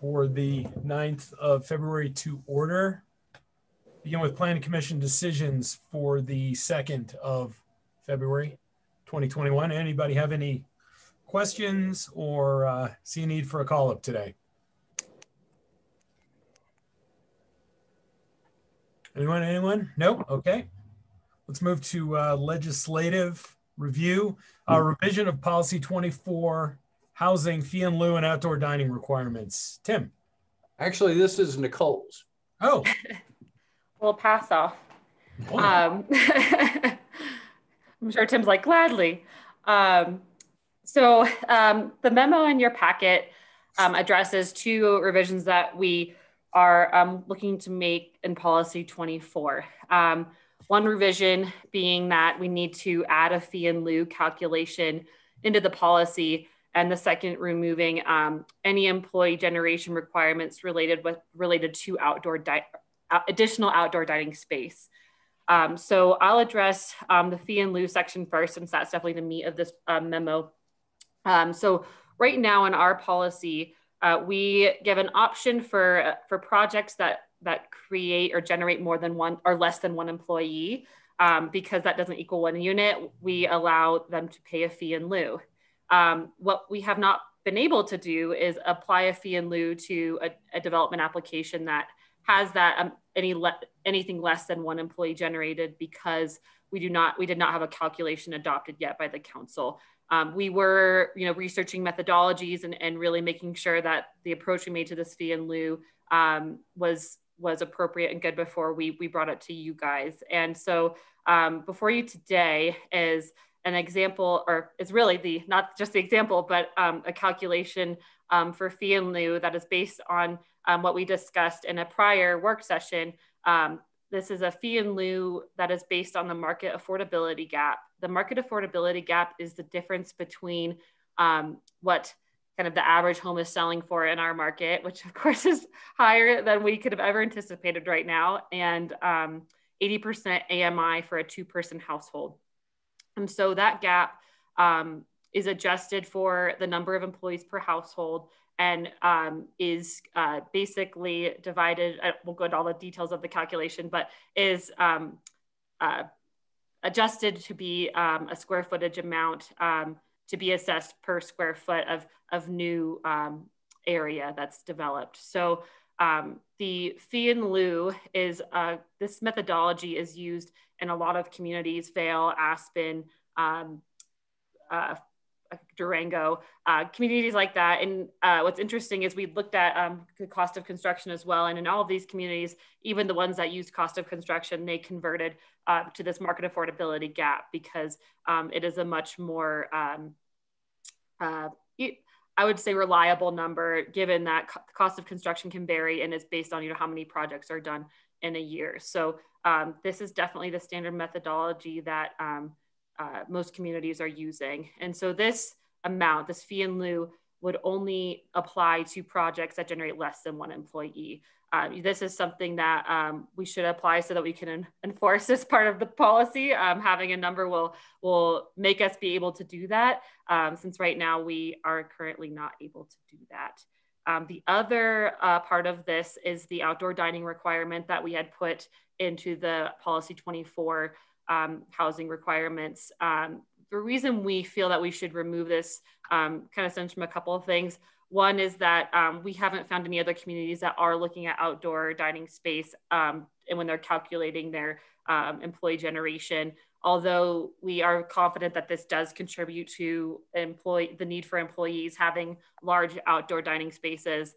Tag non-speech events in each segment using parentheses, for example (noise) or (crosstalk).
for the 9th of February to order. Begin with planning commission decisions for the 2nd of February 2021. Anybody have any questions or uh, see a need for a call up today? Anyone, anyone? No? Okay. Let's move to uh, legislative review. Uh, revision of policy 24, housing, fee and lieu and outdoor dining requirements. Tim. Actually, this is Nicole's. Oh, (laughs) We'll pass off. wonderful. Um, (laughs) I'm sure Tim's like gladly. Um, so um, the memo in your packet um, addresses two revisions that we are um, looking to make in policy 24. Um, one revision being that we need to add a fee and lieu calculation into the policy, and the second removing um, any employee generation requirements related with related to outdoor di- additional outdoor dining space. Um, so I'll address um, the fee and lieu section first, since that's definitely the meat of this uh, memo. Um, so right now in our policy, uh, we give an option for for projects that that create or generate more than one or less than one employee. Um, because that doesn't equal one unit, we allow them to pay a fee in lieu. Um, what we have not been able to do is apply a fee in lieu to a, a development application that has that um, any le- anything less than one employee generated because we do not we did not have a calculation adopted yet by the council. Um, we were you know researching methodologies and, and really making sure that the approach we made to this fee in lieu um, was was appropriate and good before we we brought it to you guys. And so um, before you today is an example, or is really the not just the example, but um, a calculation um, for fee and lieu that is based on um, what we discussed in a prior work session. Um, this is a fee and lieu that is based on the market affordability gap. The market affordability gap is the difference between um, what kind of the average home is selling for in our market, which of (laughs) course is higher than we could have ever anticipated right now, and 80% um, AMI for a two person household. And so that gap um, is adjusted for the number of employees per household and um, is uh, basically divided. I won't go into all the details of the calculation, but is um, uh, adjusted to be um, a square footage amount um, to be assessed per square foot of, of new um, area that's developed. So the fee in lieu is uh, this methodology is used in a lot of communities, Vail, Aspen, um, uh, Durango, uh, communities like that. And uh, what's interesting is we looked at um, the cost of construction as well. And in all of these communities, even the ones that used cost of construction, they converted uh, to this market affordability gap because um, it is a much more, um, uh, I would say, reliable number, given that co cost of construction can vary and is based on you know how many projects are done in a year. So um, this is definitely the standard methodology that um, uh, most communities are using. And so this amount, this fee in lieu, would only apply to projects that generate less than one employee. Um, this is something that um, we should apply so that we can enforce this part of the policy. Um, having a number will will make us be able to do that, um, since right now we are currently not able to do that. Um, the other uh, part of this is the outdoor dining requirement that we had put into the policy 24 um, housing requirements. Um, the reason we feel that we should remove this um, kind of stems from a couple of things. One is that um, we haven't found any other communities that are looking at outdoor dining space um, and when they're calculating their employee generation. Although we are confident that this does contribute to employee the need for employees having large outdoor dining spaces.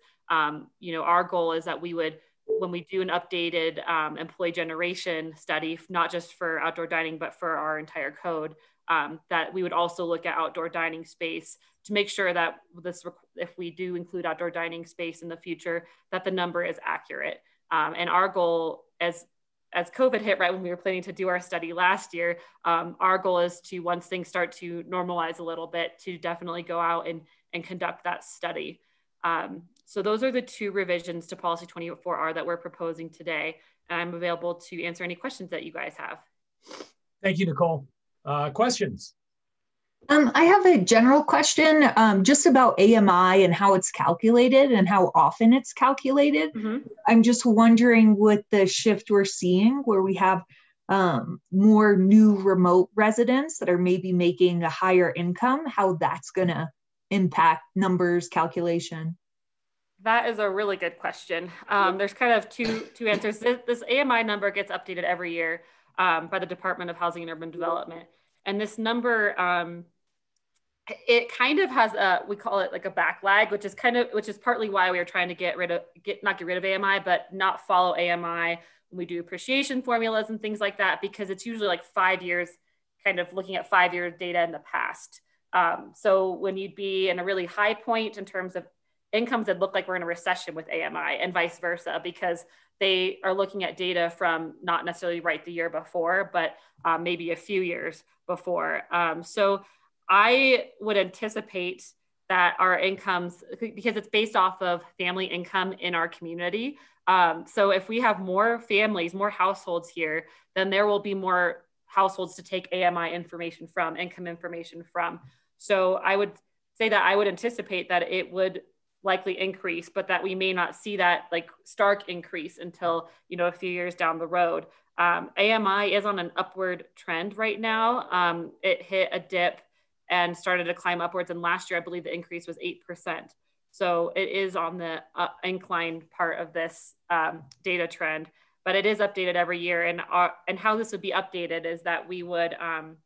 you know, our goal is that we would when we do an updated um, employee generation study, not just for outdoor dining, but for our entire code, um, that we would also look at outdoor dining space to make sure that this, if we do include outdoor dining space in the future, that the number is accurate. Um, and our goal as as COVID hit right when we were planning to do our study last year, um, our goal is to once things start to normalize a little bit, to definitely go out and and conduct that study. Um, so those are the two revisions to policy 24R that we're proposing today. And I'm available to answer any questions that you guys have. Thank you, Nicole. Uh, questions? Um, I have a general question um, just about AMI and how it's calculated and how often it's calculated. Mhm. I'm just wondering with the shift we're seeing where we have um, more new remote residents that are maybe making a higher income, how that's going to impact numbers calculation. That is a really good question. Um, there's kind of two two answers. This, this AMI number gets updated every year um, by the Department of Housing and Urban Development, and this number um, it kind of has a we call it like a backlag, which is kind of which is partly why we are trying to get rid of get not get rid of AMI, but not follow AMI when we do appreciation formulas and things like that, because it's usually like five years, kind of looking at five year data in the past. Um, so when you'd be in a really high point in terms of incomes that look like we're in a recession with AMI and vice versa, because they are looking at data from not necessarily right the year before, but um, maybe a few years before. Um, so I would anticipate that our incomes, because it's based off of family income in our community. Um, so if we have more families, more households here, then there will be more households to take AMI information from, income information from. So I would say that I would anticipate that it would likely increase, but that we may not see that like stark increase until you know a few years down the road. Um, AMI is on an upward trend right now. Um, it hit a dip and started to climb upwards, and last year I believe the increase was eight percent. So it is on the uh, inclined part of this um, data trend, but it is updated every year. And our, and how this would be updated is that we would um,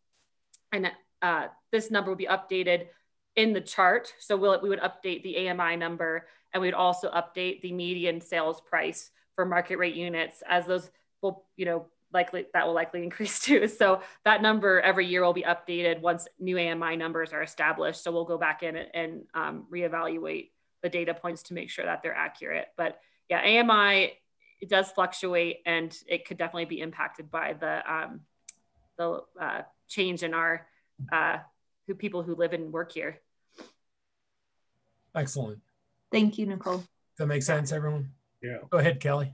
and uh, this number would be updated in the chart. So we'll, we would update the AMI number and we'd also update the median sales price for market rate units as those will, you know, likely that will likely (laughs) increase too. So that number every year will be updated once new AMI numbers are established. So we'll go back in and, and um, reevaluate the data points to make sure that they're accurate. But yeah, AMI it does fluctuate and it could definitely be impacted by the um, the uh, change in our uh, who people who live and work here. Excellent. Thank you, Nicole. Does that make sense, everyone? Yeah. Go ahead, Kelly.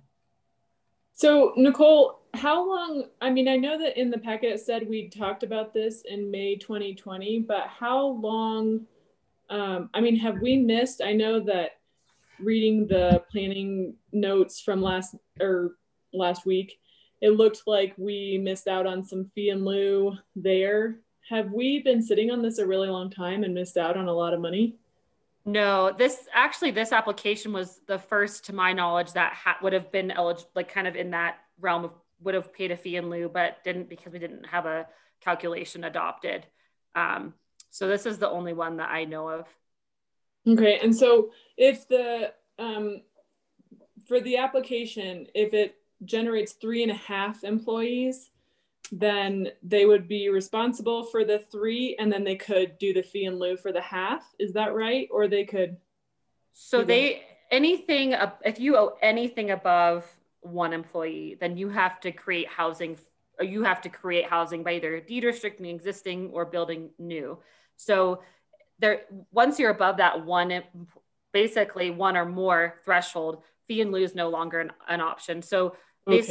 So, Nicole, how long? I mean, I know that in the packet it said we talked about this in May 2020, but how long? Um, I mean, have we missed? I know that reading the planning notes from last or last week, it looked like we missed out on some fee and lieu there. Have we been sitting on this a really long time and missed out on a lot of money? No, this actually this application was the first, to my knowledge, that ha- would have been eligible, like kind of in that realm of would have paid a fee in lieu, but didn't because we didn't have a calculation adopted. Um, so this is the only one that I know of. Okay, and so if the um, for the application, if it generates three and a half employees, then they would be responsible for the three, and then they could do the fee in lieu for the half. Is that right? Or they could. So do that? they anything if you owe anything above one employee, then you have to create housing. Or you have to create housing by either deed restricting existing or building new. So there, once you're above that one, basically one or more threshold, fee and lieu is no longer an, an option. So this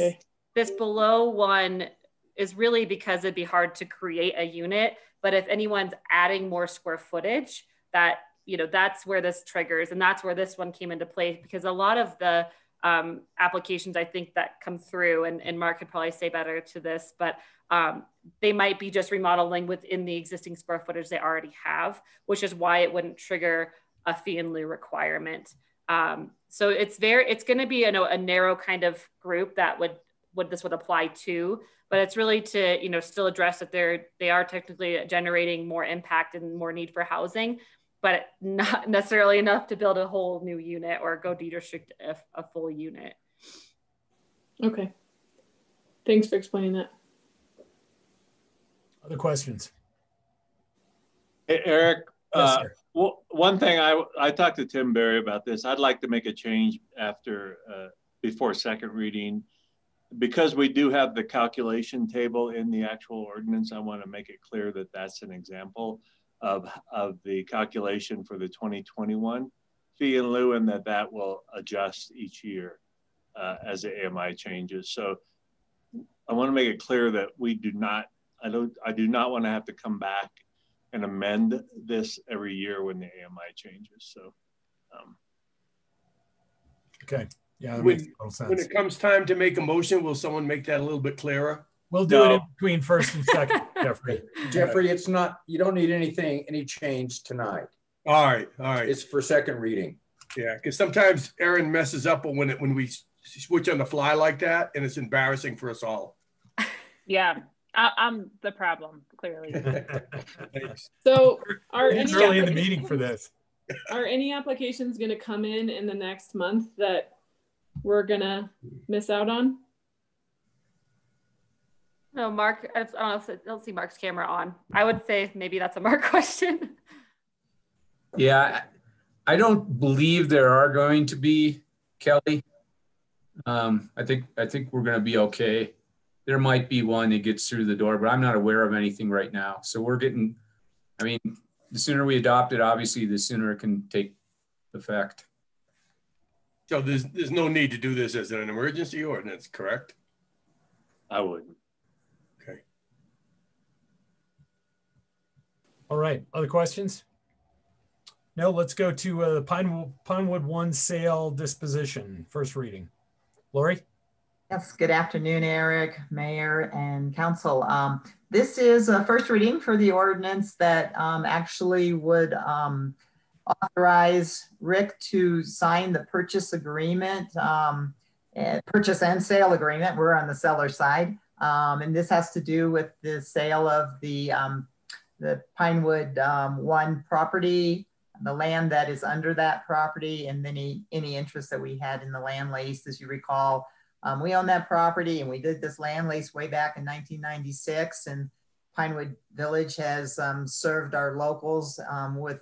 this below one is really because it'd be hard to create a unit. But if anyone's adding more square footage, that you know that's where this triggers, and that's where this one came into play because a lot of the um, applications I think that come through, and, and Mark could probably say better to this, but um, they might be just remodeling within the existing square footage they already have, which is why it wouldn't trigger a fee and lieu requirement. Um, so it's very, it's going to be a, a narrow kind of group that would would this would apply to, but it's really to you know still address that they're they are technically generating more impact and more need for housing, but not (laughs) necessarily enough to build a whole new unit or go deed restrict a, a full unit. Okay. Thanks for explaining that. Other questions? Hey, Eric, Yes, uh, well, one thing I, I talked to Tim Berry about this. I'd like to make a change after, uh, before second reading. Because we do have the calculation table in the actual ordinance, I want to make it clear that that's an example of, of the calculation for the 2021 fee in lieu and that that will adjust each year uh, as the AMI changes. So I want to make it clear that we do not, I don't, I do not want to have to come back and amend this every year when the AMI changes. So, um, Okay, yeah, that When- makes total When it comes time to make a motion, will someone make that a little bit clearer? We'll do it in between first and second, (laughs) Jeffrey. Jeffrey, it's not, you don't need anything, any change tonight. All right, all right. It's for second reading. Yeah, because sometimes Aaron messes up when it, when we switch on the fly like that, and it's embarrassing for us all. (laughs) Yeah, I, I'm the problem, clearly. (laughs) Thanks. So are any, early in the meeting for this. are any applications gonna come in in the next month that we're gonna miss out on? No, Mark, I don't know if, I don't see Mark's camera on. I would say maybe that's a Mark (laughs) question. Yeah, I I don't believe there are going to be, Kelly. Um, I think, I think we're gonna be okay. There might be one that gets through the door, but I'm not aware of anything right now. So we're getting, I mean, the sooner we adopt it, obviously, the sooner it can take effect. So there's, there's no need to do this as an emergency ordinance, correct? I wouldn't. Okay. All right, other questions? No, let's go to uh, the Pinewood, Pinewood One sale disposition, first reading. Laurie? Yes, good afternoon, Eric, Mayor, and Council. Um, This is a first reading for the ordinance that um, actually would um, authorize Rick to sign the purchase agreement, um, eh, purchase and sale agreement. We're on the seller side. Um, And this has to do with the sale of the, um, the Pinewood um, One property, the land that is under that property, and any, any interest that we had in the land lease, as you recall. Um, we own that property and we did this land lease way back in 1996 and Pinewood Village has um, served our locals um, with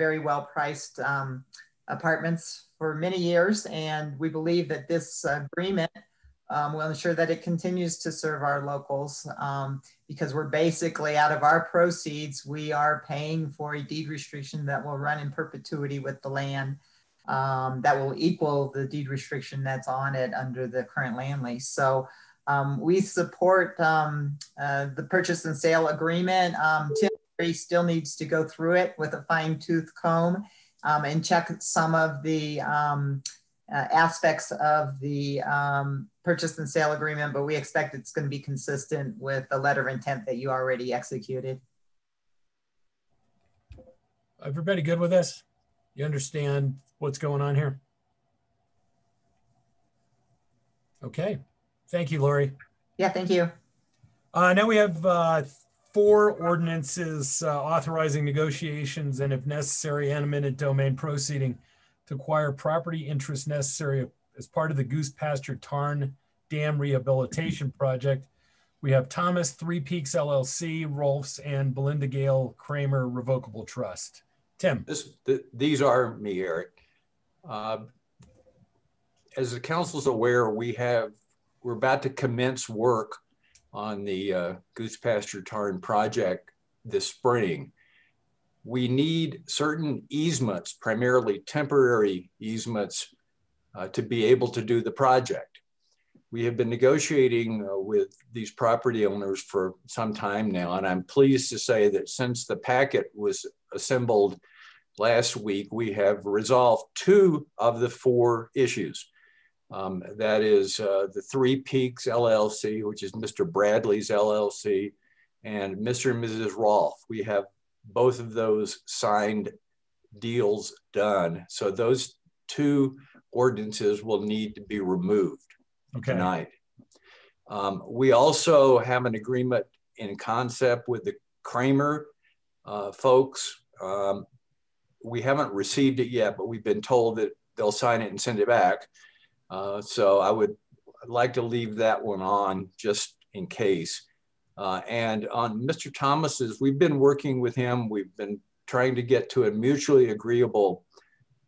very well priced um, apartments for many years. And we believe that this agreement um, will ensure that it continues to serve our locals um, because we're basically out of our proceeds, we are paying for a deed restriction that will run in perpetuity with the land um, that will equal the deed restriction that's on it under the current land lease. So um, we support um, uh, the purchase and sale agreement. Um, Tim still needs to go through it with a fine tooth comb um, and check some of the um, uh, aspects of the um, purchase and sale agreement, but we expect it's going to be consistent with the letter of intent that you already executed. Everybody good with this? You understand what's going on here? Okay, thank you, Laurie. Yeah, thank you. Uh, now we have uh, four ordinances uh, authorizing negotiations and if necessary, eminent domain proceeding to acquire property interests necessary as part of the Goose Pasture Tarn Dam Rehabilitation Project. We have Thomas Three Peaks LLC, Rolfs, and Belinda Gale Kramer Revocable Trust. Tim, This, th- these are me, Eric. Uh, As the council's aware, we have, we're about to commence work on the uh, Goose Pasture Tarn project this spring. We need certain easements, primarily temporary easements, uh, to be able to do the project. We have been negotiating uh, with these property owners for some time now, and I'm pleased to say that since the packet was assembled last week, we have resolved two of the four issues. Um, that is uh, the Three Peaks LLC, which is Mr. Bradley's LLC, and Mr. and Mrs. Rolfe. We have both of those signed deals done. So those two ordinances will need to be removed okay, tonight. Um, we also have an agreement in concept with the Kramer uh, folks. Um, we haven't received it yet, but we've been told that they'll sign it and send it back. Uh, so I would like to leave that one on just in case. Uh, and on Mr. Thomas's, we've been working with him. We've been trying to get to a mutually agreeable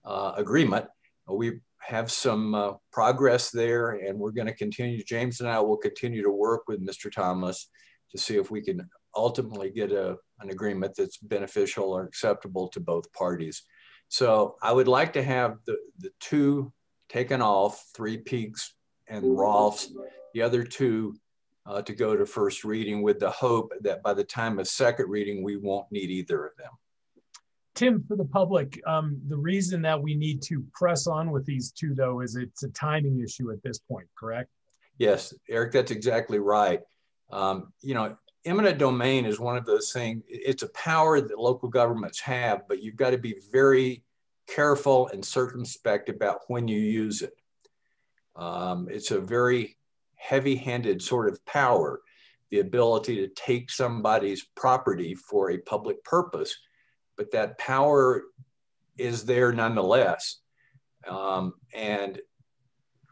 uh, agreement. We have some uh, progress there, and we're going to continue. James and I will continue to work with Mr. Thomas to see if we can ultimately get a, an agreement that's beneficial or acceptable to both parties. So I would like to have the, the two taken off, Three Peaks and Rolfs, the other two uh, to go to first reading with the hope that by the time of second reading, we won't need either of them. Tim, for the public, um, the reason that we need to press on with these two, though, is it's a timing issue at this point, correct? Yes, Eric, that's exactly right. Um, you know, eminent domain is one of those things, it's a power that local governments have, but you've got to be very careful and circumspect about when you use it. Um, it's a very heavy handed sort of power, the ability to take somebody's property for a public purpose but that power is there nonetheless. Um, and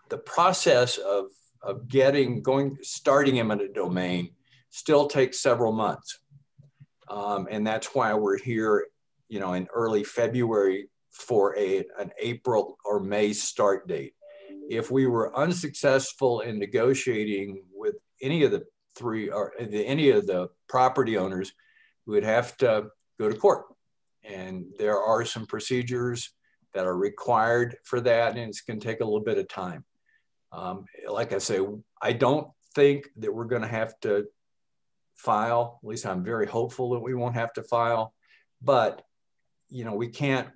the process of, of getting, going, starting eminent domain still takes several months. Um, and that's why we're here, you know, in early February for a, an April or May start date. If we were unsuccessful in negotiating with any of the three or any of the property owners, we would have to go to court and there are some procedures that are required for that, and it's going to take a little bit of time. Um, like I say, I don't think that we're going to have to file. At least I'm very hopeful that we won't have to file. But you know, we can't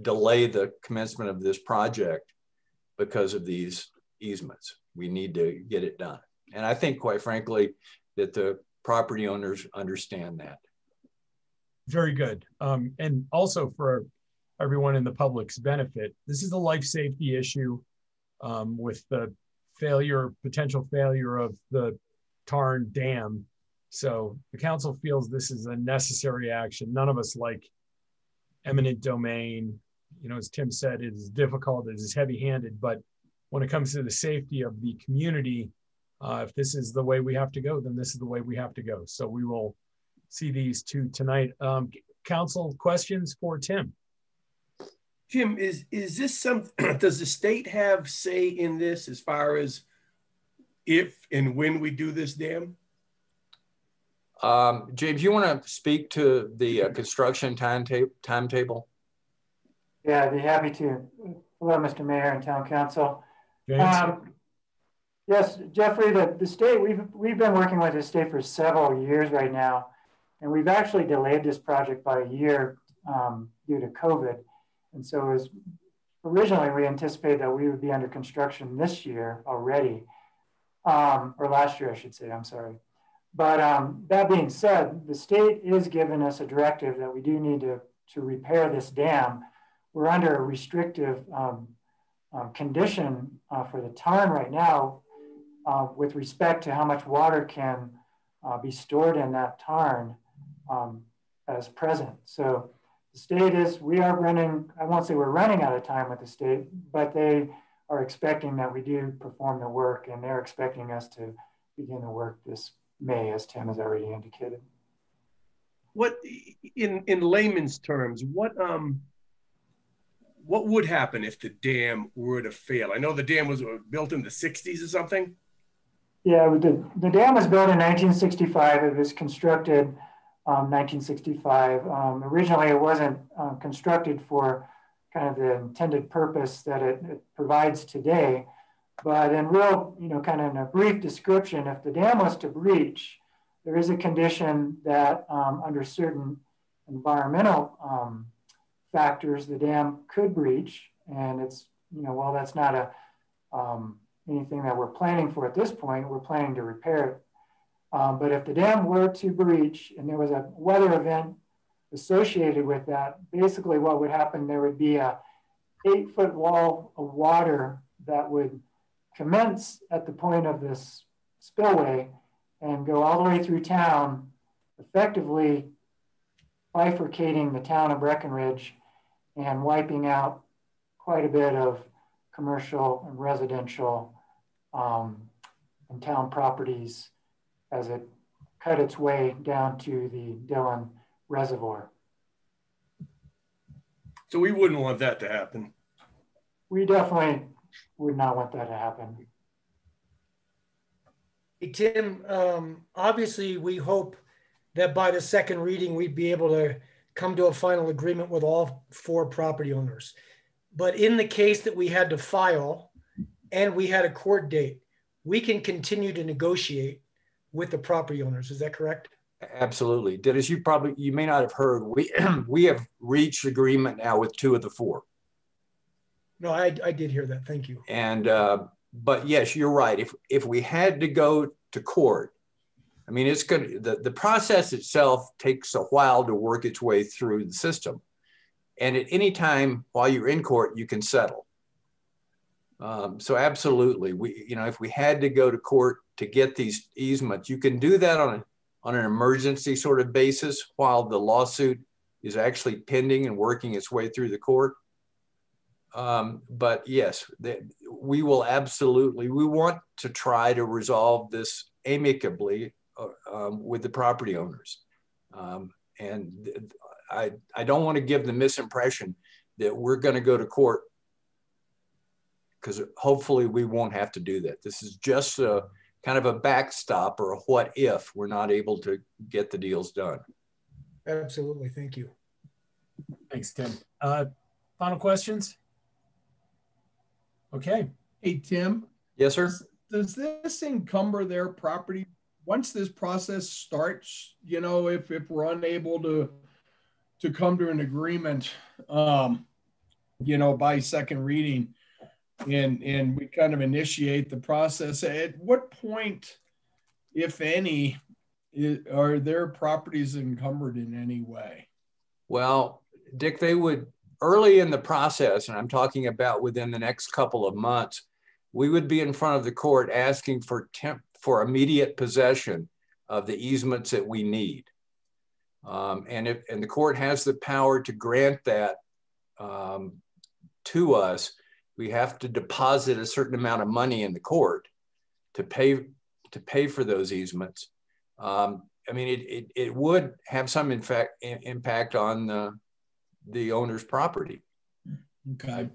delay the commencement of this project because of these easements. We need to get it done. And I think, quite frankly, that the property owners understand that very good. Um, and also for everyone in the public's benefit, this is a life safety issue um, with the failure, potential failure of the Tarn Dam. So the council feels this is a necessary action. None of us like eminent domain. You know, as Tim said, it is difficult, it is heavy handed, but when it comes to the safety of the community, uh, if this is the way we have to go, then this is the way we have to go. So we will see these two tonight. Um, council questions for Tim? Jim, is is this some? (clears throat) does the state have say in this as far as if and when we do this dam? Um, James, you want to speak to the uh, construction timetable? timetable? Yeah, I'd be happy to. Hello, Mr. Mayor and Town Council. Um, yes, Jeffrey, the, the state, we've, we've been working with the state for several years right now. And we've actually delayed this project by a year um, due to COVID. And so was, originally we anticipated that we would be under construction this year already, um, or last year, I should say, I'm sorry. But um, that being said, the state is giving us a directive that we do need to, to repair this dam. We're under a restrictive um, um, condition uh, for the Tarn right now uh, with respect to how much water can uh, be stored in that tarn um, as present. So the state is, we are running, I won't say we're running out of time with the state, but they are expecting that we do perform the work and they're expecting us to begin the work this May, as Tim has already indicated. What, in, in layman's terms, what, um, what would happen if the dam were to fail? I know the dam was built in the 60s or something. Yeah, the, the dam was built in 1965. It was constructed um, 1965. Um, originally, it wasn't uh, constructed for kind of the intended purpose that it, it, provides today. But in real, you know, kind of in a brief description, if the dam was to breach, there is a condition that um, under certain environmental um, factors, the dam could breach. And it's, you know, while that's not a um, anything that we're planning for at this point, we're planning to repair it um, but if the dam were to breach and there was a weather event associated with that, basically what would happen, there would be a eight foot wall of water that would commence at the point of this spillway and go all the way through town, effectively bifurcating the town of Breckenridge and wiping out quite a bit of commercial and residential um, and town properties as it cut its way down to the Dillon Reservoir. So we wouldn't want that to happen. We definitely would not want that to happen. Hey, Tim, um, obviously we hope that by the second reading, we'd be able to come to a final agreement with all four property owners. But in the case that we had to file and we had a court date, we can continue to negotiate with the property owners. Is that correct? Absolutely. Dennis, you probably, you may not have heard, we, (clears throat) we have reached agreement now with two of the four. No, I, I did hear that. Thank you. And, uh, but yes, you're right. If, if we had to go to court, I mean, it's good. The, the process itself takes a while to work its way through the system. And at any time while you're in court, you can settle. Um, so absolutely, we, you know, if we had to go to court to get these easements, you can do that on a, on an emergency sort of basis while the lawsuit is actually pending and working its way through the court. Um, but yes, the, we will absolutely, we want to try to resolve this amicably uh, um, with the property owners. Um, and I, I don't want to give the misimpression that we're going to go to court because hopefully we won't have to do that. This is just a kind of a backstop or a what if we're not able to get the deals done. Absolutely. Thank you. Thanks, Tim. Uh, final questions? Okay. Hey, Tim. Yes, sir. Does, does this encumber their property once this process starts? You know, if if we're unable to to come to an agreement, um, you know, by second reading, and and we kind of initiate the process. At what point, if any, are their properties encumbered in any way? Well, Dick, they would early in the process, and I'm talking about within the next couple of months, we would be in front of the court asking for temp for immediate possession of the easements that we need. Um, and if and the court has the power to grant that um, to us, we have to deposit a certain amount of money in the court to pay to pay for those easements. Um, I mean, it, it, it would have some in fact impact on the, the owner's property. Okay.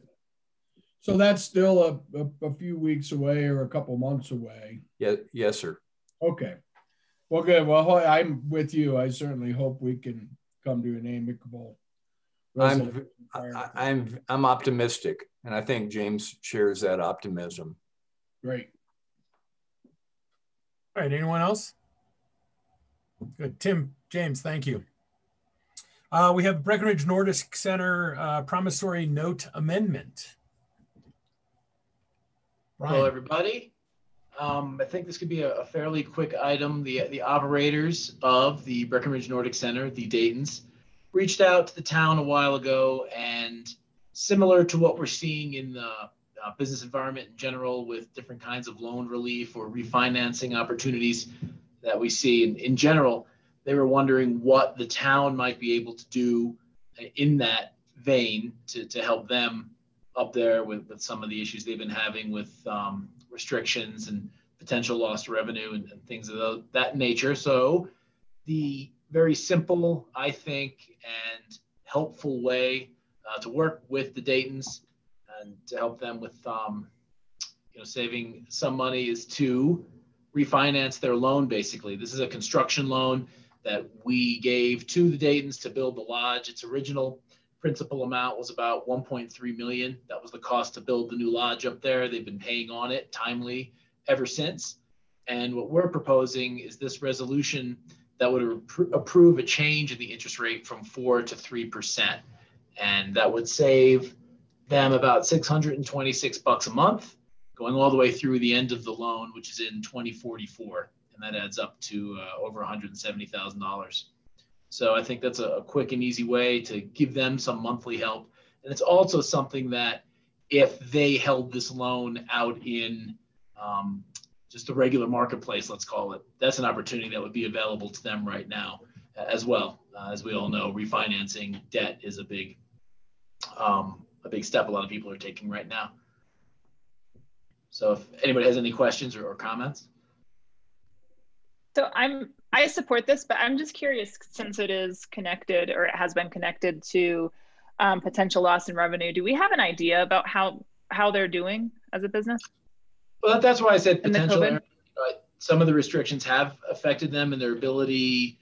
So that's still a, a, a, few weeks away or a couple months away. Yeah, yes, sir. Okay. Well, good. Well, I'm with you. I certainly hope we can come to an amicable. I'm, I'm, I'm optimistic, and I think James shares that optimism. Great. All right. Anyone else? Good. Tim, James, thank you. Uh, we have Breckenridge Nordic Center uh, promissory note amendment. Hello, everybody. Um, I think this could be a, a, fairly quick item. The, the operators of the Breckenridge Nordic Center, the Daytons, reached out to the town a while ago and similar to what we're seeing in the uh, business environment in general with different kinds of loan relief or refinancing opportunities that we see in, in general, they were wondering what the town might be able to do in that vein to, to help them up there with, with some of the issues they've been having with um, restrictions and potential lost revenue and, and things of that nature. So the very simple, I think, and helpful way uh, to work with the Daytons and to help them with, um, you know, saving some money is to refinance their loan. Basically, this is a construction loan that we gave to the Daytons to build the lodge. Its original principal amount was about 1.3 million. That was the cost to build the new lodge up there. They've been paying on it timely ever since. And what we're proposing is this resolution that would approve a change in the interest rate from four to three percent, and that would save them about 626 bucks a month, going all the way through the end of the loan, which is in 2044, and that adds up to uh, over 170 thousand dollars. So I think that's a, quick and easy way to give them some monthly help. And it's also something that if they held this loan out in um, just the regular marketplace, let's call it, that's an opportunity that would be available to them right now as well. Uh, as we all know, refinancing debt is a big, um, a big step a lot of people are taking right now. So if anybody has any questions or, or comments. So I'm I support this, but I'm just curious since it is connected or it has been connected to um, potential loss in revenue. Do we have an idea about how how they're doing as a business? Well, that's why I said potential. Some of the restrictions have affected them and their ability.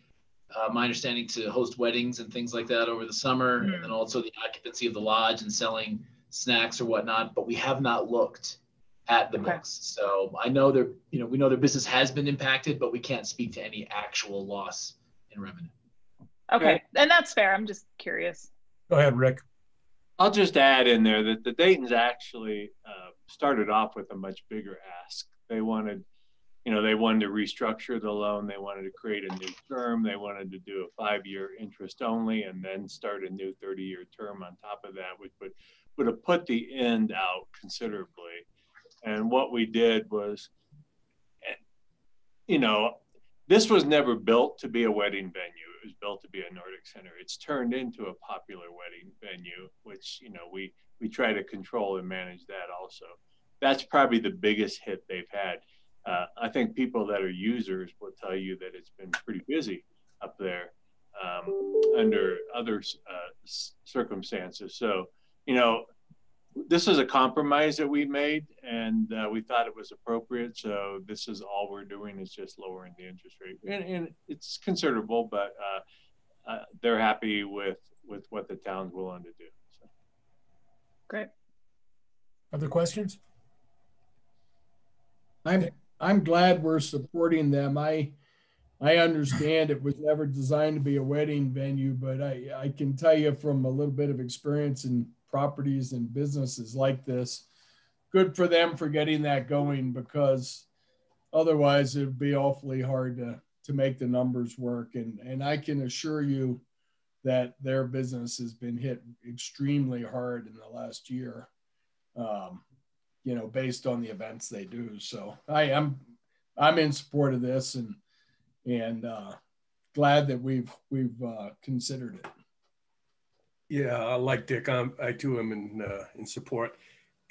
Uh, my understanding to host weddings and things like that over the summer, mm-hmm. and then also the occupancy of the lodge and selling snacks or whatnot. But we have not looked at the mix. So I know their, you know, we know their business has been impacted, but we can't speak to any actual loss in revenue. Okay, and that's fair. I'm just curious. Go ahead, Rick. I'll just add in there that the Dayton's actually uh, started off with a much bigger ask. They wanted, you know, they wanted to restructure the loan. They wanted to create a new term. They wanted to do a five-year interest only, and then start a new 30-year term on top of that, which would would have put the end out considerably. And what we did was, you know, this was never built to be a wedding venue. It was built to be a Nordic Center. It's turned into a popular wedding venue, which you know we we try to control and manage that also. That's probably the biggest hit they've had. Uh, I think people that are users will tell you that it's been pretty busy up there um, under other uh, circumstances. So, you know, this is a compromise that we made and uh, we thought it was appropriate. So this is all we're doing is just lowering the interest rate and, and it's considerable, but uh, uh, they're happy with, with what the town's willing to do. So. Great. Other questions? I'm, I'm glad we're supporting them. I, I understand it was never designed to be a wedding venue, but I, I can tell you from a little bit of experience in properties and businesses like this. Good for them for getting that going because otherwise it'd be awfully hard to, to make the numbers work. And, and I can assure you that their business has been hit extremely hard in the last year, um, you know, based on the events they do. So I am, I'm in support of this and, and uh, glad that we've, we've uh, considered it. Yeah, I like Dick. I'm, I too am in uh, in support.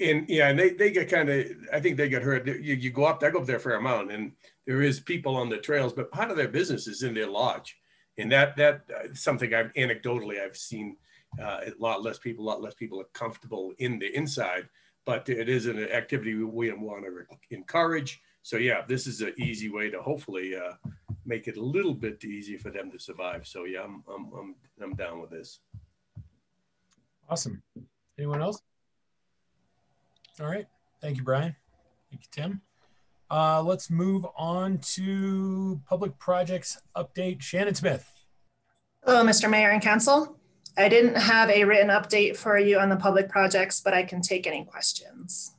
And yeah, and they, they get kind of, I think they get hurt. You, you go up, I go up there for a amount, and there is people on the trails, but part of their business is in their lodge, and that that uh, something I've anecdotally I've seen uh, a lot less people, a lot less people are comfortable in the inside, but it is an activity we want to encourage. So yeah, this is an easy way to hopefully uh, make it a little bit easier for them to survive. So yeah, I'm I'm I'm, I'm down with this. Awesome. Anyone else? All right. Thank you, Brian. Thank you, Tim. Uh, let's move on to public projects update. Shannon Smith. Hello, Mr. Mayor and Council. I didn't have a written update for you on the public projects, but I can take any questions.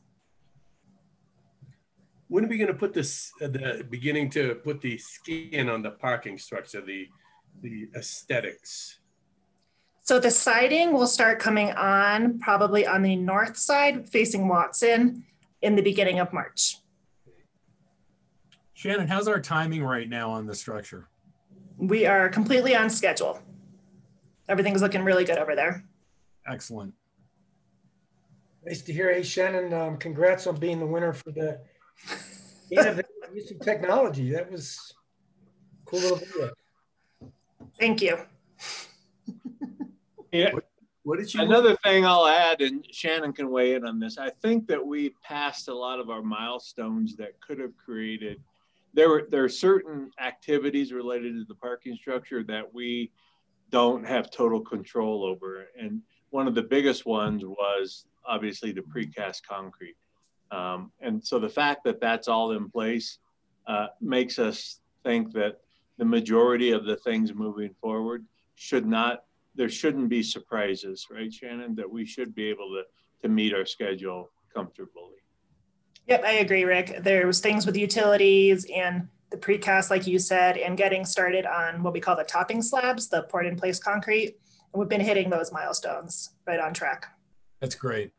When are we going to put this at the beginning to put the skin on the parking structure, the the aesthetics? So the siding will start coming on probably on the north side facing Watson in the beginning of March. Shannon, how's our timing right now on the structure? We are completely on schedule. Everything's looking really good over there. Excellent. Nice to hear. Hey, Shannon, um, congrats on being the winner for the innovative use of technology. That was cool little video. Thank you. (laughs) Yeah. What, what did you? Another thing I'll add, and Shannon can weigh in on this. I think that we passed a lot of our milestones that could have created. There were there are certain activities related to the parking structure that we don't have total control over, and one of the biggest ones was obviously the precast concrete. Um, and so the fact that that's all in place uh, makes us think that the majority of the things moving forward should not there shouldn't be surprises, right, Shannon? That we should be able to to meet our schedule comfortably. Yep, I agree, Rick. There was things with utilities and the precast, like you said, and getting started on what we call the topping slabs, the poured in place concrete. And we've been hitting those milestones right on track. That's great.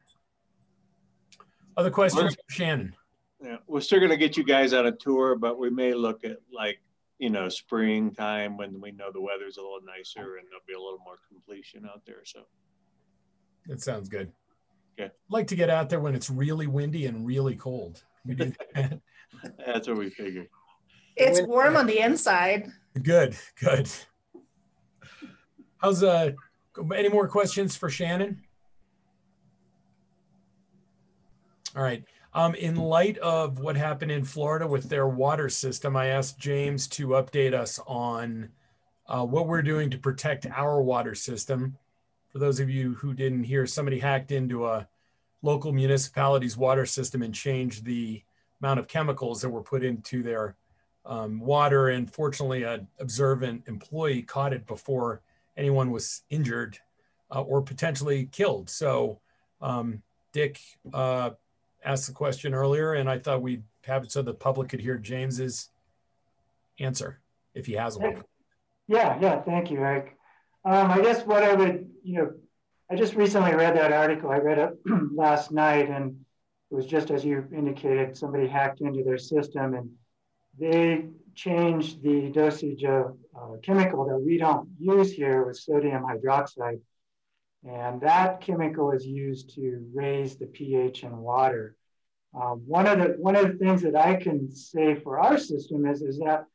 Other questions for Shannon? Yeah, we're still going to get you guys on a tour, but we may look at like you know, springtime when we know the weather's a little nicer and there'll be a little more completion out there. So that sounds good. Yeah. I'd like to get out there when it's really windy and really cold. We do (laughs) that. That's what we figured. It's warm on the inside. Good, good. How's uh any more questions for Shannon? All right. Um, in light of what happened in Florida with their water system, I asked James to update us on uh, what we're doing to protect our water system. For those of you who didn't hear, somebody hacked into a local municipality's water system and changed the amount of chemicals that were put into their um, water. And fortunately, an observant employee caught it before anyone was injured uh, or potentially killed. So um, Dick uh, asked the question earlier, and I thought we'd have it so the public could hear James's answer if he has one. Yeah, yeah, thank you, Eric. Um, I guess what I would, you know, I just recently read that article. I read it (clears throat) last night, and it was just as you indicated, somebody hacked into their system and they changed the dosage of uh, chemical that we don't use here with sodium hydroxide. And that chemical is used to raise the pH in water. Um, one of the one of the things that I can say for our system is, is that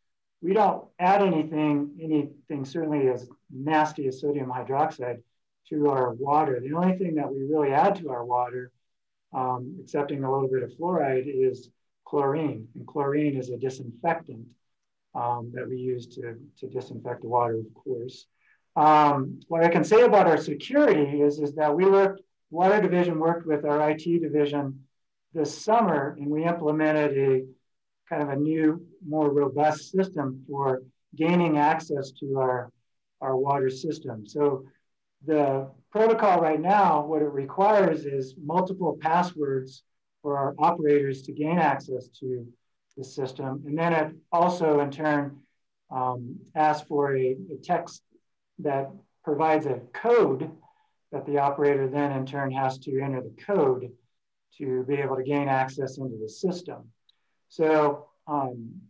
we don't add anything, anything certainly as nasty as sodium hydroxide to our water. The only thing that we really add to our water, um, excepting a little bit of fluoride, is chlorine. And chlorine is a disinfectant um, that we use to, to disinfect the water, of course. Um, what I can say about our security is, is that we worked, water division worked with our IT division this summer and we implemented a kind of a new, more robust system for gaining access to our, our water system. So the protocol right now, what it requires is multiple passwords for our operators to gain access to the system. And then it also in turn um, asks for a, a text that provides a code that the operator then in turn has to enter the code to be able to gain access into the system. So um,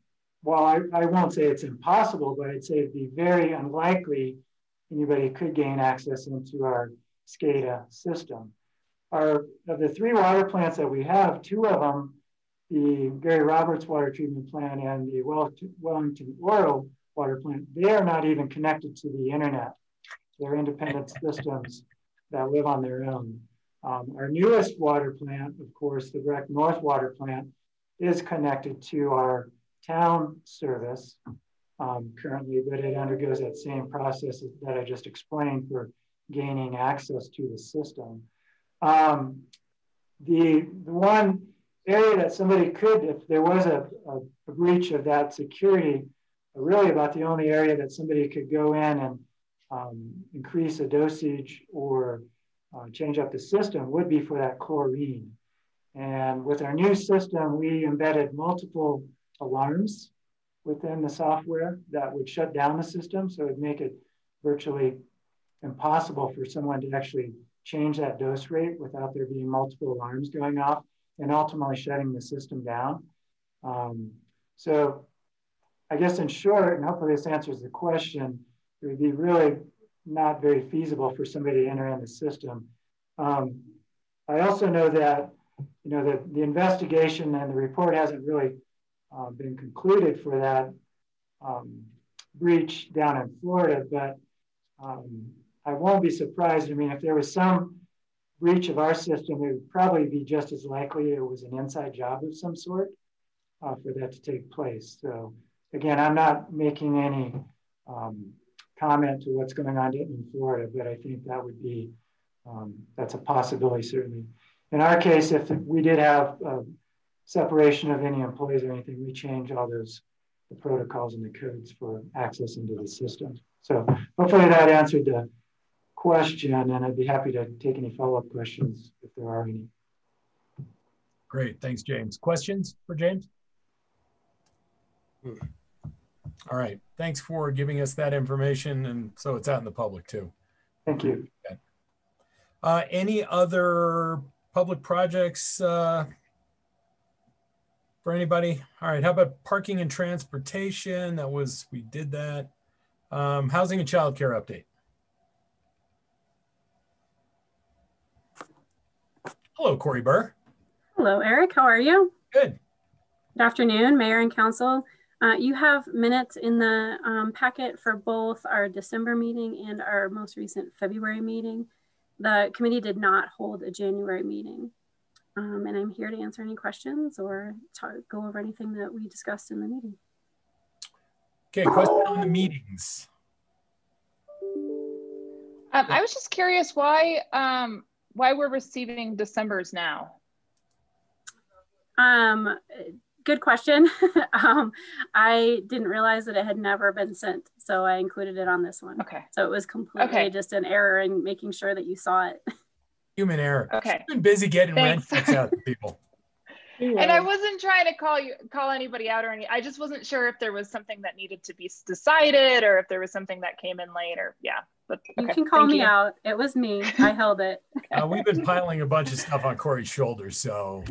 while I, I won't say it's impossible, but I'd say it'd be very unlikely anybody could gain access into our SCADA system. Our, of the three water plants that we have, two of them, the Gary Roberts water treatment plant and the Wellington Oro water plant, they are not even connected to the internet. They're independent systems that live on their own. Um, our newest water plant, of course, the Breck North water plant, is connected to our town service um, currently, but it undergoes that same process that I just explained for gaining access to the system. Um, the, the one area that somebody could, if there was a, a, a, breach of that security, really about the only area that somebody could go in and um, increase a dosage or uh, change up the system would be for that chlorine. And with our new system, we embedded multiple alarms within the software that would shut down the system. So it'd make it virtually impossible for someone to actually change that dose rate without there being multiple alarms going off and ultimately shutting the system down. Um, so I guess in short, and hopefully this answers the question, it would be really not very feasible for somebody to enter in the system. Um, I also know that you know the, the investigation and the report hasn't really uh, been concluded for that um, breach down in Florida, but um, I won't be surprised. I mean, if there was some breach of our system, it would probably be just as likely it was an inside job of some sort uh, for that to take place. So again, I'm not making any um, comment to what's going on in Florida, but I think that would be, um, that's a possibility certainly. In our case, if we did have separation of any employees or anything, we change all those the protocols and the codes for access into the system. So hopefully that answered the question and I'd be happy to take any follow-up questions if there are any. Great, thanks James. Questions for James? Hmm. All right, thanks for giving us that information and so it's out in the public too. Thank you. Uh, any other public projects uh, for anybody? All right, how about parking and transportation? That was, we did that. Um, housing and childcare update. Hello, Corey Burr. Hello, Eric. How are you? Good. Good afternoon, Mayor and Council. Uh, you have minutes in the um, packet for both our December meeting and our most recent February meeting. The committee did not hold a January meeting. Um, and I'm here to answer any questions or talk, go over anything that we discussed in the meeting. Okay, question on the meetings. Um, I was just curious why um, why we're receiving December's now. Um, good question. (laughs) um, I didn't realize that it had never been sent, so I included it on this one. Okay. So it was completely Okay. just an error in making sure that you saw it. (laughs) Human error. Okay. She's been busy getting rent Thanks. checks out to people. (laughs) And I wasn't trying to call you call anybody out or any. I just wasn't sure if there was something that needed to be decided or if there was something that came in late or yeah. But You can call thank me you. out. It was me. I held it. Uh, we've been piling a bunch of stuff on Corey's shoulders, so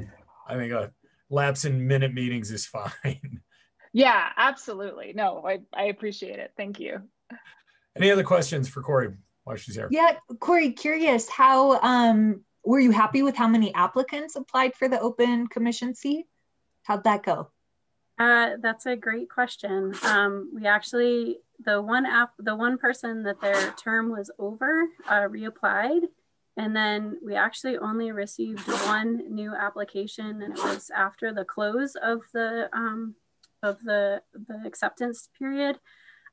I think a lapse in minute meetings is fine. (laughs) Yeah, absolutely. No, I, I appreciate it. Thank you. Any other questions for Corey while she's here? Yeah, Corey, curious how um were you happy with how many applicants applied for the open commission seat? How'd that go? Uh, that's a great question. Um, we actually, the one app, the one person that their term was over, uh, reapplied. And then we actually only received one new application and it was after the close of the, um, of the, the acceptance period.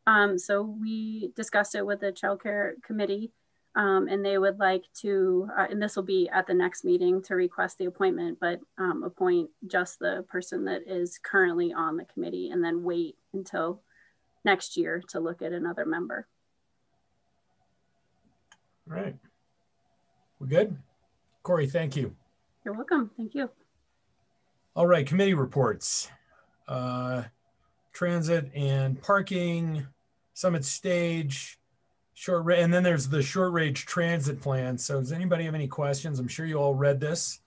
Um, so we discussed it with the childcare committee um, and they would like to, uh, and this will be at the next meeting to request the appointment, but um, appoint just the person that is currently on the committee and then wait until next year to look at another member. Right. We good? Corey, thank you. You're welcome. Thank you. All right, committee reports. Uh, transit and parking, summit stage, short, ra- and then there's the short range transit plan. So does anybody have any questions? I'm sure you all read this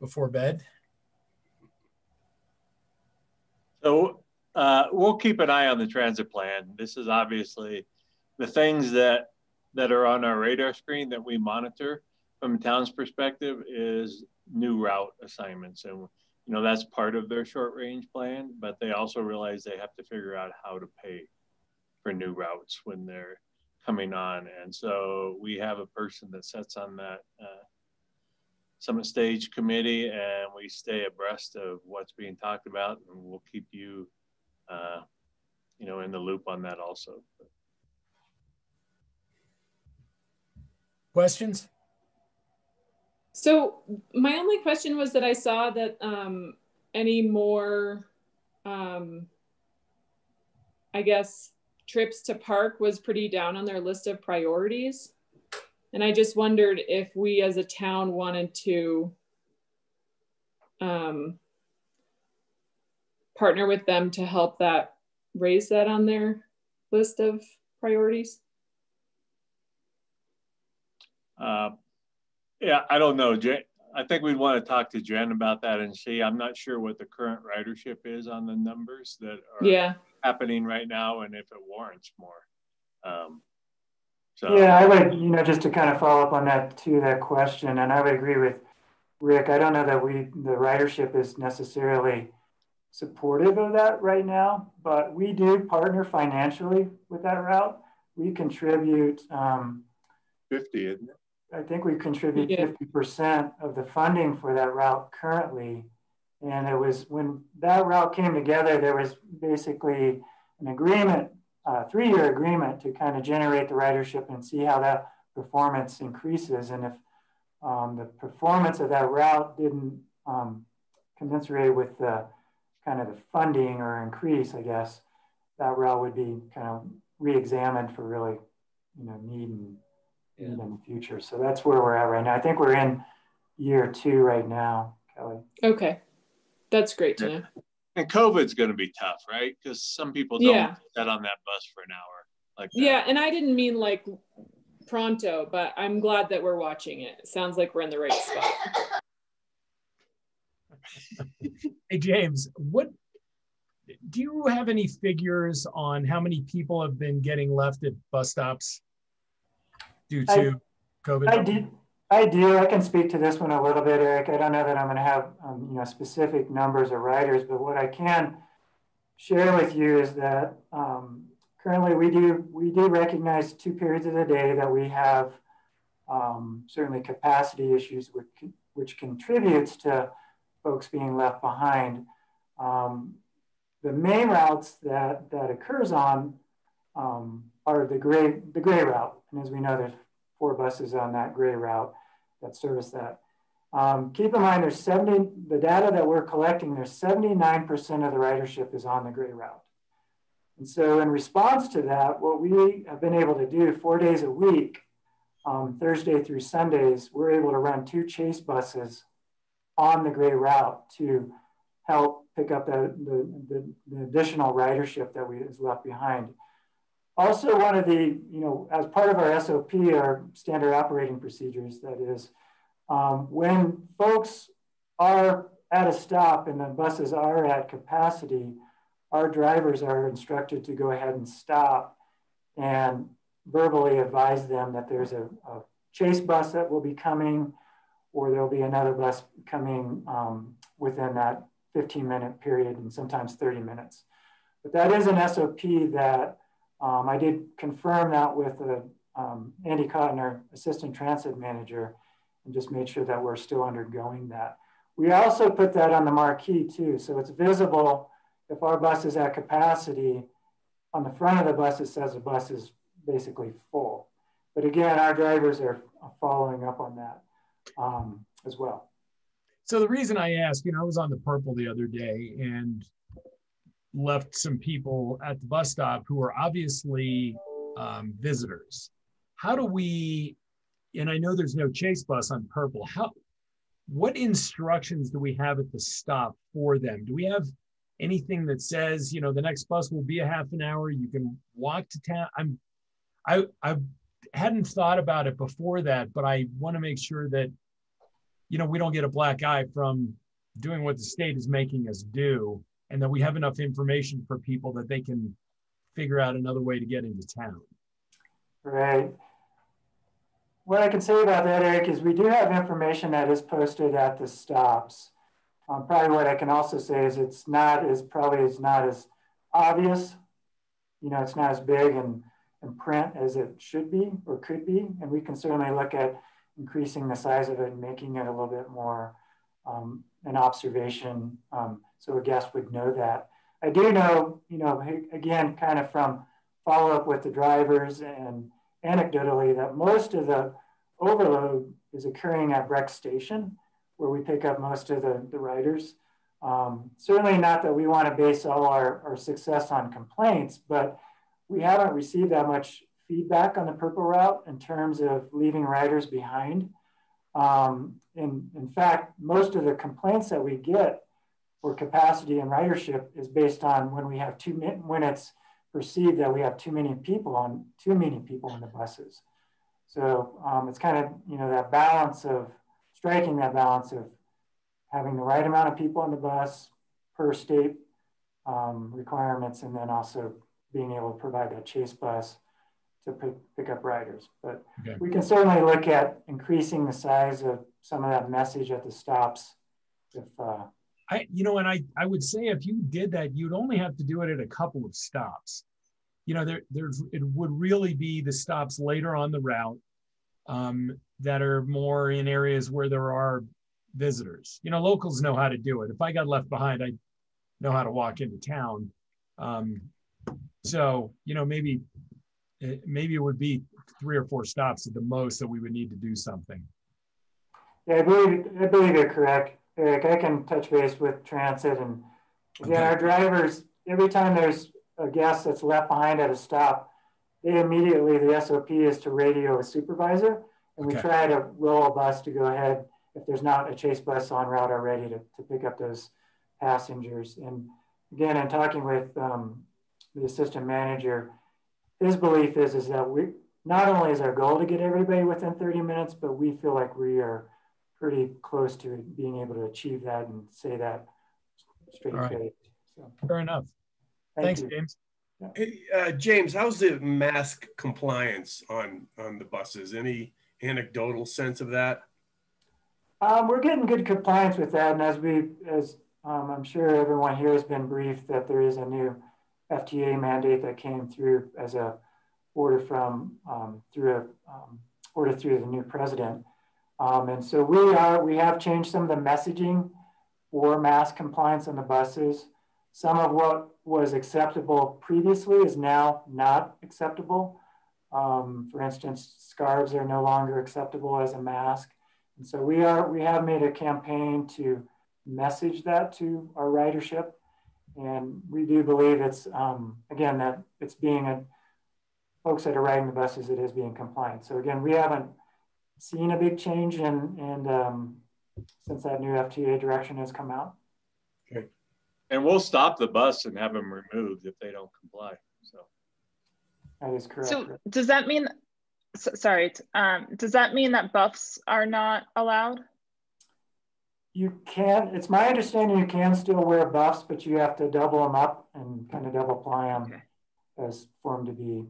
before bed. So uh, we'll keep an eye on the transit plan. This is obviously the things that that are on our radar screen that we monitor from a town's perspective is new route assignments. And you know that's part of their short range plan, but they also realize they have to figure out how to pay for new routes when they're coming on. And so we have a person that sits on that uh, summit stage committee and we stay abreast of what's being talked about and we'll keep you uh, you know in the loop on that also Questions? So my only question was that I saw that um, any more, um, I guess, trips to park was pretty down on their list of priorities. And I just wondered if we as a town wanted to um, partner with them to help that raise that on their list of priorities. Uh, yeah i don't know Jen, i think we'd want to talk to jen about that and see i'm not sure what the current ridership is on the numbers that are Yeah. happening right now and if it warrants more um, so Yeah, I would, you know, just to kind of follow up on that to that question, and I would agree with Rick. I don't know that we, the ridership is necessarily supportive of that right now, but we do partner financially with that route. We contribute, um, 50 isn't it I think we contribute Yeah. fifty percent of the funding for that route currently. And it was when that route came together, there was basically an agreement, a three-year agreement to kind of generate the ridership and see how that performance increases. And if um, the performance of that route didn't um, commensurate with the kind of the funding or increase, I guess, that route would be kind of re-examined for really, you know, need and need in the future. So that's where we're at right now. I think we're in year two right now, Kelly. Okay. That's great to know. and covid's going to be tough right because some people don't Yeah. sit on that bus for an hour like that. Yeah, and I didn't mean like pronto, but I'm glad that we're watching it. It sounds like we're in the right spot. (laughs) Hey, James, what do you have any figures on how many people have been getting left at bus stops due to COVID? I did. I do. I can speak to this one a little bit, Eric. I don't know that I'm going to have um, you know specific numbers or riders, but what I can share with you is that um, currently we do we do recognize two periods of the day that we have um, certainly capacity issues, which which contributes to folks being left behind. Um, the main routes that that occurs on um, are the gray the gray route, and as we know, there's four buses on that gray route. that service that. Um, keep in mind, there's 70, the data that we're collecting, there's 79% of the ridership is on the gray route. And so in response to that, what we have been able to do four days a week, um, Thursday through Sundays, we're able to run two chase buses on the gray route to help pick up the, the, the, the additional ridership that we is left behind. Also, one of the, you know, as part of our SOP, our standard operating procedures, that is, um, when folks are at a stop and the buses are at capacity, our drivers are instructed to go ahead and stop and verbally advise them that there's a, a chase bus that will be coming or there'll be another bus coming um, within that 15 minute period and sometimes 30 minutes. But that is an SOP that um, I did confirm that with um, Andy Cotton, our assistant transit manager, and just made sure that we're still undergoing that. We also put that on the marquee too. So it's visible if our bus is at capacity, on the front of the bus, it says the bus is basically full. But again, our drivers are following up on that um, as well. So the reason I ask, you know, I was on the purple the other day and left some people at the bus stop who are obviously um, visitors. How do we, and I know there's no chase bus on purple, how, what instructions do we have at the stop for them? Do we have anything that says, you know, the next bus will be a half an hour, you can walk to town? I'm, I, I hadn't thought about it before that, but I want to make sure that you know, we don't get a black eye from doing what the state is making us do, and that we have enough information for people that they can figure out another way to get into town. Right. What I can say about that, Eric, is we do have information that is posted at the stops. Um, probably what I can also say is it's not as probably it's not as obvious. You know, it's not as big and, and print as it should be or could be. And we can certainly look at increasing the size of it and making it a little bit more um, an observation um, so a guest would know that. I do know, you know, again, kind of from follow up with the drivers and anecdotally that most of the overload is occurring at Breck Station where we pick up most of the, the riders. Um, certainly not that we want to base all our, our success on complaints, but we haven't received that much feedback on the purple route in terms of leaving riders behind. Um, in, in fact, most of the complaints that we get for capacity and ridership is based on when we have too many, when it's perceived that we have too many people on too many people in the buses. So um, it's kind of you know that balance of striking that balance of having the right amount of people on the bus per state um, requirements, and then also being able to provide that chase bus to pick, pick up riders. But okay. we can certainly look at increasing the size of some of that message at the stops. If uh, I, you know, and I, I would say if you did that, you'd only have to do it at a couple of stops. You know, there, there's, it would really be the stops later on the route um, that are more in areas where there are visitors. You know, locals know how to do it. If I got left behind, I know how to walk into town. Um, so, you know, maybe it, maybe it would be three or four stops at the most that we would need to do something. Yeah, I believe I believe you're correct, Eric. I can touch base with transit and again, okay. our drivers. Every time there's a guest that's left behind at a stop, they immediately the SOP is to radio a supervisor, and okay. we try to roll a bus to go ahead if there's not a chase bus on route already to, to pick up those passengers. And again, in talking with um, the assistant manager, his belief is is that we not only is our goal to get everybody within 30 minutes, but we feel like we are pretty close to being able to achieve that and say that straight right. face. So, Fair enough. Thank Thanks, you. James. Yeah. Hey, uh, James, how's the mask compliance on on the buses? Any anecdotal sense of that? Um, we're getting good compliance with that, and as we, as um, I'm sure everyone here has been briefed, that there is a new FTA mandate that came through as a order from um, through a um, order through the new president. Um, and so we are we have changed some of the messaging for mask compliance on the buses. Some of what was acceptable previously is now not acceptable. Um, for instance, scarves are no longer acceptable as a mask. And so we are we have made a campaign to message that to our ridership, and we do believe it's um, again that it's being a folks that are riding the buses, it is being compliant. So again, we haven't seen a big change in and um, since that new FTA direction has come out. Okay. And we'll stop the bus and have them removed if they don't comply. So that is correct. So does that mean? Sorry, um, does that mean that buffs are not allowed? You can. It's my understanding you can still wear buffs, but you have to double them up and kind of double ply them okay. as for them to be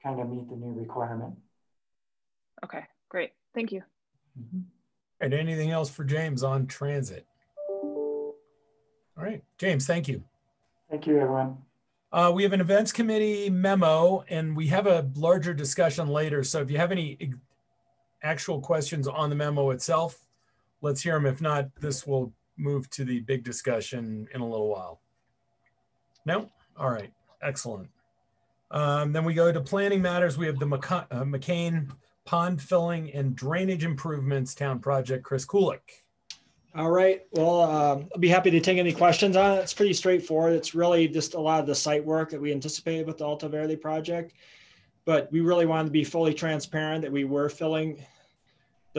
kind of meet the new requirement. Okay, great. Thank you. Mm -hmm. And anything else for James on transit? All right, James, thank you. Thank you, everyone. Uh, we have an events committee memo and we have a larger discussion later. So if you have any actual questions on the memo itself, let's hear them. If not, this will move to the big discussion in a little while. No? All right, excellent. Um, then we go to planning matters. We have the McC uh, McCain pond filling and drainage improvements town project, Chris Kulik. All right. Well, um, I'll be happy to take any questions on it. It's pretty straightforward. It's really just a lot of the site work that we anticipated with the Alto Verde project. But we really wanted to be fully transparent that we were filling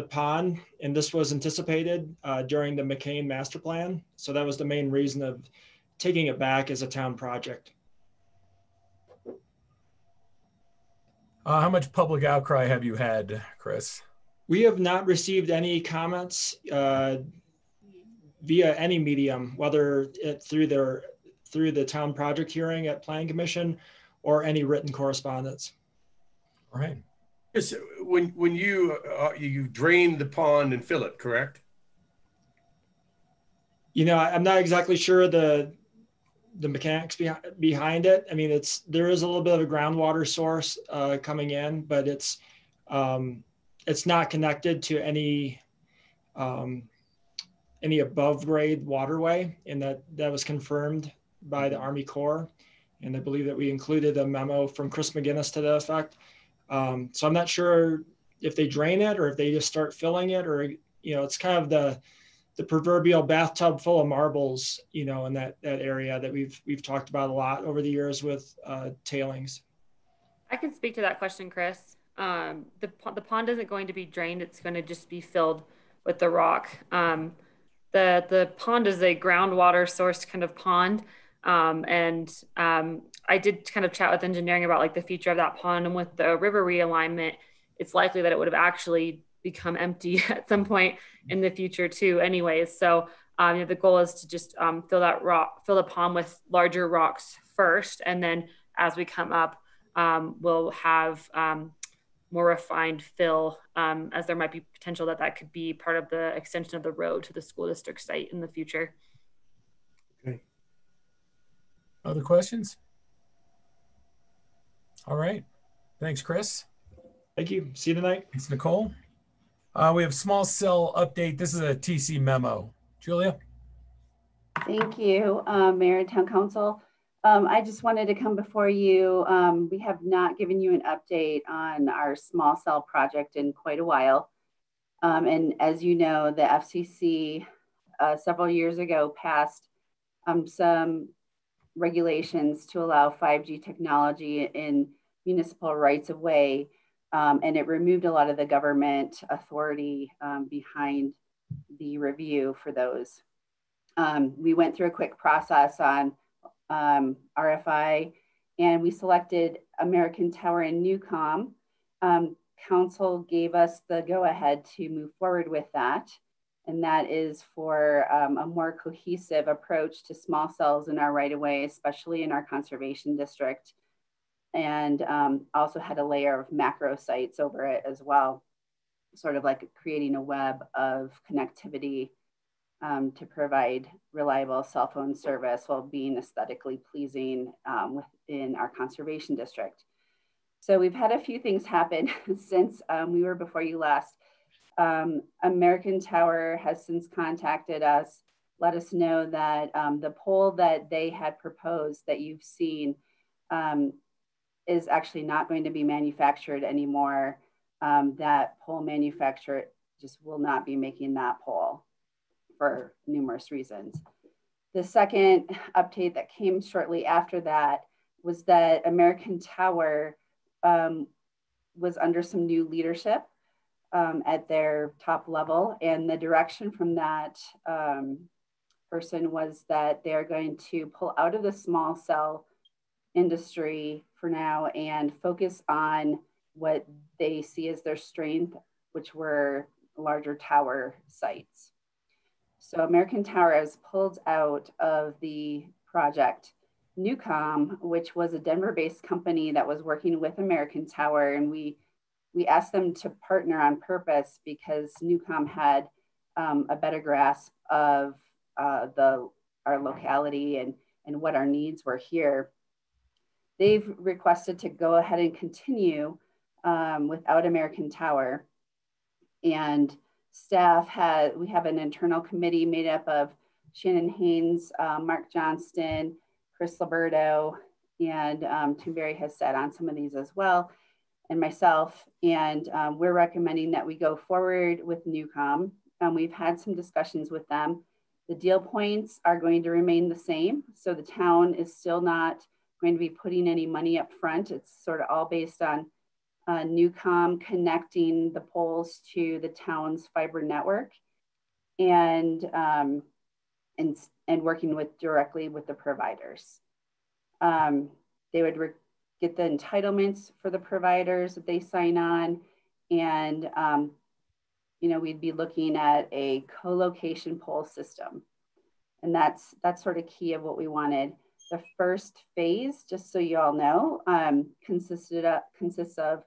the pond, and this was anticipated uh, during the McCain master plan. So that was the main reason of taking it back as a town project. Uh, how much public outcry have you had, Chris? We have not received any comments uh, via any medium, whether it through their through the town project hearing at Planning Commission or any written correspondence. All right. Yes, when when you uh, you drain the pond and fill it, correct? You know, I'm not exactly sure the the mechanics behind it. I mean, it's there is a little bit of a groundwater source uh, coming in, but it's um, it's not connected to any um, any above grade waterway, and that that was confirmed by the Army Corps, and I believe that we included a memo from Chris McGinnis to that effect. Um, so I'm not sure if they drain it or if they just start filling it, or you know, it's kind of the the proverbial bathtub full of marbles, you know, in that that area that we've we've talked about a lot over the years with uh, tailings. I can speak to that question, Chris. Um, the the pond isn't going to be drained; it's going to just be filled with the rock. Um, the the pond is a groundwater sourced kind of pond, um, and um, I did kind of chat with engineering about like the future of that pond and with the river realignment. It's likely that it would have actually become empty (laughs) at some point in the future too anyways. So um, you know, the goal is to just um, fill that rock fill the pond with larger rocks first and then as we come up um, we'll have um, more refined fill um, as there might be potential that that could be part of the extension of the road to the school district site in the future. Okay other questions all right thanks chris thank you see you tonight thanks nicole uh, we have small cell update. This is a TC memo. Julia? Thank you, uh, Mayor and Town Council. Um, I just wanted to come before you. Um, we have not given you an update on our small cell project in quite a while. Um, and as you know, the FCC uh, several years ago passed um, some regulations to allow 5G technology in municipal rights of way um, and it removed a lot of the government authority um, behind the review for those. Um, we went through a quick process on um, RFI and we selected American Tower and Newcom. Um, council gave us the go ahead to move forward with that. And that is for um, a more cohesive approach to small cells in our right of way, especially in our conservation district and um, also had a layer of macro sites over it as well, sort of like creating a web of connectivity um, to provide reliable cell phone service while being aesthetically pleasing um, within our conservation district. So we've had a few things happen (laughs) since um, we were before you last. Um, American Tower has since contacted us, let us know that um, the pole that they had proposed that you've seen um, is actually not going to be manufactured anymore. Um, that pole manufacturer just will not be making that pole for numerous reasons. The second update that came shortly after that was that American Tower um, was under some new leadership um, at their top level. And the direction from that um, person was that they're going to pull out of the small cell industry for now and focus on what they see as their strength, which were larger tower sites. So American Tower has pulled out of the project Newcom, which was a Denver-based company that was working with American Tower, and we we asked them to partner on purpose because Newcom had um, a better grasp of uh, the our locality and and what our needs were here. They've requested to go ahead and continue um, without American Tower, and staff had we have an internal committee made up of Shannon Haynes, uh, Mark Johnston, Chris Liberto, and um, Tim Berry has sat on some of these as well, and myself. And um, we're recommending that we go forward with Newcom. Um, we've had some discussions with them. The deal points are going to remain the same. So the town is still not going to be putting any money up front. It's sort of all based on uh, Newcom connecting the poles to the town's fiber network and, um, and, and working with directly with the providers. Um, they would get the entitlements for the providers that they sign on. And um, you know we'd be looking at a co-location pole system. And that's that's sort of key of what we wanted. The first phase just so you all know um, consisted of, consists of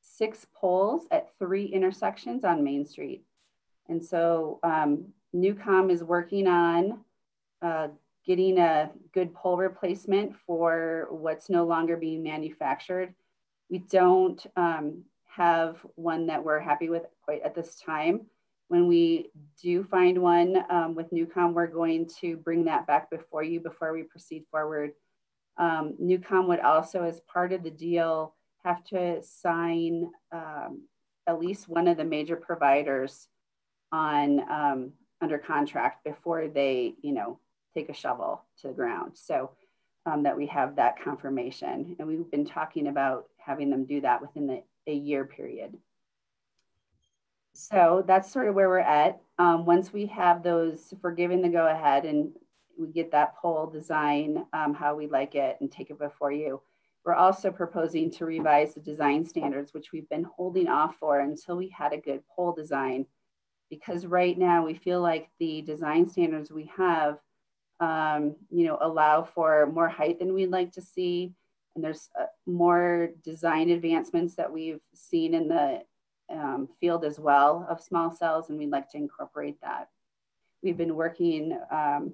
six poles at three intersections on Main Street. And so um, Newcom is working on uh, getting a good pole replacement for what's no longer being manufactured. We don't um, have one that we're happy with quite at this time. When we do find one um, with Newcom, we're going to bring that back before you before we proceed forward. Um, Newcom would also, as part of the deal, have to sign um, at least one of the major providers on um, under contract before they, you know, take a shovel to the ground. So um, that we have that confirmation. And we've been talking about having them do that within the, a year period. So that's sort of where we're at. Um, once we have those, if we're given the go ahead and we get that pole design, um, how we like it and take it before you, we're also proposing to revise the design standards, which we've been holding off for until we had a good pole design. Because right now we feel like the design standards we have, um, you know, allow for more height than we'd like to see. And there's uh, more design advancements that we've seen in the um, field as well of small cells, and we'd like to incorporate that. We've been working um,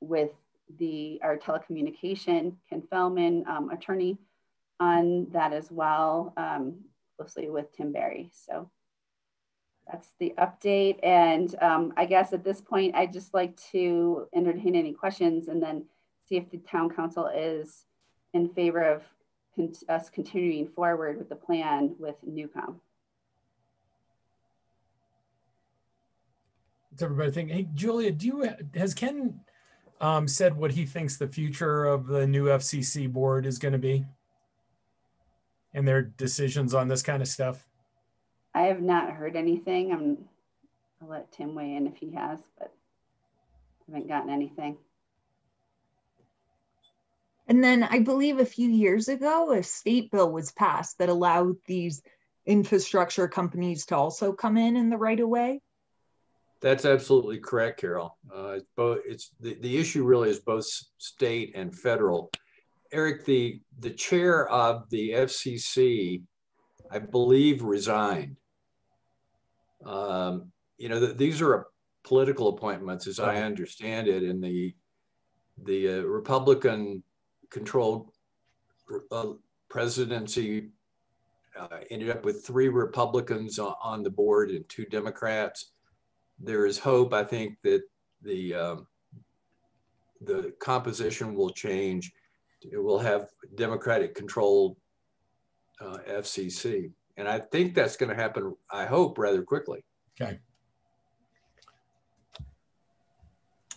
with the our telecommunication Ken Fellman um, attorney on that as well, um, closely with Tim Berry. So that's the update. And um, I guess at this point, I'd just like to entertain any questions and then see if the town council is in favor of con us continuing forward with the plan with Newcom. What's everybody think? Hey, Julia, do you has Ken um, said what he thinks the future of the new FCC board is going to be and their decisions on this kind of stuff? I have not heard anything. I'm, I'll let Tim weigh in if he has, but I haven't gotten anything. And then I believe a few years ago, a state bill was passed that allowed these infrastructure companies to also come in in the right of way. That's absolutely correct, Carol. Uh, it's both. It's the, the issue really is both state and federal. Eric, the the chair of the FCC, I believe, resigned. Um, you know, the, these are political appointments, as I understand it, and the the uh, Republican controlled uh, presidency uh, ended up with three Republicans on, on the board and two Democrats there is hope, I think, that the, um, the composition will change. It will have Democratic controlled uh, FCC. And I think that's going to happen, I hope, rather quickly. Okay.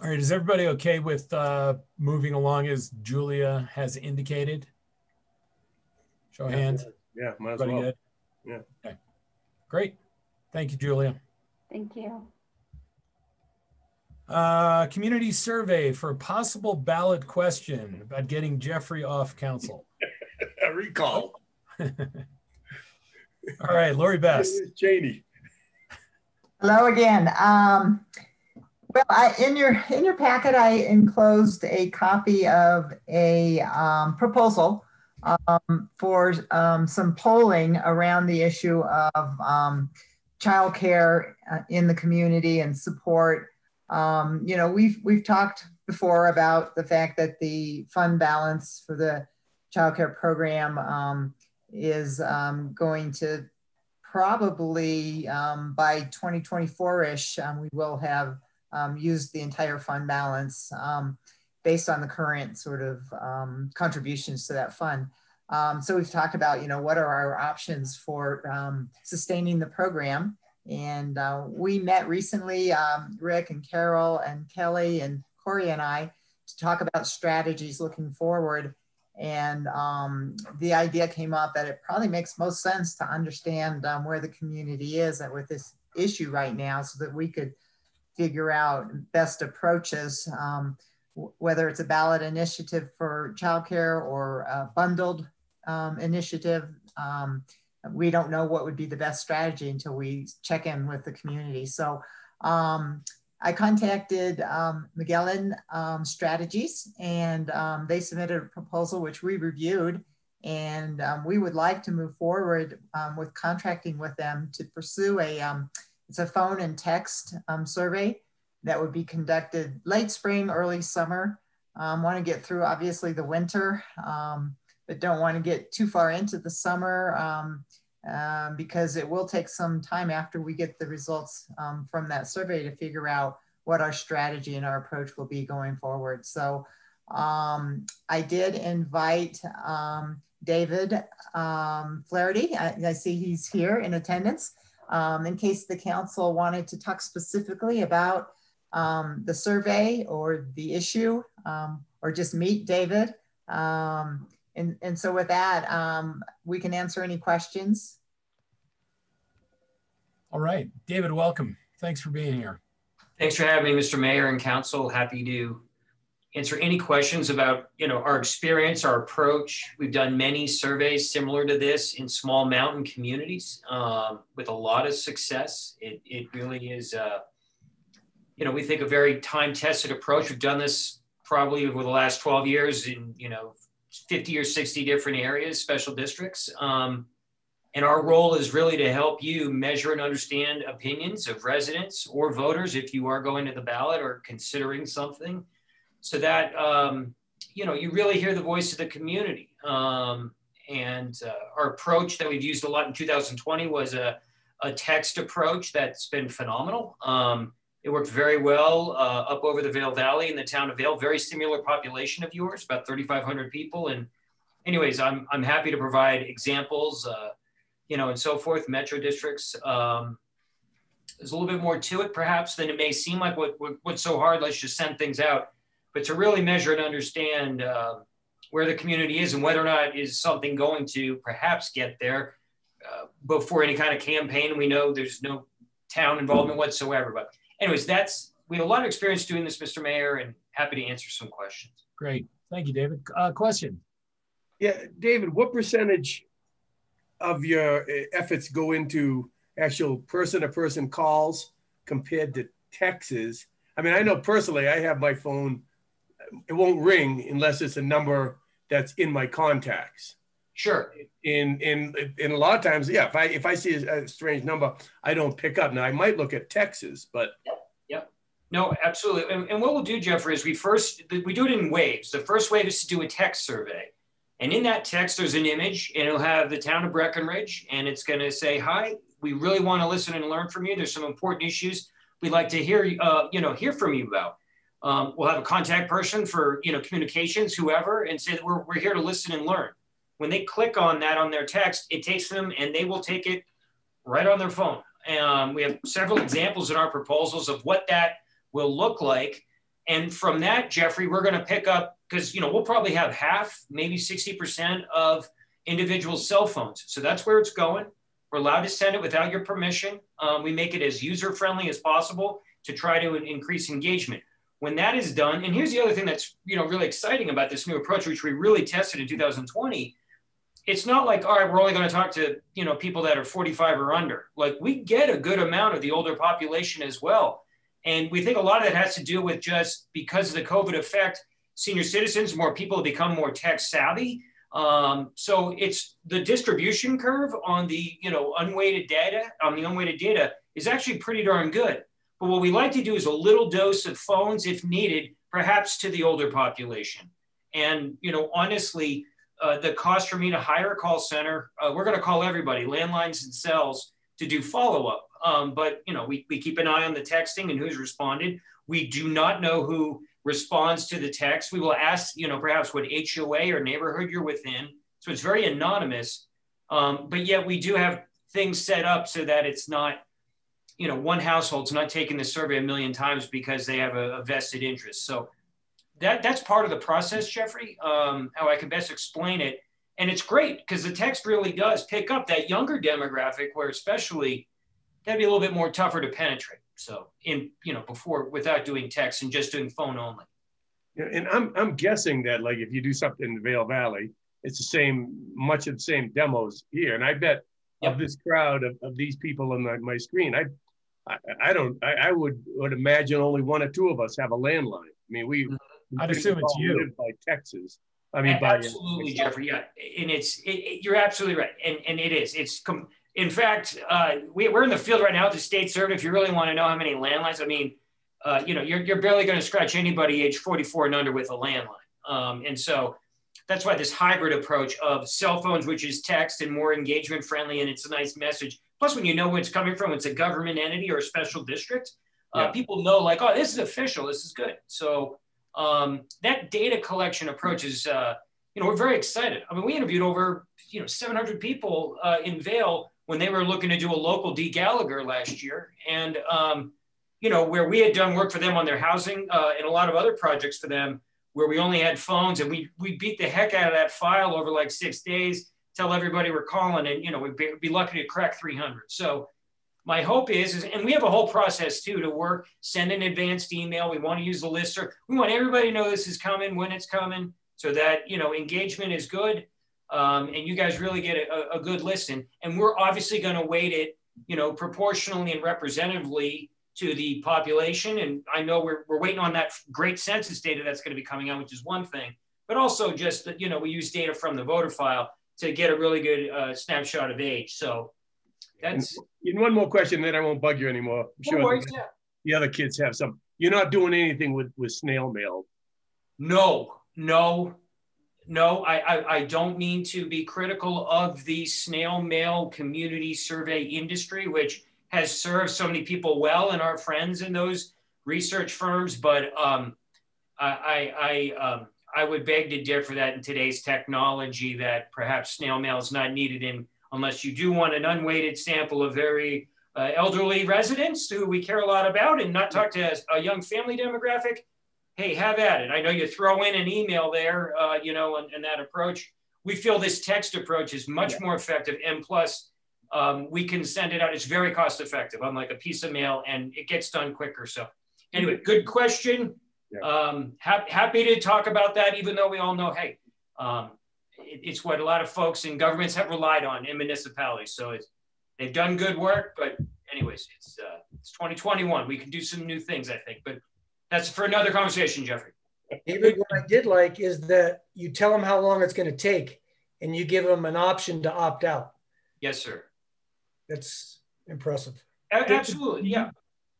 All right, is everybody okay with uh, moving along as Julia has indicated? Show of Yeah. hands. Yeah, might as Everybody well. good? Yeah. Okay. Great. Thank you, Julia. Thank you. Uh, community survey for a possible ballot question about getting Jeffrey off council. (laughs) A recall. (laughs) All right, Laurie Best. Cheney. Hello again. Um, well, I, in your in your packet, I enclosed a copy of a um, proposal um, for um, some polling around the issue of um, childcare uh, in the community and support. Um, you know, we've we've talked before about the fact that the fund balance for the childcare program um, is um, going to probably um, by 2024-ish, um, we will have um, used the entire fund balance um, based on the current sort of contributions to that fund. So we've talked about, you know, what are our options for sustaining the program? And uh, we met recently, Rick and Carol and Kelly and Corey and I, to talk about strategies looking forward. And um, the idea came up that it probably makes most sense to understand um, where the community is with this issue right now so that we could figure out best approaches, um, whether it's a ballot initiative for childcare or a bundled um, initiative. Um, we don't know what would be the best strategy until we check in with the community. So um, I contacted um, Magellan um, Strategies and um, they submitted a proposal which we reviewed and um, we would like to move forward um, with contracting with them to pursue a, um, it's a phone and text survey that would be conducted late spring, early summer. want to get through obviously the winter, but don't want to get too far into the summer um, um, because it will take some time after we get the results um, from that survey to figure out what our strategy and our approach will be going forward. So um, I did invite um, David um, Flaherty. I, I, see he's here in attendance in case the council wanted to talk specifically about the survey or the issue or just meet David. And, and so with that, um, we can answer any questions. All right, David, welcome. Thanks for being here. Thanks for having me, Mr. Mayor and Council. Happy to answer any questions about you know our experience, our approach. We've done many surveys similar to this in small mountain communities um, with a lot of success. It, it really is, uh, you know, we think a very time-tested approach. We've done this probably over the last 12 years in you know 50 or 60 different areas, special districts. Um, and our role is really to help you measure and understand opinions of residents or voters if you are going to the ballot or considering something so that, um, you know, you really hear the voice of the community. Um, and uh, our approach that we've used a lot in 2020 was a, a text approach that's been phenomenal. Um, it worked very well uh, up over the Vail Valley in the town of Vail, very similar population of yours, about 3,500 people. And anyways, I'm, I'm happy to provide examples, uh, you know, and so forth, metro districts. Um, there's a little bit more to it perhaps than it may seem like what, what what's so hard, let's just send things out. But to really measure and understand uh, where the community is and whether or not is something going to perhaps get there uh, before any kind of campaign. We know there's no town involvement whatsoever, but anyways, that's we have a lot of experience doing this, Mr. Mayor, and happy to answer some questions. Great, thank you, David. Uh, question? Yeah, David, what percentage of your efforts go into actual person-to-person calls compared to texts? I mean, I know personally, I have my phone; it won't ring unless it's a number that's in my contacts. Sure. In in in a lot of times, yeah. If I if I see a, strange number, I don't pick up. Now I might look at Texas, but yep, yep. No, absolutely. And, and what we'll do, Jeffrey, is we first we do it in waves. The first wave is to do a text survey, and in that text, there's an image, and it'll have the town of Breckenridge, and it's going to say, "Hi, we really want to listen and learn from you. There's some important issues we'd like to hear uh, you know hear from you about." Um, we'll have a contact person for you know communications, whoever, and say that we're, we're here to listen and learn when they click on that on their text, it takes them and they will take it right on their phone. Um, we have several examples in our proposals of what that will look like. And from that, Jeffrey, we're going to pick up because you know we'll probably have half, maybe 60% of individual cell phones. So that's where it's going. We're allowed to send it without your permission. Um, we make it as user friendly as possible to try to increase engagement. When that is done, and here's the other thing that's you know really exciting about this new approach, which we really tested in 2020. It's not like all right, we're only going to talk to you know people that are 45 or under. Like we get a good amount of the older population as well, and we think a lot of that has to do with just because of the COVID effect. Senior citizens, more people have become more tech savvy. Um, so it's the distribution curve on the you know unweighted data on the unweighted data is actually pretty darn good. But what we like to do is a little dose of phones if needed, perhaps to the older population. And, you know, honestly, uh, the cost for me to hire a call center, uh, we're going to call everybody, landlines and cells, to do follow up. Um, but, you know, we, we keep an eye on the texting and who's responded. We do not know who responds to the text. We will ask, you know, perhaps what HOA or neighborhood you're within. So it's very anonymous. Um, but yet we do have things set up so that it's not you know, one household's not taking the survey a million times because they have a, a vested interest. So that that's part of the process, Jeffrey. Um, how I can best explain it, and it's great because the text really does pick up that younger demographic, where especially that'd be a little bit more tougher to penetrate. So in you know before without doing text and just doing phone only. Yeah, and I'm I'm guessing that like if you do something in the Vail Valley, it's the same, much of the same demos here, and I bet of this crowd of, of these people on my, my screen, I I, I don't. I, I, would would imagine only one or two of us have a landline. I mean, we. Mm-hmm. I'd assume it's you by Texas. I mean, by absolutely, uh, Jeffrey. Yeah, and it's it, it, you're absolutely right, and and it is. It's com- in fact, uh, we, we're in the field right now at the state survey. If you really want to know how many landlines, I mean, uh, you know, you're you're barely going to scratch anybody age 44 and under with a landline. Um, and so that's why this hybrid approach of cell phones, which is text and more engagement friendly, and it's a nice message, Plus, when you know where it's coming from, it's a government entity or a special district. Uh, yeah. People know, like, oh, this is official. This is good. So um, that data collection approach is, uh, you know, we're very excited. I mean, we interviewed over, you know, 700 people uh, in Vail when they were looking to do a local D Gallagher last year, and um, you know, where we had done work for them on their housing uh, and a lot of other projects for them, where we only had phones, and we we beat the heck out of that file over like six days tell everybody we're calling and, you know, we'd be, be lucky to crack 300. So my hope is, is, and we have a whole process too to work, send an advanced email. We want to use the listserv. We want everybody to know this is coming, when it's coming, so that, you know, engagement is good. Um, and you guys really get a, a good listen. And we're obviously going to weight it, you know, proportionally and representatively to the population. And I know we're, we're waiting on that great census data that's going to be coming out, which is one thing, but also just that, you know, we use data from the voter file to get a really good uh, snapshot of age. So that's. And one more question, then I won't bug you anymore. I'm sure worries, the, yeah. the other kids have some. You're not doing anything with with snail mail. No, no, no. I, I, I don't mean to be critical of the snail mail community survey industry, which has served so many people well and our friends in those research firms. But um, I, I, I um, I would beg to differ that in today's technology that perhaps snail mail is not needed in unless you do want an unweighted sample of very uh, elderly residents who we care a lot about and not talk to as a young family demographic. Hey, have at it. I know you throw in an email there, uh, you know, and, and, that approach. We feel this text approach is much more effective. And plus, um, we can send it out. It's very cost effective, unlike a piece of mail, and it gets done quicker. So, anyway, good question. Yeah. Um, ha- happy to talk about that, even though we all know, hey, um, it's what a lot of folks in governments have relied on in municipalities. So they've done good work, but anyways, it's uh, it's 2021. We can do some new things, I think, but that's for another conversation, Jeffrey. David, what I did like is that you tell them how long it's going to take, and you give them an option to opt out. Yes, sir. That's impressive. Absolutely, yeah.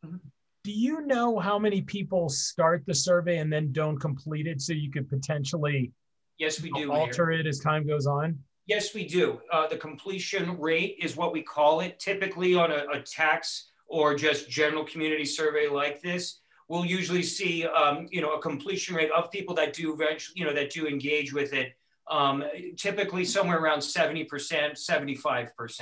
Mm-hmm do you know how many people start the survey and then don't complete it so you could potentially yes we do alter it as time goes on? Yes we do. Uh, the completion rate is what we call it. Typically on a, a, tax or just general community survey like this we'll usually see um, you know a completion rate of people that do eventually you know that do engage with it um, typically somewhere around 70% 75%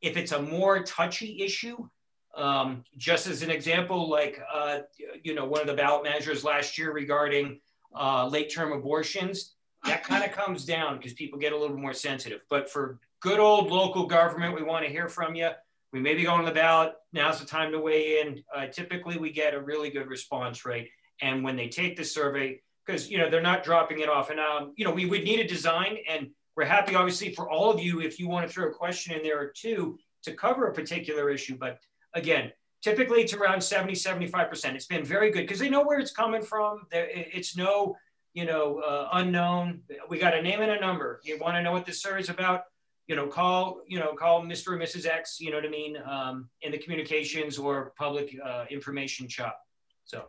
if it's a more touchy issue Um, just as an example, like, uh, you know, one of the ballot measures last year regarding uh, late term abortions, that kind of comes down because people get a little more sensitive. But for good old local government, we want to hear from you. We may be going to the ballot. Now's the time to weigh in. Uh, typically, we get a really good response rate. And when they take the survey, because you know they're not dropping it off, and um, you know we would need a design, and we're happy, obviously, for all of you if you want to throw a question in there or two to cover a particular issue. But again, typically it's around 70, 75%. It's been very good because they know where it's coming from. It's no, you know, uh, unknown. We got a name and a number. You want to know what this survey is about? You know, call, you know, call Mr. or Mrs. X, you know what I mean, um, in the communications or public uh, information shop. So.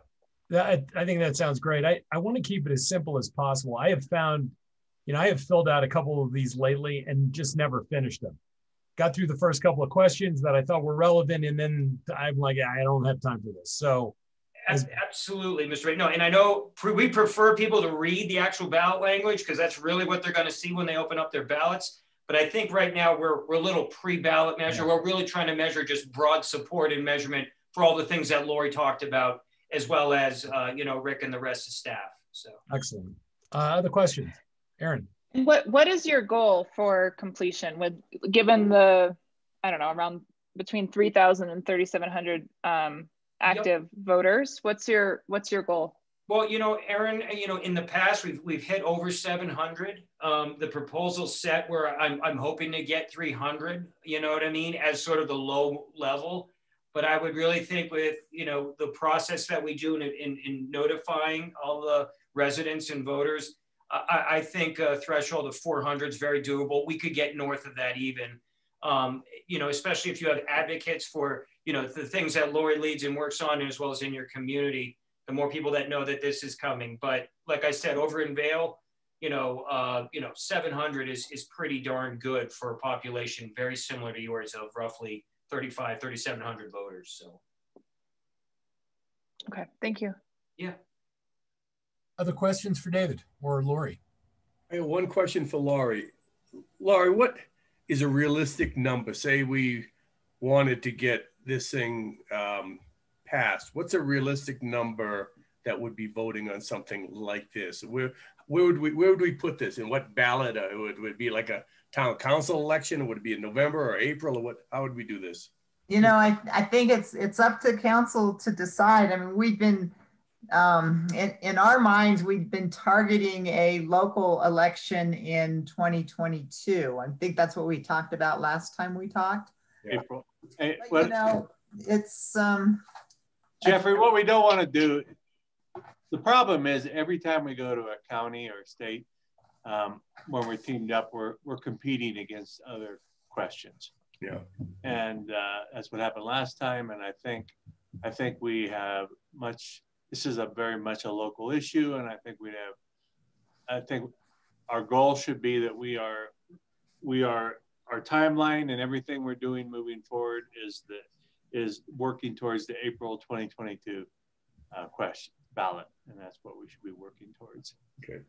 I, I think that sounds great. I, I want to keep it as simple as possible. I have found, you know, I have filled out a couple of these lately and just never finished them got through the first couple of questions that I thought were relevant, and then I'm like, I don't have time for this. So, as, absolutely, Mr. Ray. No, and I know we prefer people to read the actual ballot language because that's really what they're going to see when they open up their ballots. But I think right now we're we're a little pre-ballot measure. Yeah. We're really trying to measure just broad support and measurement for all the things that Laurie talked about, as well as uh, you know Rick and the rest of staff. So excellent. Uh, other questions, Erin? What what is your goal for completion with given the I don't know around between 3,000 and 3,700 um, active yep. voters? What's your what's your goal? Well, you know, Erin, you know, in the past we've we've hit over 700. Um, the proposal set where I'm I'm hoping to get 300. You know what I mean, as sort of the low level. But I would really think with you know the process that we do in, in, in notifying all the residents and voters, I, I think a threshold of 400 is very doable. We could get north of that even. Um, you know, especially if you have advocates for, you know, the things that Laurie leads and works on, as well as in your community, the more people that know that this is coming. But like I said, over in Vail, you know, uh, you know, 700 is, is pretty darn good for a population very similar to yours of roughly 35, 3,700 voters. So. Okay, thank you. Yeah. Other questions for David or Lori? I have one question for Laurie. Laurie, what is a realistic number? Say we wanted to get this thing um, passed. What's a realistic number that would be voting on something like this? Where where would we where would we put this? In what ballot? Uh, would, would it be like a town council election? Would it be in November or April? Or what? How would we do this? You know, I, I think it's it's up to council to decide. I mean, we've been um, in, in our minds, we've been targeting a local election in 2022. I think that's what we talked about last time we talked. April. Hey, but, you know, it's um, Jeffrey. What we don't want to do. The problem is every time we go to a county or a state, um, when we're teamed up, we're we're competing against other questions. Yeah. And uh, that's what happened last time. And I think I think we have much this is a very much a local issue, and I think we have. I think our goal should be that we are, we are our timeline and everything we're doing moving forward is the is working towards the April 2022 uh, question ballot, and that's what we should be working towards. Okay.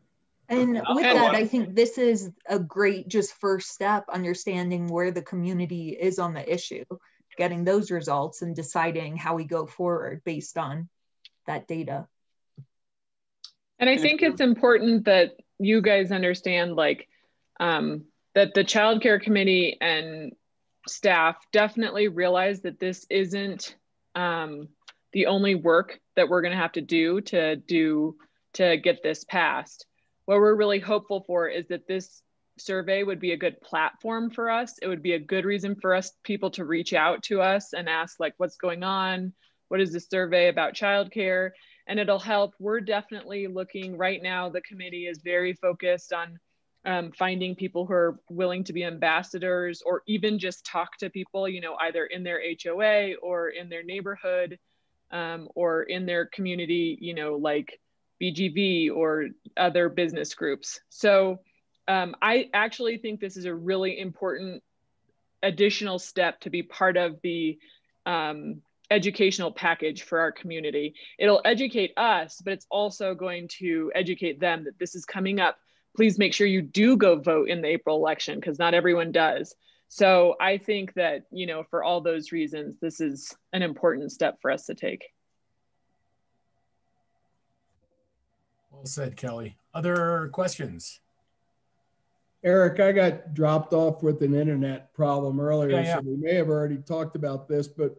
And with that, I think this is a great just first step, understanding where the community is on the issue, getting those results and deciding how we go forward based on that data. And I think it's important that you guys understand like um, that the child care committee and staff definitely realize that this isn't um, the only work that we're going to have to do to do to get this passed. What we're really hopeful for is that this survey would be a good platform for us. It would be a good reason for us people to reach out to us and ask like what's going on, what is the survey about childcare? And it'll help. We're definitely looking right now. The committee is very focused on um, finding people who are willing to be ambassadors or even just talk to people, you know, either in their HOA or in their neighborhood um, or in their community, you know, like BGV or other business groups. So um, I actually think this is a really important additional step to be part of the um, educational package for our community. It'll educate us, but it's also going to educate them that this is coming up. Please make sure you do go vote in the April election because not everyone does. So I think that, you know, for all those reasons, this is an important step for us to take. Well said, Kelly. Other questions? Eric, I got dropped off with an internet problem earlier, Yeah, yeah. so we may have already talked about this, but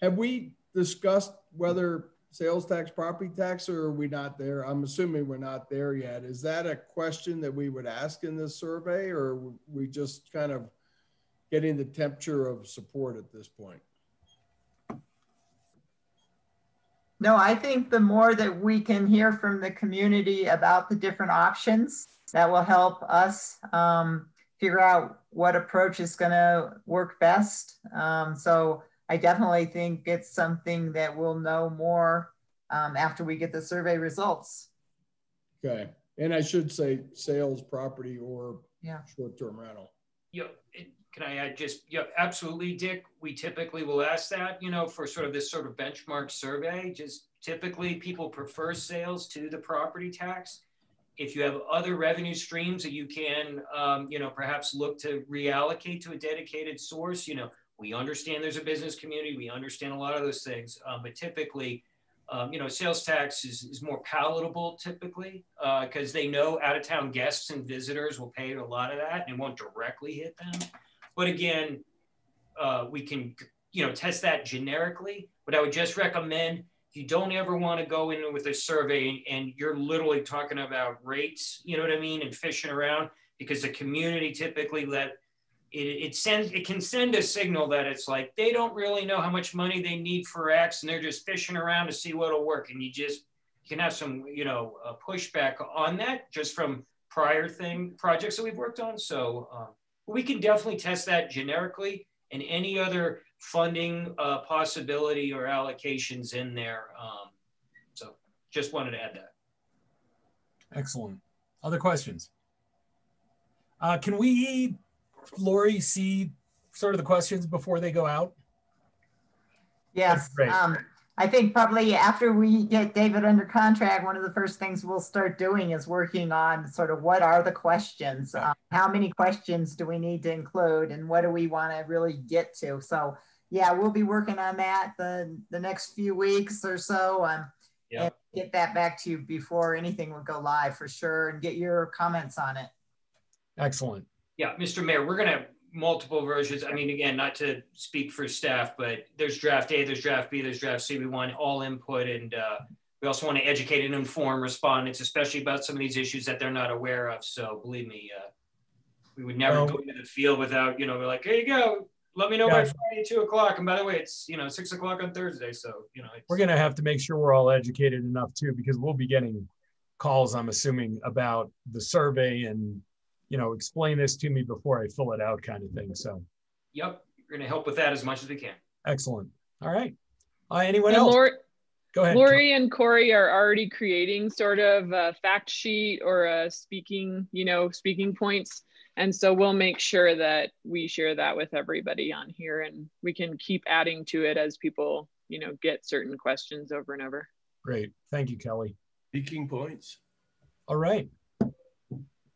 have we discussed whether sales tax, property tax, or are we not there? I'm assuming we're not there yet. Is that a question that we would ask in this survey, or we just kind of getting the temperature of support at this point? No, I think the more that we can hear from the community about the different options, that will help us um, figure out what approach is going to work best. Um, so I definitely think it's something that we'll know more um, after we get the survey results. Okay, and I should say sales, property, or Yeah. short-term rental. Yeah, can I add just, yeah, absolutely, Dick. We typically will ask that, you know, for sort of this sort of benchmark survey. Just typically people prefer sales to the property tax. If you have other revenue streams that you can, um, you know, perhaps look to reallocate to a dedicated source, you know, we understand there's a business community, we understand a lot of those things, um, but typically, um, you know, sales tax is, is more palatable typically because they know out of town guests and visitors will pay a lot of that and won't directly hit them. But again, uh, we can, you know, test that generically. But I would just recommend you don't ever want to go in with a survey and you're literally talking about rates, you know what I mean, and fishing around because the community typically let it, it sends it can send a signal that it's like they don't really know how much money they need for X and they're just fishing around to see what'll work. And you just you can have some, you know, pushback on that just from prior thing projects that we've worked on. So um, we can definitely test that generically and any other funding uh, possibility or allocations in there. Um, so just wanted to add that. Excellent. Other questions? Uh, can we, Laurie, see sort of the questions before they go out? Yes. Um, I think probably after we get David under contract, one of the first things we'll start doing is working on sort of what are the questions? Um, how many questions do we need to include and what do we want to really get to? So yeah, we'll be working on that the, the next few weeks or so. Um, Yeah. and get that back to you before anything will go live for sure and get your comments on it. Excellent. Yeah, Mr. Mayor, we're gonna have multiple versions. I mean, again, not to speak for staff, but there's draft A, there's draft B, there's draft C. We want all input and uh, we also want to educate and inform respondents, especially about some of these issues that they're not aware of. So believe me, uh, we would never go into the field without, you know, we're like, here you go. Let me know by Yeah. Friday, two o'clock. And by the way, it's, you know, six o'clock on Thursday. So, you know, it's, We're gonna have to make sure we're all educated enough too, because we'll be getting calls, I'm assuming, about the survey and, you know, explain this to me before I fill it out kind of thing. So, yep, we're going to help with that as much as we can. excellent. All right. Uh, anyone And else? Laurie, Go ahead. Laurie and Corey are already creating sort of a fact sheet or a speaking, you know, speaking points. And so we'll make sure that we share that with everybody on here and we can keep adding to it as people, you know, get certain questions over and over. Great. Thank you, Kelly. Speaking points. All right.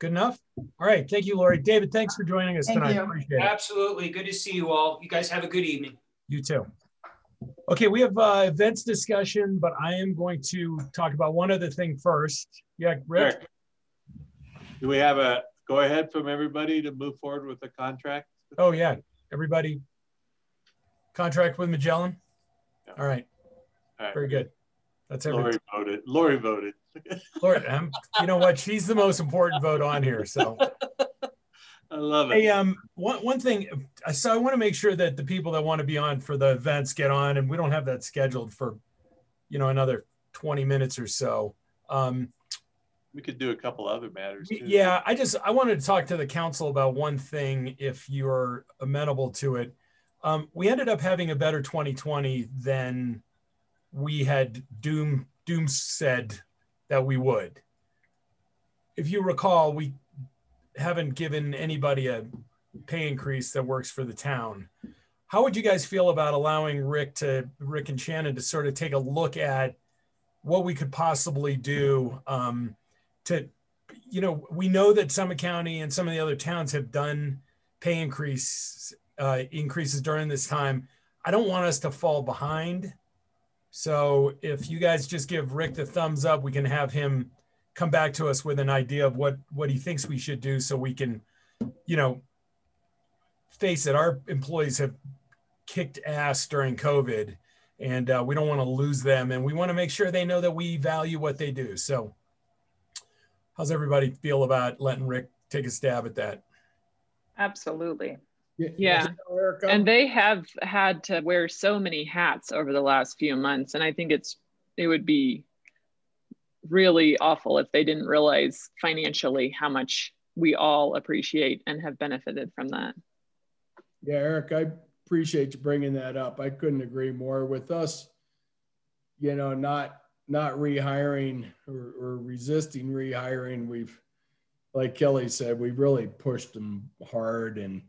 Good enough? All right. Thank you, Laurie. David, thanks for joining us Thank tonight. you. Appreciate it. Absolutely. Good to see you all. You guys have a good evening. You too. Okay, we have uh, events discussion, but I am going to talk about one other thing first. Yeah, Rick? Rick, Do we have a go ahead from everybody to move forward with the contract? Oh, yeah. Everybody contract with Magellan? All right. All right. Very good. That's Laurie voted. Laurie voted. Lord, um, you know what? She's the most important vote on here. So, I love it. hey, um, one, one thing, so I want to make sure that the people that want to be on for the events get on, and we don't have that scheduled for, you know, another 20 minutes or so. Um, We could do a couple other matters too. Yeah, I just I wanted to talk to the council about one thing if you're amenable to it. Um, we ended up having a better 2020 than we had doom doom said that we would. If you recall, we haven't given anybody a pay increase that works for the town. How would you guys feel about allowing Rick to Rick and Shannon to sort of take a look at what we could possibly do um, to, you know, we know that Summit County and some of the other towns have done pay increase uh, increases during this time. I don't want us to fall behind. So if you guys just give Rick the thumbs up, we can have him come back to us with an idea of what what he thinks we should do, so we can, you know, face it. Our employees have kicked ass during COVID, and uh, we don't want to lose them, and we want to make sure they know that we value what they do. So, how's everybody feel about letting Rick take a stab at that? Absolutely. Yeah. And they have had to wear so many hats over the last few months. And I think it's, it would be really awful if they didn't realize financially how much we all appreciate and have benefited from that. Yeah, Eric, I appreciate you bringing that up. I couldn't agree more with us. You know, not not rehiring or, or resisting rehiring. We've, like Kelly said, we've really pushed them hard and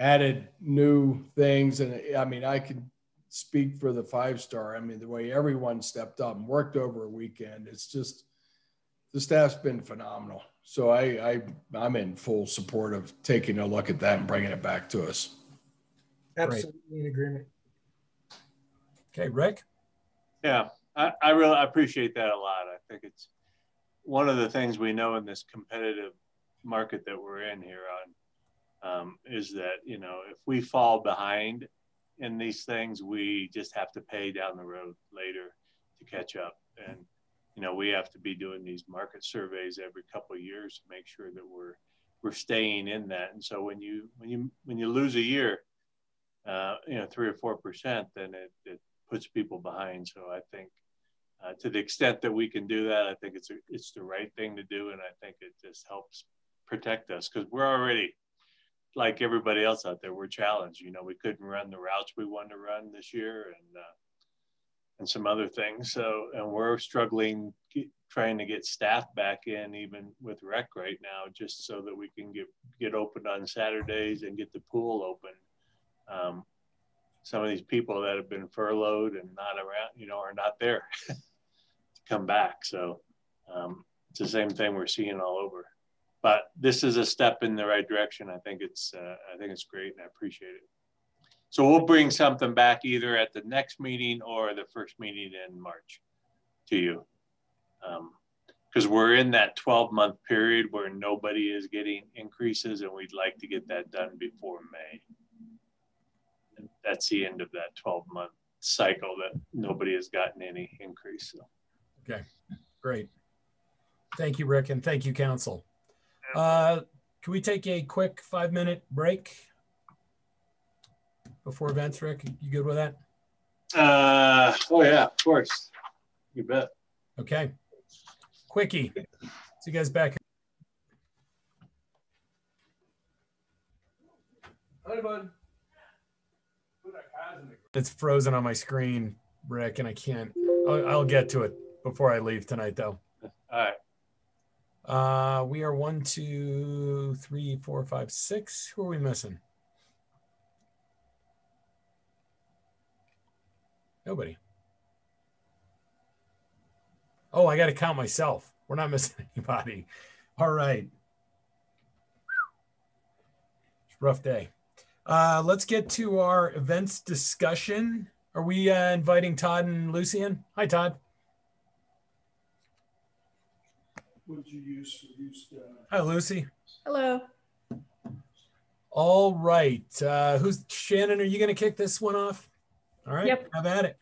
added new things. And I mean, I can speak for the five star. I mean, the way everyone stepped up and worked over a weekend, it's just the staff's been phenomenal. So I, I I'm in full support of taking a look at that and bringing it back to us. Absolutely in agreement. Okay, Rick. Yeah, I, I really appreciate that a lot. I think it's one of the things we know in this competitive market that we're in here on um, is that you know if we fall behind in these things, we just have to pay down the road later to catch up. And you know we have to be doing these market surveys every couple of years to make sure that we're we're staying in that. And so when you when you when you lose a year, uh, you know three or four percent, then it, it puts people behind. So I think uh, to the extent that we can do that, I think it's a, it's the right thing to do, and I think it just helps protect us because we're already like everybody else out there. We're challenged. You know, we couldn't run the routes we wanted to run this year, and uh, and some other things. So, and we're struggling trying to get staff back in, even with rec right now, just so that we can get get open on Saturdays and get the pool open. Um, some of these people that have been furloughed and not around, you know, are not there (laughs) to come back. So um, it's the same thing we're seeing all over. But this is a step in the right direction. I think it's uh, I think it's great, and I appreciate it. So we'll bring something back either at the next meeting or the first meeting in March to you. Because um, we're in that 12 month period where nobody is getting increases, and we'd like to get that done before May. That's the end of that 12 month cycle that nobody has gotten any increase. So. Okay, great. Thank you, Rick, and thank you, Council. Uh, can we take a quick five minute break? before events, Rick? You good with that? Uh, oh yeah, of course. You bet. Okay. Quickie. See you guys back. Hi, bud. It's frozen on my screen, Rick, and I can't. I'll, I'll get to it before I leave tonight, though. All right. Uh, we are one, two, three, four, five, six. Who are we missing? Nobody. Oh, I got to count myself. We're not (laughs) missing anybody. All right. Rough day. Uh, let's get to our events discussion. Are we uh, inviting Todd and Lucian? Hi, Todd. What did you use? Used, uh... Hi, Lucy. Hello. All right. Uh, who's Shannon? Are you going to kick this one off? All right, yep. have at it.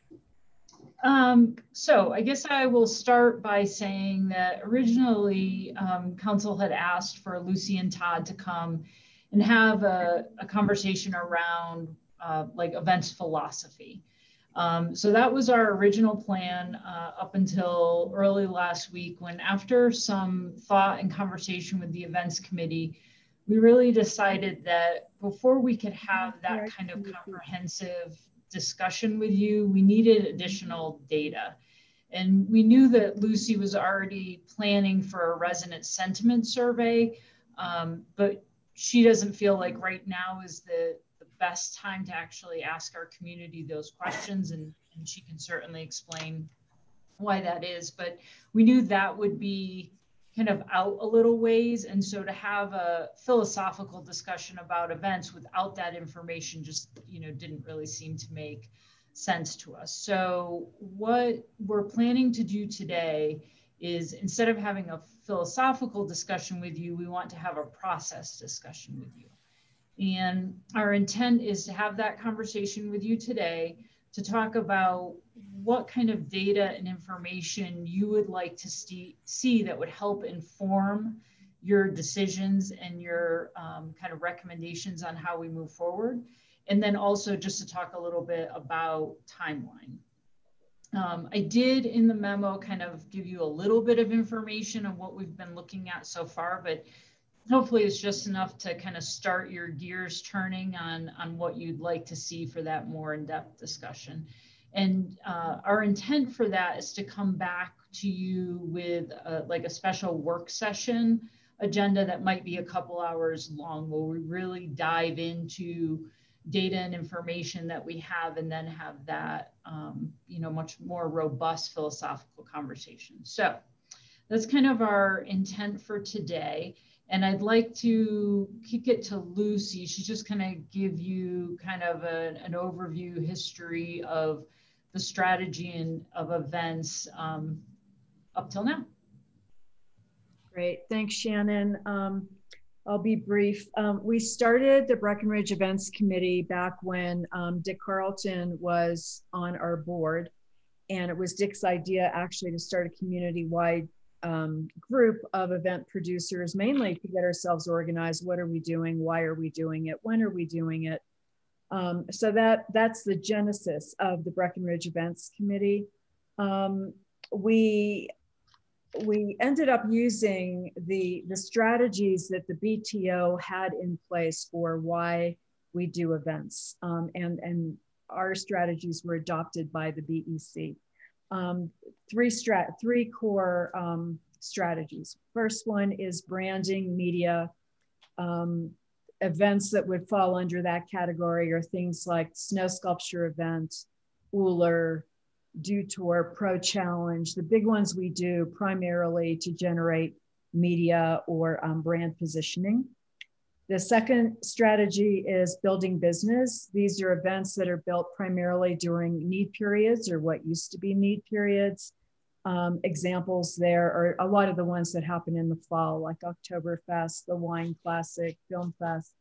Um, so I guess I will start by saying that originally um, council had asked for Lucy and Todd to come and have a, a conversation around uh, like events philosophy. Um, so that was our original plan uh, up until early last week when after some thought and conversation with the events committee, we really decided that before we could have that kind of comprehensive discussion with you, we needed additional data. And we knew that Lucy was already planning for a resident sentiment survey, um, but she doesn't feel like right now is the, the best time to actually ask our community those questions. And, and she can certainly explain why that is. But we knew that would be kind of out a little ways. And so to have a philosophical discussion about events without that information just, you know, didn't really seem to make sense to us. So what we're planning to do today is instead of having a philosophical discussion with you, we want to have a process discussion with you. And our intent is to have that conversation with you today to talk about what kind of data and information you would like to see, that would help inform your decisions and your um, kind of recommendations on how we move forward. And then also just to talk a little bit about timeline. Um, I did in the memo kind of give you a little bit of information on what we've been looking at so far, but hopefully it's just enough to kind of start your gears turning on, on what you'd like to see for that more in-depth discussion. And uh, our intent for that is to come back to you with a, like a special work session agenda that might be a couple hours long where we really dive into data and information that we have and then have that um, you know much more robust philosophical conversation so that's kind of our intent for today and i'd like to kick it to lucy she's just kind of give you kind of a, an overview history of the strategy and of events um, up till now great thanks shannon um, I'll be brief. Um, we started the Breckenridge Events Committee back when um, Dick Carleton was on our board. And it was Dick's idea actually to start a community-wide um, group of event producers, mainly to get ourselves organized. What are we doing? Why are we doing it? When are we doing it? Um, so that that's the genesis of the Breckenridge Events Committee. Um, we we ended up using the, the strategies that the BTO had in place for why we do events. Um, and, and our strategies were adopted by the BEC. Um, three, strat three core um, strategies. First one is branding, media. Um, events that would fall under that category are things like snow sculpture event, Ullr, Dew Tour, pro challenge, the big ones we do primarily to generate media or um, brand positioning. The second strategy is building business. These are events that are built primarily during need periods or what used to be need periods. Um, examples there are a lot of the ones that happen in the fall, like Oktoberfest, the Wine Classic, Film Fest.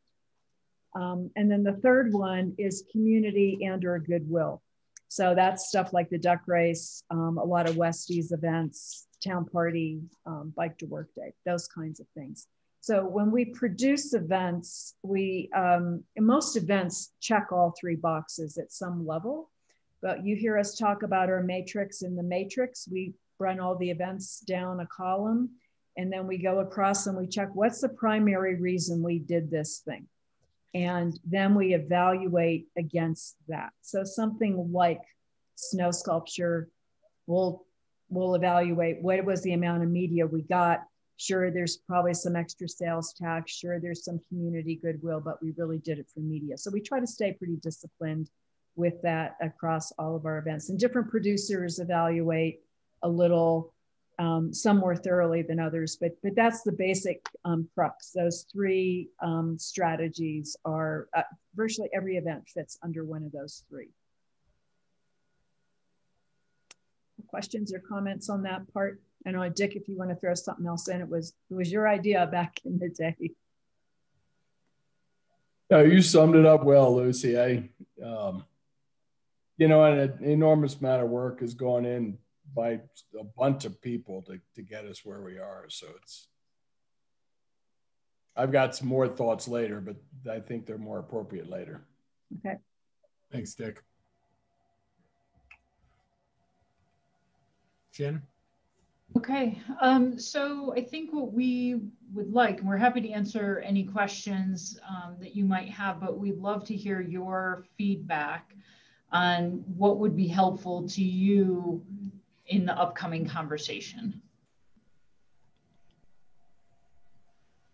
Um, and then the third one is community and or goodwill. So that's stuff like the duck race, um, a lot of Westies events, town party, um, bike to work day, those kinds of things. So when we produce events, we, um, most events check all three boxes at some level, but you hear us talk about our matrix. In the matrix, we run all the events down a column and then we go across and we check what's the primary reason we did this thing and then we evaluate against that. So something like snow sculpture, we'll we'll evaluate what was the amount of media we got. Sure, there's probably some extra sales tax. Sure, there's some community goodwill, but we really did it for media. So we try to stay pretty disciplined with that across all of our events. And different producers evaluate a little um, some more thoroughly than others, but, but that's the basic um, crux. Those three um, strategies are uh, virtually every event fits under one of those three. Questions or comments on that part? I know, Dick, if you want to throw something else in, it was it was your idea back in the day. No, you summed it up well, Lucy. I, um, you know, an enormous amount of work has gone in by a bunch of people to, to get us where we are. So it's, I've got some more thoughts later, but I think they're more appropriate later. Okay. Thanks, Dick. Jen? Okay, um, so I think what we would like, and we're happy to answer any questions um, that you might have, but we'd love to hear your feedback on what would be helpful to you in the upcoming conversation.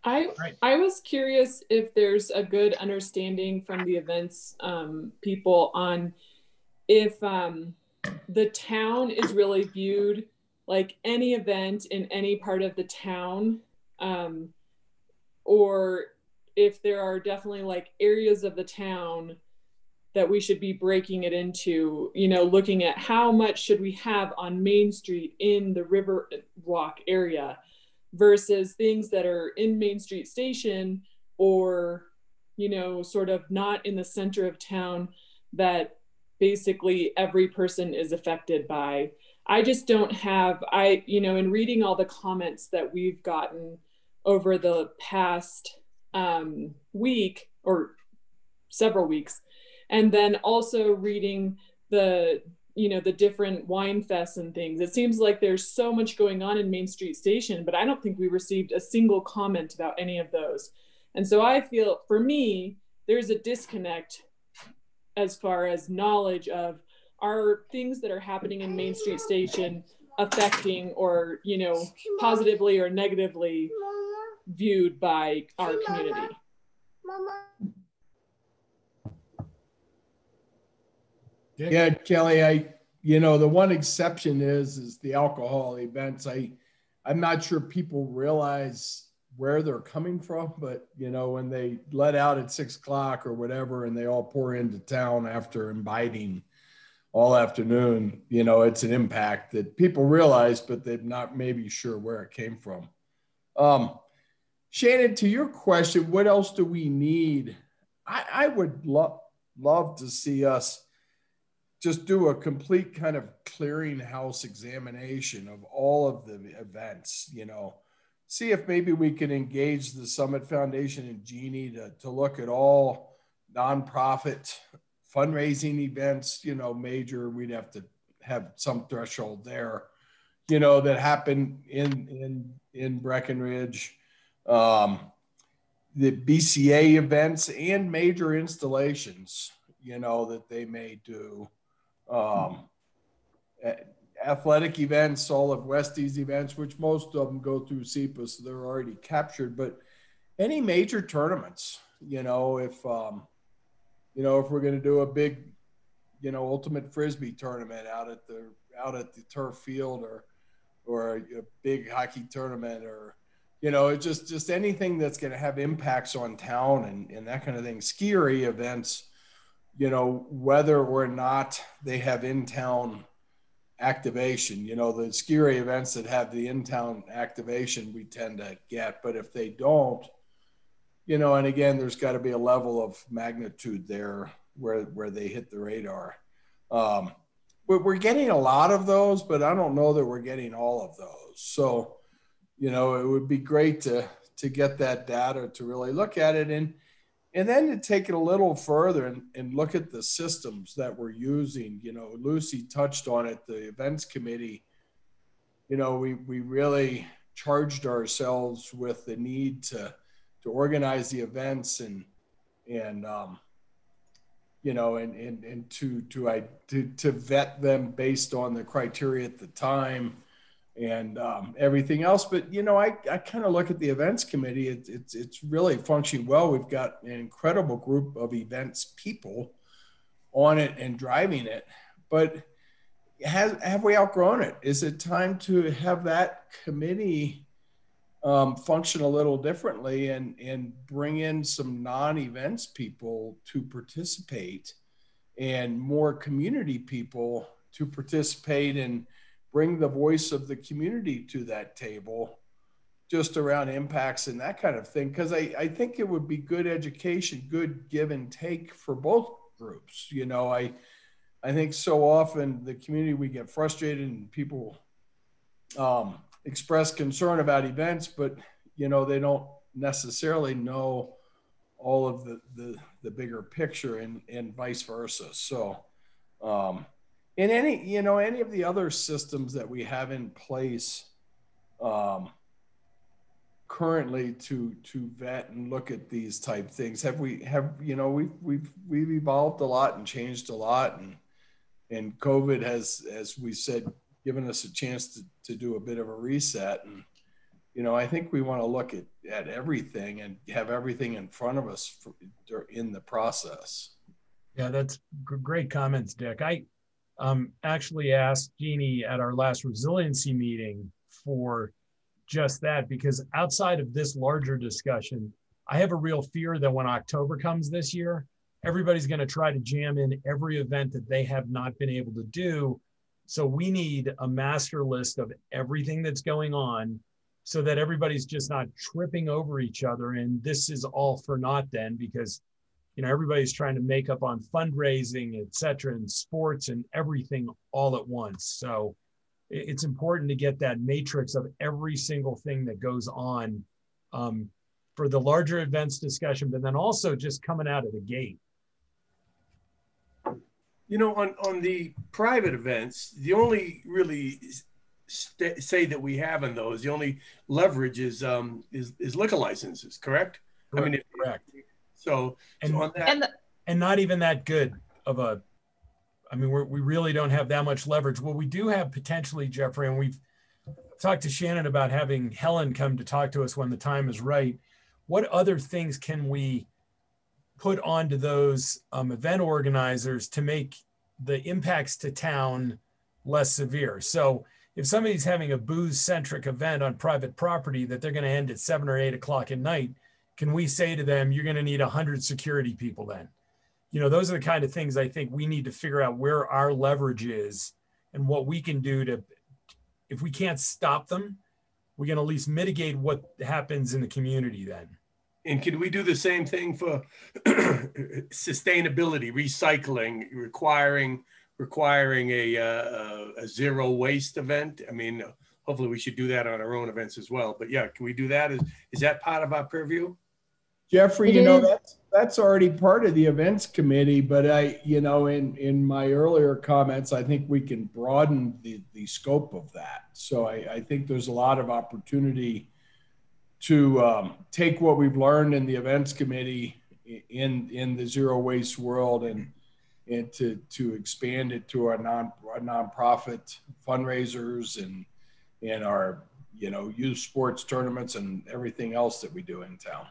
I right. I was curious if there's a good understanding from the events um, people on if um, the town is really viewed like any event in any part of the town um, or if there are definitely like areas of the town that we should be breaking it into, you know, looking at how much should we have on Main Street in the River Walk area versus things that are in Main Street Station or, you know, sort of not in the center of town that basically every person is affected by. I just don't have, I, you know, in reading all the comments that we've gotten over the past um, week or several weeks, and then also reading the you know the different wine fests and things it seems like there's so much going on in main street station but i don't think we received a single comment about any of those. And so i feel for me there's a disconnect as far as knowledge of are things that are happening in main street station affecting or you know positively or negatively viewed by our community Yeah, Kelly, I, you know, the one exception is, is the alcohol events. I, I'm not sure people realize where they're coming from, but you know, when they let out at six o'clock or whatever, and they all pour into town after imbibing all afternoon, you know, it's an impact that people realize, but they're not maybe sure where it came from. Um, Shannon, to your question, what else do we need? I, I would love love to see us just do a complete kind of clearinghouse examination of all of the events, you know, see if maybe we can engage the Summit Foundation and Jeannie to, to look at all nonprofit fundraising events, you know, major, we'd have to have some threshold there, you know, that happen in, in, in Breckenridge. Um, the BCA events and major installations, you know, that they may do um, athletic events, all of Westie's events, which most of them go through SEPA, so they're already captured. But any major tournaments, you know, if um, you know, if we're going to do a big, you know, ultimate frisbee tournament out at the out at the turf field, or or a, big hockey tournament, or you know, it's just just anything that's going to have impacts on town and and that kind of thing. Ski events you know, whether or not they have in town activation. You know, the ski events that have the in town activation, we tend to get, but if they don't, you know, and again, there's got to be a level of magnitude there where where they hit the radar. Um, but we're getting a lot of those, but I don't know that we're getting all of those. So, you know, it would be great to to get that data to really look at it and and then to take it a little further and, and look at the systems that we're using you know lucy touched on it the events committee you know we, we really charged ourselves with the need to to organize the events and and um, you know and and, and to to I to, to vet them based on the criteria at the time and um, everything else. But you know, I, I kind of look at the events committee. It, it's it's really functioning well. We've got an incredible group of events people on it and driving it. But has have we outgrown it? Is it time to have that committee um, function a little differently and and bring in some non-events people to participate and more community people to participate and bring the voice of the community to that table just around impacts and that kind of thing. Because I, I think it would be good education good give and take for both groups you know? I i think so often the community we get frustrated and people um, express concern about events but you know they don't necessarily know all of the the, the bigger picture and and vice versa. So um, in any you know any of the other systems that we have in place um, currently to to vet and look at these type things have we have you know we've we've we've evolved a lot and changed a lot and and covid has as we said given us a chance to, to do a bit of a reset and you know i think we want to look at at everything and have everything in front of us for, in the process yeah that's great comments dick i um, actually asked Jeannie at our last resiliency meeting for just that because outside of this larger discussion, I have a real fear that when October comes this year, everybody's going to try to jam in every event that they have not been able to do. So we need a master list of everything that's going on so that everybody's just not tripping over each other. And this is all for naught then because you know everybody's trying to make up on fundraising, et cetera, and sports and everything all at once. So it's important to get that matrix of every single thing that goes on um, for the larger events discussion, but then also just coming out of the gate. You know, on, on the private events, the only really st- say that we have in those, the only leverage is um, is, is liquor licenses, correct? correct. I mean, if, correct. So, and, so on that, and, the, and not even that good of a. I mean, we're, we really don't have that much leverage. What we do have potentially, Jeffrey, and we've talked to Shannon about having Helen come to talk to us when the time is right. What other things can we put onto those um, event organizers to make the impacts to town less severe? So if somebody's having a booze centric event on private property that they're going to end at seven or eight o'clock at night, can we say to them, you're going to need 100 security people then? You know, those are the kind of things I think we need to figure out where our leverage is and what we can do to, if we can't stop them, we can at least mitigate what happens in the community then. And can we do the same thing for (clears throat) sustainability, recycling, requiring requiring a, uh, a zero waste event? I mean, hopefully we should do that on our own events as well. But yeah, can we do that? Is is that part of our purview? Jeffrey, it you know is. that's that's already part of the events committee, but I, you know, in in my earlier comments, I think we can broaden the the scope of that. So I, I think there's a lot of opportunity to um, take what we've learned in the events committee in in the zero waste world and and to to expand it to our non our nonprofit fundraisers and and our you know youth sports tournaments and everything else that we do in town.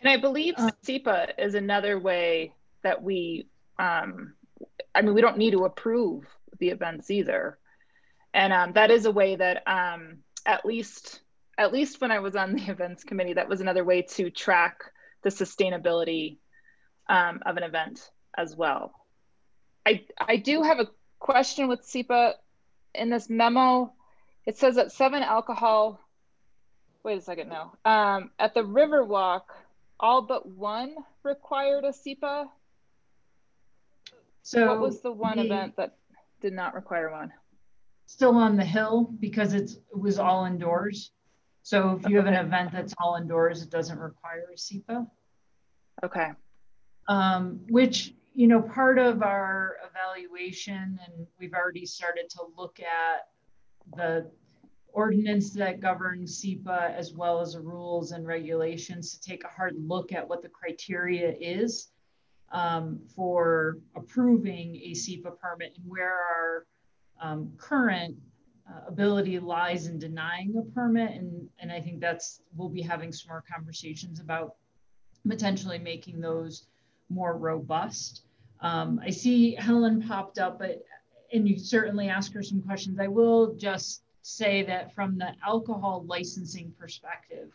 And I believe uh, SEPA is another way that we, um, I mean, we don't need to approve the events either. And um, that is a way that um, at least, at least when I was on the events committee, that was another way to track the sustainability um, of an event as well. I, I do have a question with SEPA in this memo. It says that seven alcohol, wait a second, no. Um, at the Riverwalk, all but one required a SEPA. So what was the one the, event that did not require one? Still on the hill because it's it was all indoors. So if you have an event that's all indoors, it doesn't require a SEPA. Okay. Um, which you know part of our evaluation, and we've already started to look at the ordinance that governs SEPA as well as the rules and regulations to take a hard look at what the criteria is um, for approving a SEPA permit and where our um, current uh, ability lies in denying a permit. And, and I think that's, we'll be having some more conversations about potentially making those more robust. Um, I see Helen popped up, but and you certainly ask her some questions. I will just say that from the alcohol licensing perspective,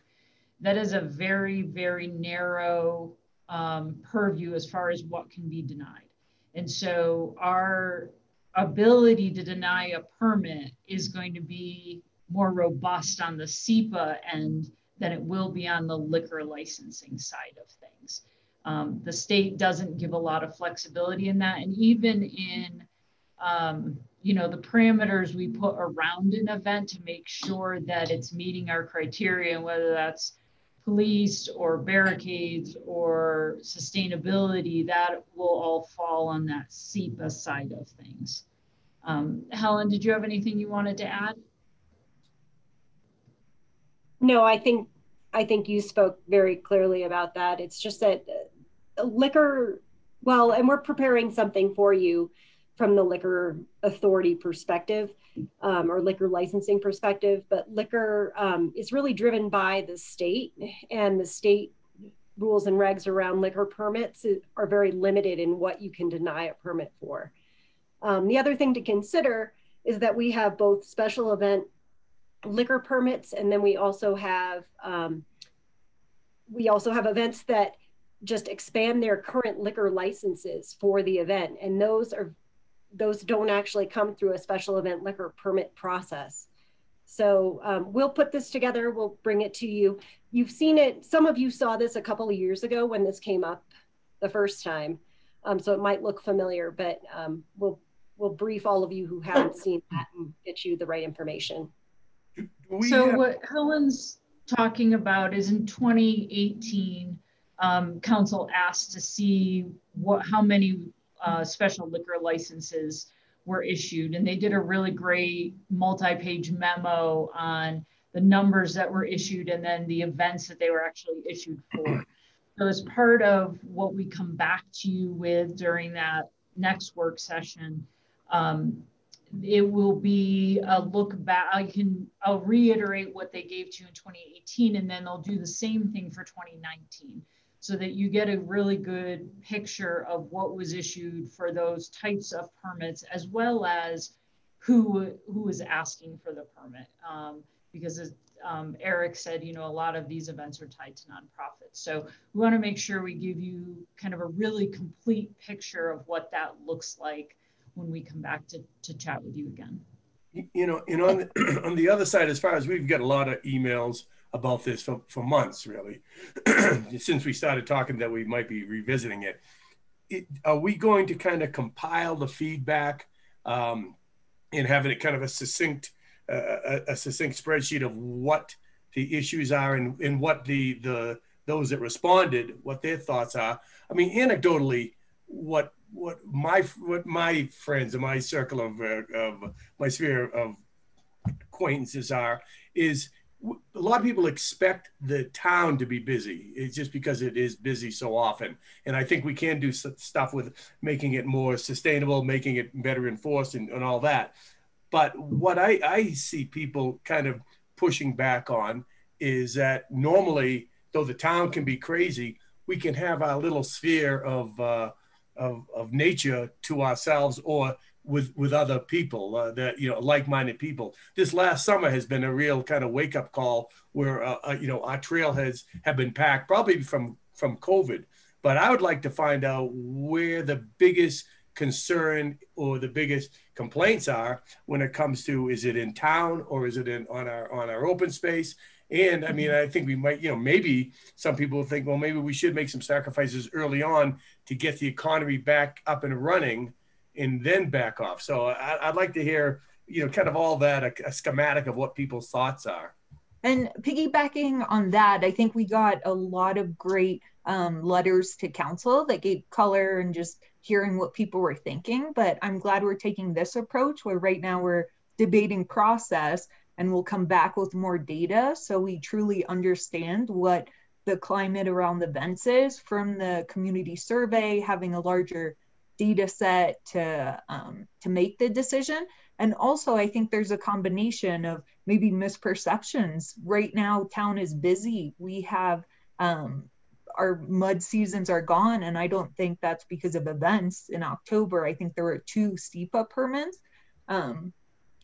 that is a very, very narrow um, purview as far as what can be denied. And so our ability to deny a permit is going to be more robust on the SEPA end than it will be on the liquor licensing side of things. Um, the state doesn't give a lot of flexibility in that. And even in um, you know, the parameters we put around an event to make sure that it's meeting our criteria, and whether that's police or barricades or sustainability, that will all fall on that SEPA side of things. Um, Helen, did you have anything you wanted to add? No, I think I think you spoke very clearly about that. It's just that uh, liquor, well, and we're preparing something for you from the liquor authority perspective um, or liquor licensing perspective, but liquor um, is really driven by the state, and the state rules and regs around liquor permits are very limited in what you can deny a permit for. Um, the other thing to consider is that we have both special event liquor permits, and then we also have um, we also have events that just expand their current liquor licenses for the event, and those are those don't actually come through a special event liquor permit process. So um, we'll put this together. We'll bring it to you. You've seen it. Some of you saw this a couple of years ago when this came up the first time. Um, so it might look familiar, but um, we'll we'll brief all of you who haven't seen that and get you the right information. So what Helen's talking about is in 2018, um, council asked to see what how many uh, special liquor licenses were issued, and they did a really great multi-page memo on the numbers that were issued and then the events that they were actually issued for. So as part of what we come back to you with during that next work session, um, it will be a look back. I can, I'll reiterate what they gave to you in 2018, and then they'll do the same thing for 2019 so that you get a really good picture of what was issued for those types of permits, as well as who, who is asking for the permit. Um, because as um, Eric said, you know, a lot of these events are tied to nonprofits. So we want to make sure we give you kind of a really complete picture of what that looks like when we come back to, to chat with you again. You know, and on the, (clears throat) on the other side, as far as we've got a lot of emails about this for, for months, really, (clears throat) since we started talking that we might be revisiting it. it are we going to kind of compile the feedback um, and having it kind of a succinct, uh, a, a succinct spreadsheet of what the issues are and, and what the, the, those that responded, what their thoughts are. I mean, anecdotally, what what my what my friends and my circle of uh, of my sphere of acquaintances are is a lot of people expect the town to be busy. It's just because it is busy so often. And I think we can do stuff with making it more sustainable, making it better enforced, and, and all that. But what I, I see people kind of pushing back on is that normally, though the town can be crazy, we can have our little sphere of uh, of, of nature to ourselves or with with other people uh, that you know like-minded people. This last summer has been a real kind of wake-up call where uh, uh, you know our trailheads have been packed probably from from covid. But i would like to find out where the biggest concern or the biggest complaints are when it comes to is it in town or is it in on our on our open space? And I mean, I think we might, you know, maybe some people think, well, maybe we should make some sacrifices early on to get the economy back up and running and then back off. So I, would like to hear, you know, kind of all that, a, a schematic of what people's thoughts are. And piggybacking on that, I think we got a lot of great um, letters to council that gave color and just hearing what people were thinking. But I'm glad we're taking this approach where right now we're debating process and we'll come back with more data so we truly understand what the climate around the events is from the community survey, having a larger data set to, um, to make the decision. And also, I think there's a combination of maybe misperceptions. Right now, town is busy. We have um, our mud seasons are gone, and I don't think that's because of events in October. I think there were two SEPA permits. Um,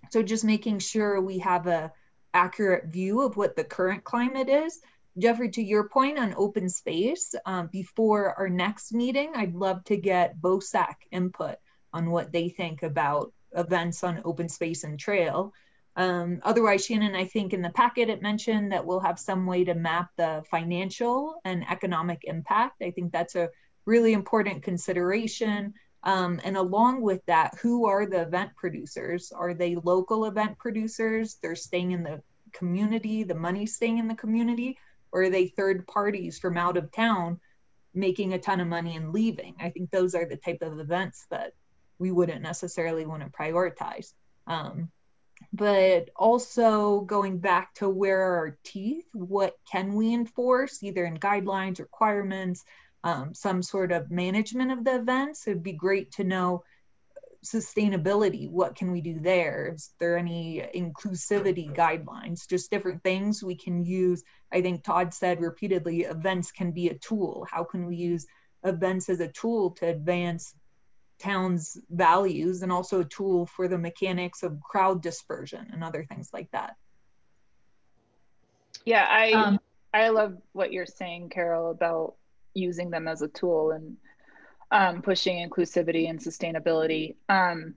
so just making sure we have a accurate view of what the current climate is. Jeffrey, to your point on open space, um, before our next meeting, I'd love to get BOSAC input on what they think about events on open space and trail. Um, otherwise, Shannon, I think in the packet it mentioned that we'll have some way to map the financial and economic impact. I think that's a really important consideration. Um, and along with that, who are the event producers? Are they local event producers? They're staying in the community, the money staying in the community, or are they third parties from out of town making a ton of money and leaving? I think those are the type of events that we wouldn't necessarily want to prioritize. Um, but also going back to where are our teeth, what can we enforce either in guidelines, requirements, um, some sort of management of the events. It'd be great to know sustainability. What can we do there? Is there any inclusivity guidelines? Just different things we can use. I think Todd said repeatedly events can be a tool. How can we use events as a tool to advance town's values and also a tool for the mechanics of crowd dispersion and other things like that. Yeah, I um, I love what you're saying, Carol, about using them as a tool and um, pushing inclusivity and sustainability. Um,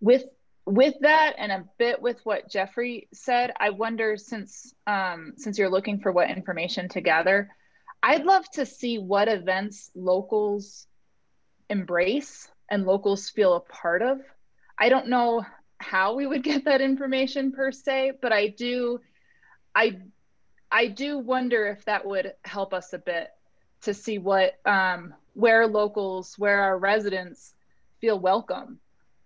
with with that and a bit with what Jeffrey said, I wonder since um, since you're looking for what information to gather, I'd love to see what events locals embrace and locals feel a part of. I don't know how we would (laughs) get that information per se, but I do I I do wonder if that would help us a bit to see what um, where locals, where our residents feel welcome.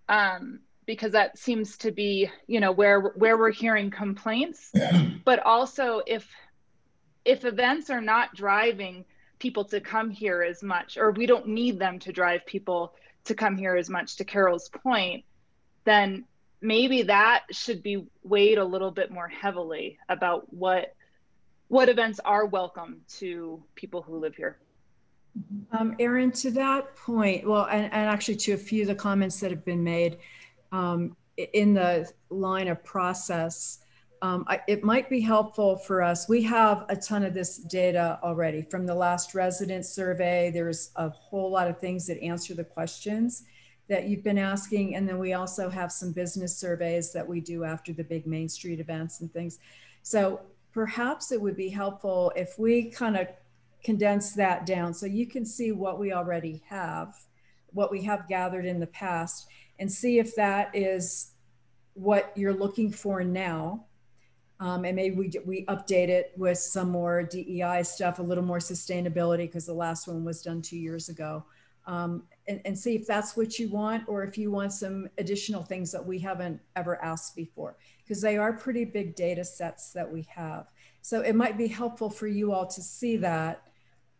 Um, because that seems to be, you know, where where we're hearing complaints, (clears throat) but also if if events are not driving people to come here as much, or we don't need them to drive people to come here as much, to Carol's point, then maybe that should be weighed a little bit more heavily about what what events are welcome to people who live here. Um, Erin, to that point, well, and, and actually to a few of the comments that have been made um, in the line of process, um, I, it might be helpful for us. We have a ton of this data already from the last resident survey. There's a whole lot of things that answer the questions that you've been asking. And then we also have some business surveys that we do after the big Main Street events and things. So perhaps it would be helpful if we kind of condense that down so you can see what we already have, what we have gathered in the past, and see if that is what you're looking for now um, and maybe we, we update it with some more DEI stuff, a little more sustainability, because the last one was done two years ago. Um, and, and see if that's what you want, or if you want some additional things that we haven't ever asked before, because they are pretty big data sets that we have. So it might be helpful for you all to see that.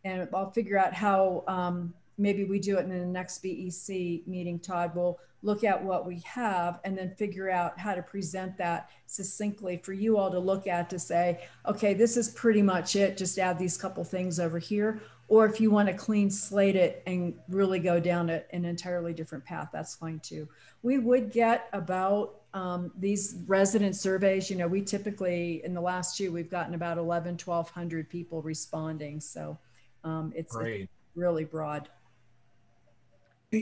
And I'll figure out how um, maybe we do it in the next BEC meeting, Todd. We'll look at what we have and then figure out how to present that succinctly for you all to look at to say, okay, this is pretty much it. Just add these couple things over here. Or if you want to clean slate it and really go down a, an entirely different path, that's fine too. We would get about um, these resident surveys, you know, we typically, in the last year, we've gotten about 11, 1200 people responding. So um, it's, it's really broad.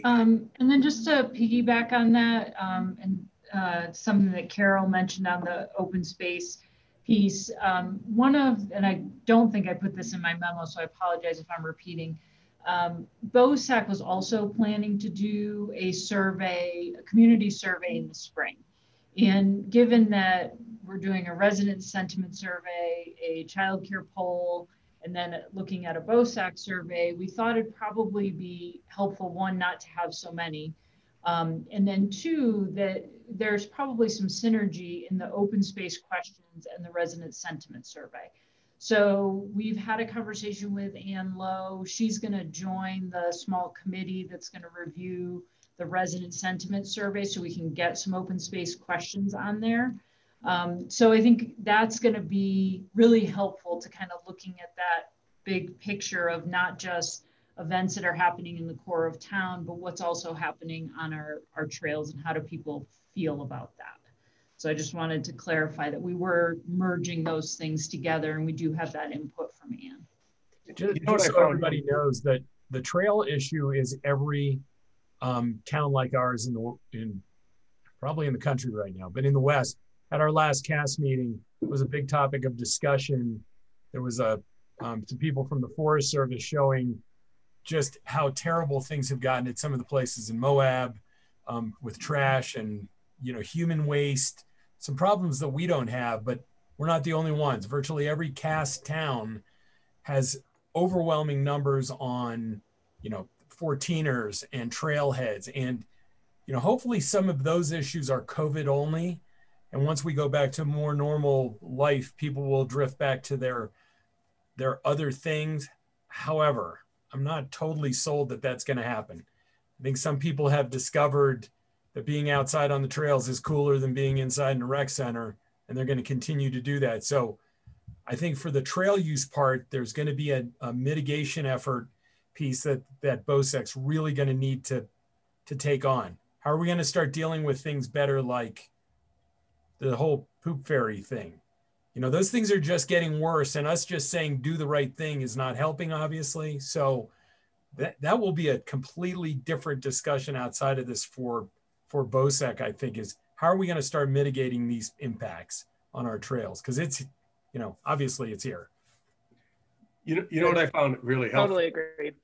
Um, and then just to piggyback on that, um, and uh, something that Carol mentioned on the open space piece, um, one of, and I don't think I put this in my memo, so I apologize if I'm repeating. Um, BOSAC was also planning to do a survey, a community survey in the spring. And given that we're doing a resident sentiment survey, a childcare poll, and then looking at a BOSAC survey, we thought it'd probably be helpful, one, not to have so many. Um, and then two, that there's probably some synergy in the open space questions and the resident sentiment survey. So we've had a conversation with Ann Lowe. She's going to join the small committee that's going to review the resident sentiment survey so we can get some open space questions on there. Um, so I think that's going to be really helpful to kind of looking at that big picture of not just events that are happening in the core of town, but what's also happening on our, our trails and how do people feel about that. So I just wanted to clarify that we were merging those things together and we do have that input from Ann. Just, just so everybody knows that the trail issue is every um, town like ours in the in probably in the country right now, but in the West at our last cast meeting it was a big topic of discussion. There was a um, some people from the Forest Service showing just how terrible things have gotten at some of the places in Moab um, with trash and you know human waste. Some problems that we don't have, but we're not the only ones. Virtually every cast town has overwhelming numbers on you know 14ers and trailheads and you know hopefully some of those issues are covid only and once we go back to more normal life people will drift back to their their other things. However i'm not totally sold that that's going to happen. I think some people have discovered that being outside on the trails is cooler than being inside in a rec center and they're going to continue to do that. So i think for the trail use part there's going to be a, a mitigation effort piece that that BOSAC's really going to need to to take on? How are we going to start dealing with things better like the whole poop fairy thing? You know, those things are just getting worse, and us just saying do the right thing is not helping, obviously. So that, that will be a completely different discussion outside of this for for BOSAC, I think, is how are we going to start mitigating these impacts on our trails? Because it's, you know, obviously it's here. You know, you know what I found really helpful. Totally agreed.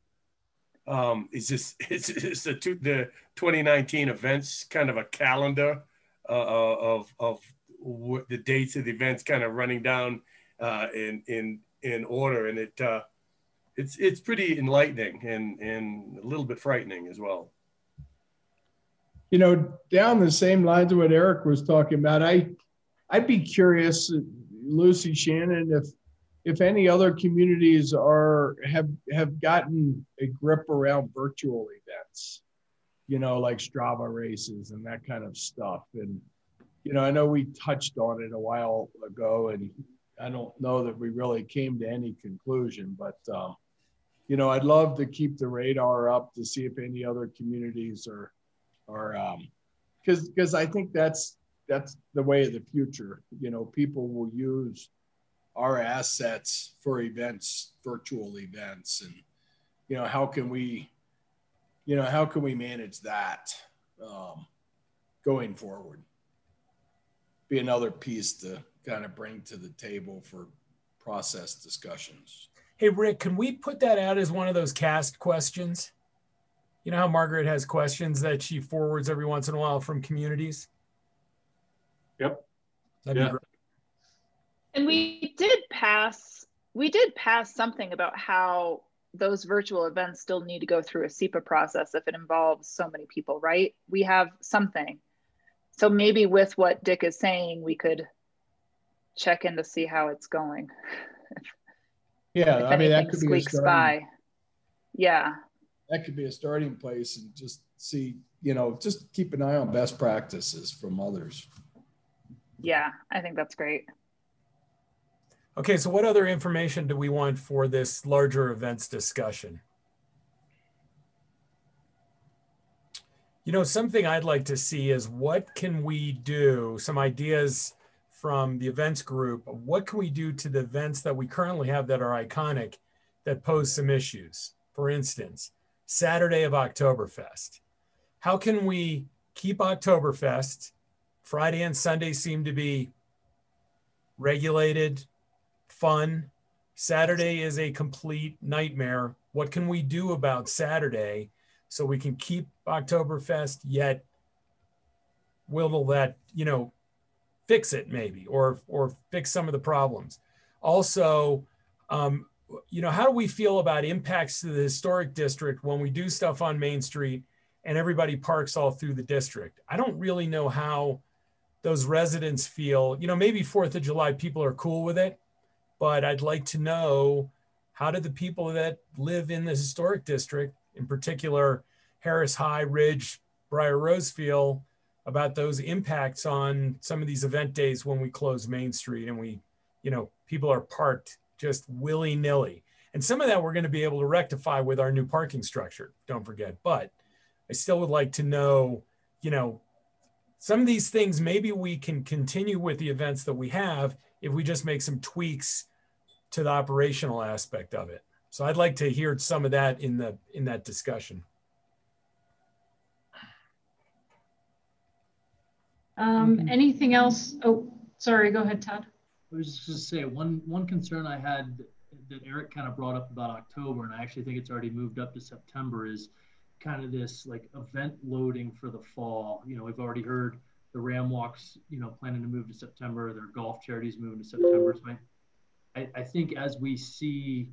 Um, it's just (laughs) it's, it's the two, the 2019 events kind of a calendar uh, of of what the dates of the events kind of running down uh, in in in order, and it uh, it's it's pretty enlightening and and a little bit frightening as well. You know, down the same lines of what Eric was talking about, I I'd be curious, Lucy Shannon, if if any other communities are have have gotten a grip around virtual events, you know, like Strava races and that kind of stuff. And you know, I know we touched on it a while ago, and I don't know that we really came to any conclusion, but um, you know, I'd love to keep the radar up to see if any other communities are are um, because because I think that's that's the way of the future. You know, people will use our assets for events, virtual events, and you know, how can we, you know, how can we manage that um, going forward? Be another piece to kind of bring to the table for process discussions. Hey, Rick, can we put that out as one of those cast questions? You know how Margaret has questions that she forwards every once in a while from communities? Yep. That'd Yeah. be great. And we did pass, we did pass something about how those virtual events still need to go through a SEPA process if it involves so many people, right? We have something. So maybe with what Dick is saying, we could check in to see how it's going. Yeah, if I mean that could be a starting, by. Yeah, that could be a starting place, and just see, you know, just keep an eye on best practices from others. yeah, I think that's great. Okay, so what other information do we want for this larger events discussion? You know, something I'd like to see is what can we do, some ideas from the events group, what can we do to the events that we currently have that are iconic that pose some issues? For instance, Saturday of Oktoberfest. How can we keep Oktoberfest? Friday and Sunday seem to be regulated, fun. Saturday is a complete nightmare. What can we do about Saturday so we can keep Oktoberfest yet will that, you know, fix it maybe or or fix some of the problems. Also, um, you know, how do we feel about impacts to the historic district when we do stuff on Main Street and everybody parks all through the district? I don't really know how those residents feel. You know, maybe Fourth of July people are cool with it, but I'd like to know how do the people that live in the historic district, in particular Harris High, Ridge, Briar Rose, feel about those impacts on some of these event days when we close Main Street and we, you know, people are parked just willy nilly. And some of that we're going to be able to rectify with our new parking structure, don't forget. But I still would like to know, you know, some of these things, maybe we can continue with the events that we have if we just make some tweaks to the operational aspect of it. So I'd like to hear some of that in the in that discussion. Um, anything else? Oh, sorry, go ahead, Todd. I was just going to say one one concern I had that Eric kind of brought up about October, and I actually think it's already moved up to September, is kind of this like event loading for the fall. You know, we've already heard the Ram Walks, you know, planning to move to September. Their golf charities moving to September. So I, I, think as we see,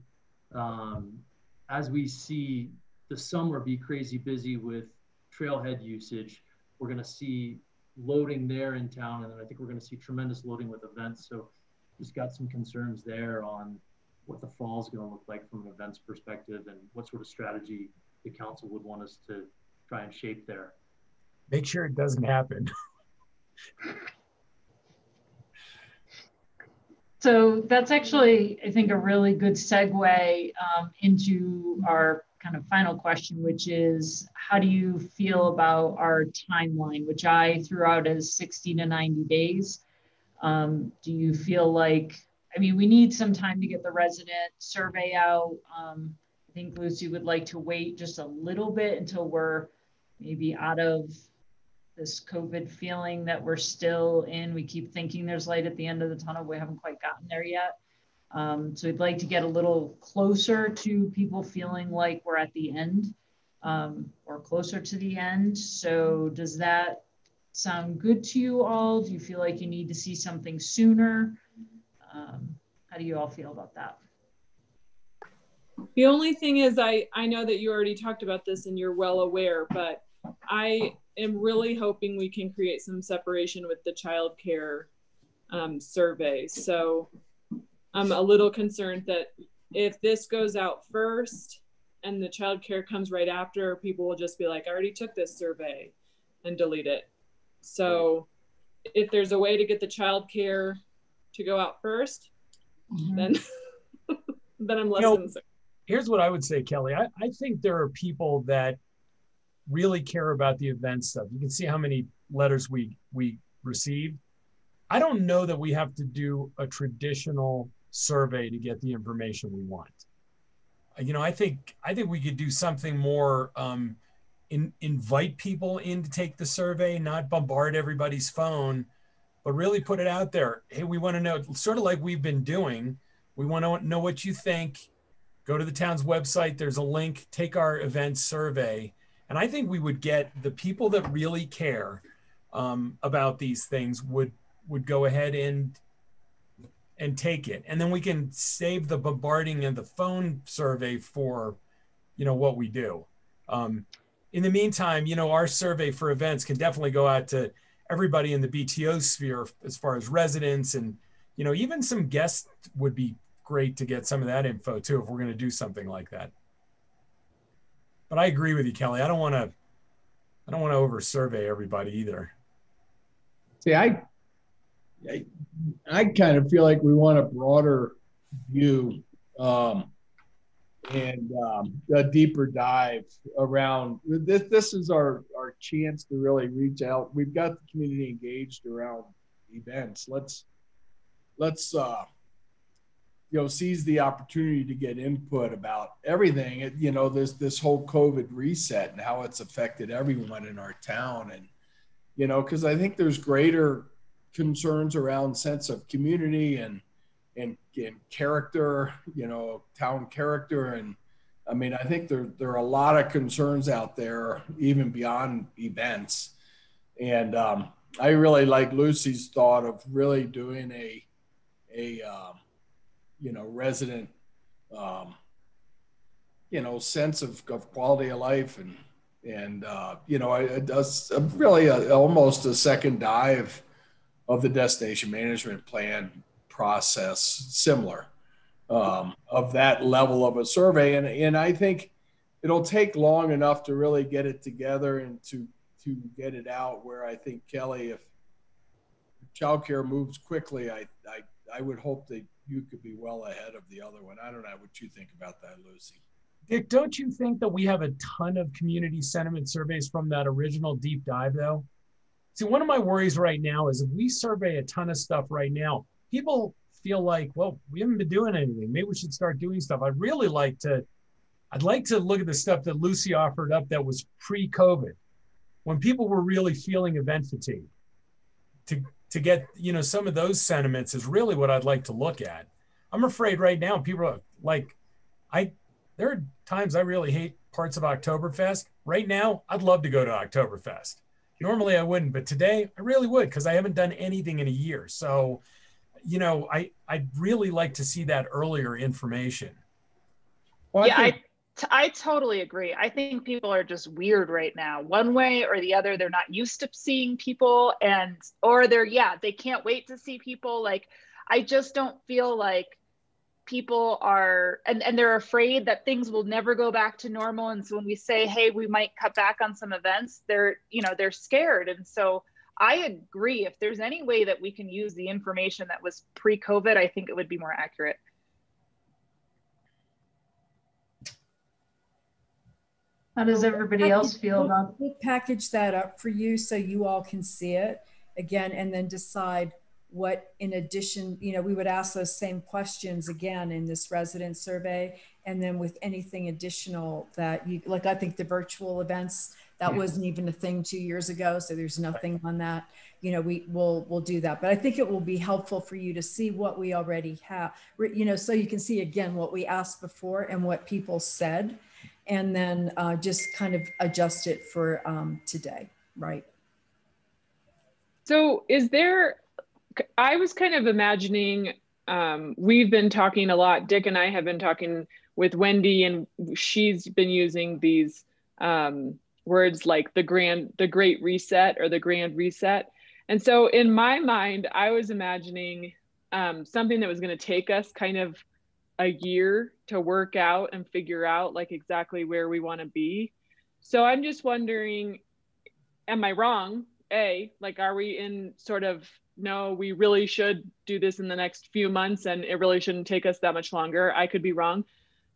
um, as we see the summer be crazy busy with trailhead usage, we're going to see loading there in town, and then I think we're going to see tremendous loading with events. So just got some concerns there on what the fall is going to look like from an events perspective and what sort of strategy the council would want us to try and shape there. Make sure it doesn't happen. (laughs) So that's actually, I think, a really good segue um, into our kind of final question, which is how do you feel about our timeline, which I threw out as 60 to 90 days? Um, do you feel like, I mean, we need some time to get the resident survey out. Um, I think Lucy would like to wait just a little bit until we're maybe out of this COVID feeling that we're still in. We keep thinking there's light at the end of the tunnel. We haven't quite gotten there yet. Um, so we'd like to get a little closer to people feeling like we're at the end um, or closer to the end. So does that sound good to you all? Do you feel like you need to see something sooner? Um, how do you all feel about that? The only thing is, I, I know that you already talked about this and you're well aware, but I am really hoping we can create some separation with the child care um, survey. So I'm a little concerned that if this goes out first and the child care comes right after, people will just be like, I already took this survey and delete it. So if there's a way to get the child care to go out 1st mm-hmm. then (laughs) then I'm less you know, concerned. Here's what I would say, Kelly. I, I think there are people that really care about the event stuff. You can see how many letters we we received. I don't know that we have to do a traditional survey to get the information we want. You know, I think I think we could do something more. Um, in, invite people in to take the survey, not bombard everybody's phone, but really put it out there. Hey, we want to know, sort of like we've been doing. We want to know what you think. Go to the town's website. There's a link. Take our event survey and I think we would get the people that really care um, about these things would would go ahead and and take it, and then we can save the bombarding and the phone survey for, you know, what we do. Um, in the meantime, you know, our survey for events can definitely go out to everybody in the BTO sphere as far as residents and you know even some guests would be great to get some of that info too if we're going to do something like that. But I agree with you, Kelly. I don't want to. I don't want to over survey everybody either. See, I, I, I kind of feel like we want a broader view um, and um, a deeper dive around this. This is our our chance to really reach out. We've got the community engaged around events. Let's let's uh, you know seize the opportunity to get input about everything. You know this this whole covid reset and how it's affected everyone in our town. And you know because i think there's greater concerns around sense of community and and, and character you know town character. And i mean i think there there are a lot of concerns out there even beyond events. And um, i really like lucy's thought of really doing a a um, you know, resident, um, you know, sense of, of quality of life and, and, uh, you know, it does really a, almost a second dive of the destination management plan process similar um, of that level of a survey. And, and I think it'll take long enough to really get it together and to, to get it out where I think Kelly, if childcare moves quickly, I, I, I would hope that you could be well ahead of the other one. I don't know what you think about that, Lucy. Dick, don't you think that we have a ton of community sentiment surveys from that original deep dive, though? See, one of my worries right now is if we survey a ton of stuff right now, people feel like, well, we haven't been doing anything. Maybe we should start doing stuff. I'd really like to, I'd like to look at the stuff that Lucy offered up that was pre-COVID, when people were really feeling event fatigue. To to get you know some of those sentiments is really what I'd like to look at. I'm afraid right now people are like, I there are times I really hate parts of Oktoberfest. Right now, I'd love to go to Oktoberfest. Normally I wouldn't, but today I really would because I haven't done anything in a year. So, you know, I I'd really like to see that earlier information. Well, yeah, I, think- I totally agree. I think people are just weird right now. One way or the other, they're not used to seeing people and or they're yeah, they can't wait to see people. Like I just don't feel like people are and, and they're afraid that things will never go back to normal. And so when we say hey we might cut back on some events they're you know they're scared. And so i agree. If there's any way that we can use the information that was pre-covid i think it would be more accurate How does everybody else feel about? We'll package that up for you so you all can see it again and then decide what in addition, you know, we would ask those same questions again in this resident survey. And then with anything additional that you, like, I think the virtual events, that Yeah. wasn't even a thing two years ago. So there's nothing on that. You know, we will, we'll do that. But I think it will be helpful for you to see what we already have, you know, so you can see again what we asked before and what people said. And then uh, just kind of adjust it for um, today, right? So is there, I was kind of imagining, um, we've been talking a lot, Dick and I have been talking with Wendy and she's been using these um, words like the grand, the great reset or the grand reset. And so in my mind, I was imagining um, something that was going to take us kind of a year to work out and figure out like exactly where we want to be. So I'm just wondering, am I wrong? A, like, are we in sort of, no, we really should do this in the next few months and it really shouldn't take us that much longer? I could be wrong.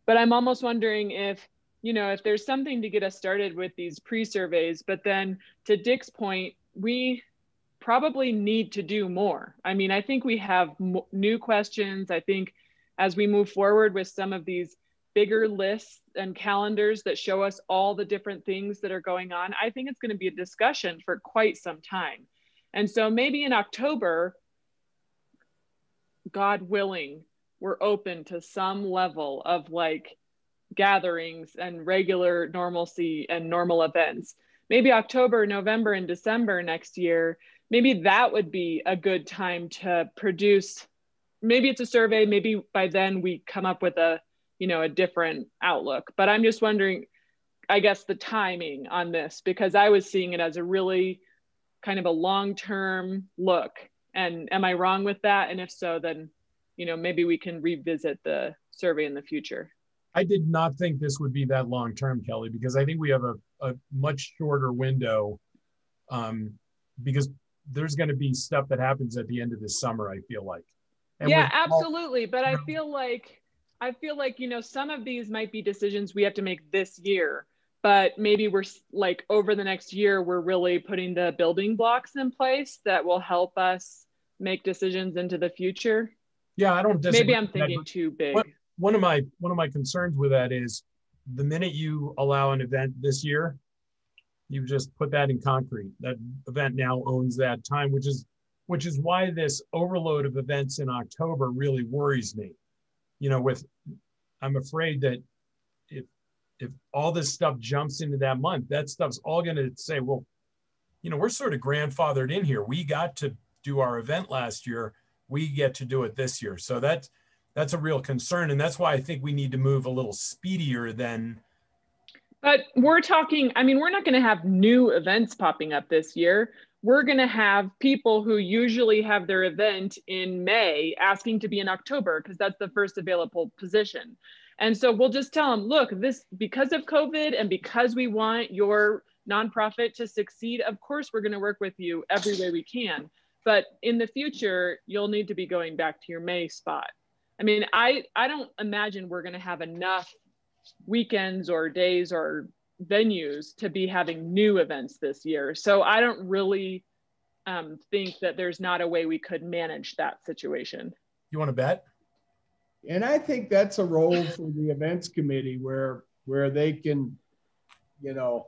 But I'm almost wondering if, you know, if there's something to get us started with these pre surveys, but then to Dick's point, we probably need to do more. I mean, I think we have m- new questions. I think as we move forward with some of these bigger lists and calendars that show us all the different things that are going on, I think it's going to be a discussion for quite some time. And so maybe in October, God willing, we're open to some level of like gatherings and regular normalcy and normal events. Maybe October, November, and December next year, maybe that would be a good time to produce. Maybe it's a survey, maybe by then we come up with a, you know, a different outlook. But I'm just wondering, I guess, the timing on this, because I was seeing it as a really kind of a long-term look. And am I wrong with that? And if so, then, you know, maybe we can revisit the survey in the future. I did not think this would be that long term, Kelly, because I think we have a, a much shorter window. Um, because there's going to be stuff that happens at the end of this summer. I feel like. And yeah, absolutely. But I feel like I feel like you know some of these might be decisions we have to make this year, but maybe we're like over the next year we're really putting the building blocks in place that will help us make decisions into the future. Yeah, I don't disagree. Maybe I'm thinking too big. One, one of my one of my concerns with that is the minute you allow an event this year, you just put that in concrete. That event now owns that time, which is which is why this overload of events in October really worries me. You know, with I'm afraid that if if all this stuff jumps into that month, that stuff's all going to say, well, you know, we're sort of grandfathered in here. We got to do our event last year. We get to do it this year. So that's that's a real concern, and that's why I think we need to move a little speedier than But we're talking, I mean, we're not going to have new events popping up this year. We're going to have people who usually have their event in May asking to be in October because that's the first available position. And so we'll just tell them, look, this because of COVID and because we want your nonprofit to succeed, of course, we're going to work with you every way we can. But in the future, you'll need to be going back to your May spot. I mean, I, I don't imagine we're going to have enough weekends or days or venues to be having new events this year. So I don't really um, think that there's not a way we could manage that situation. you want to bet. And I think that's a role for the events committee where where they can, you know,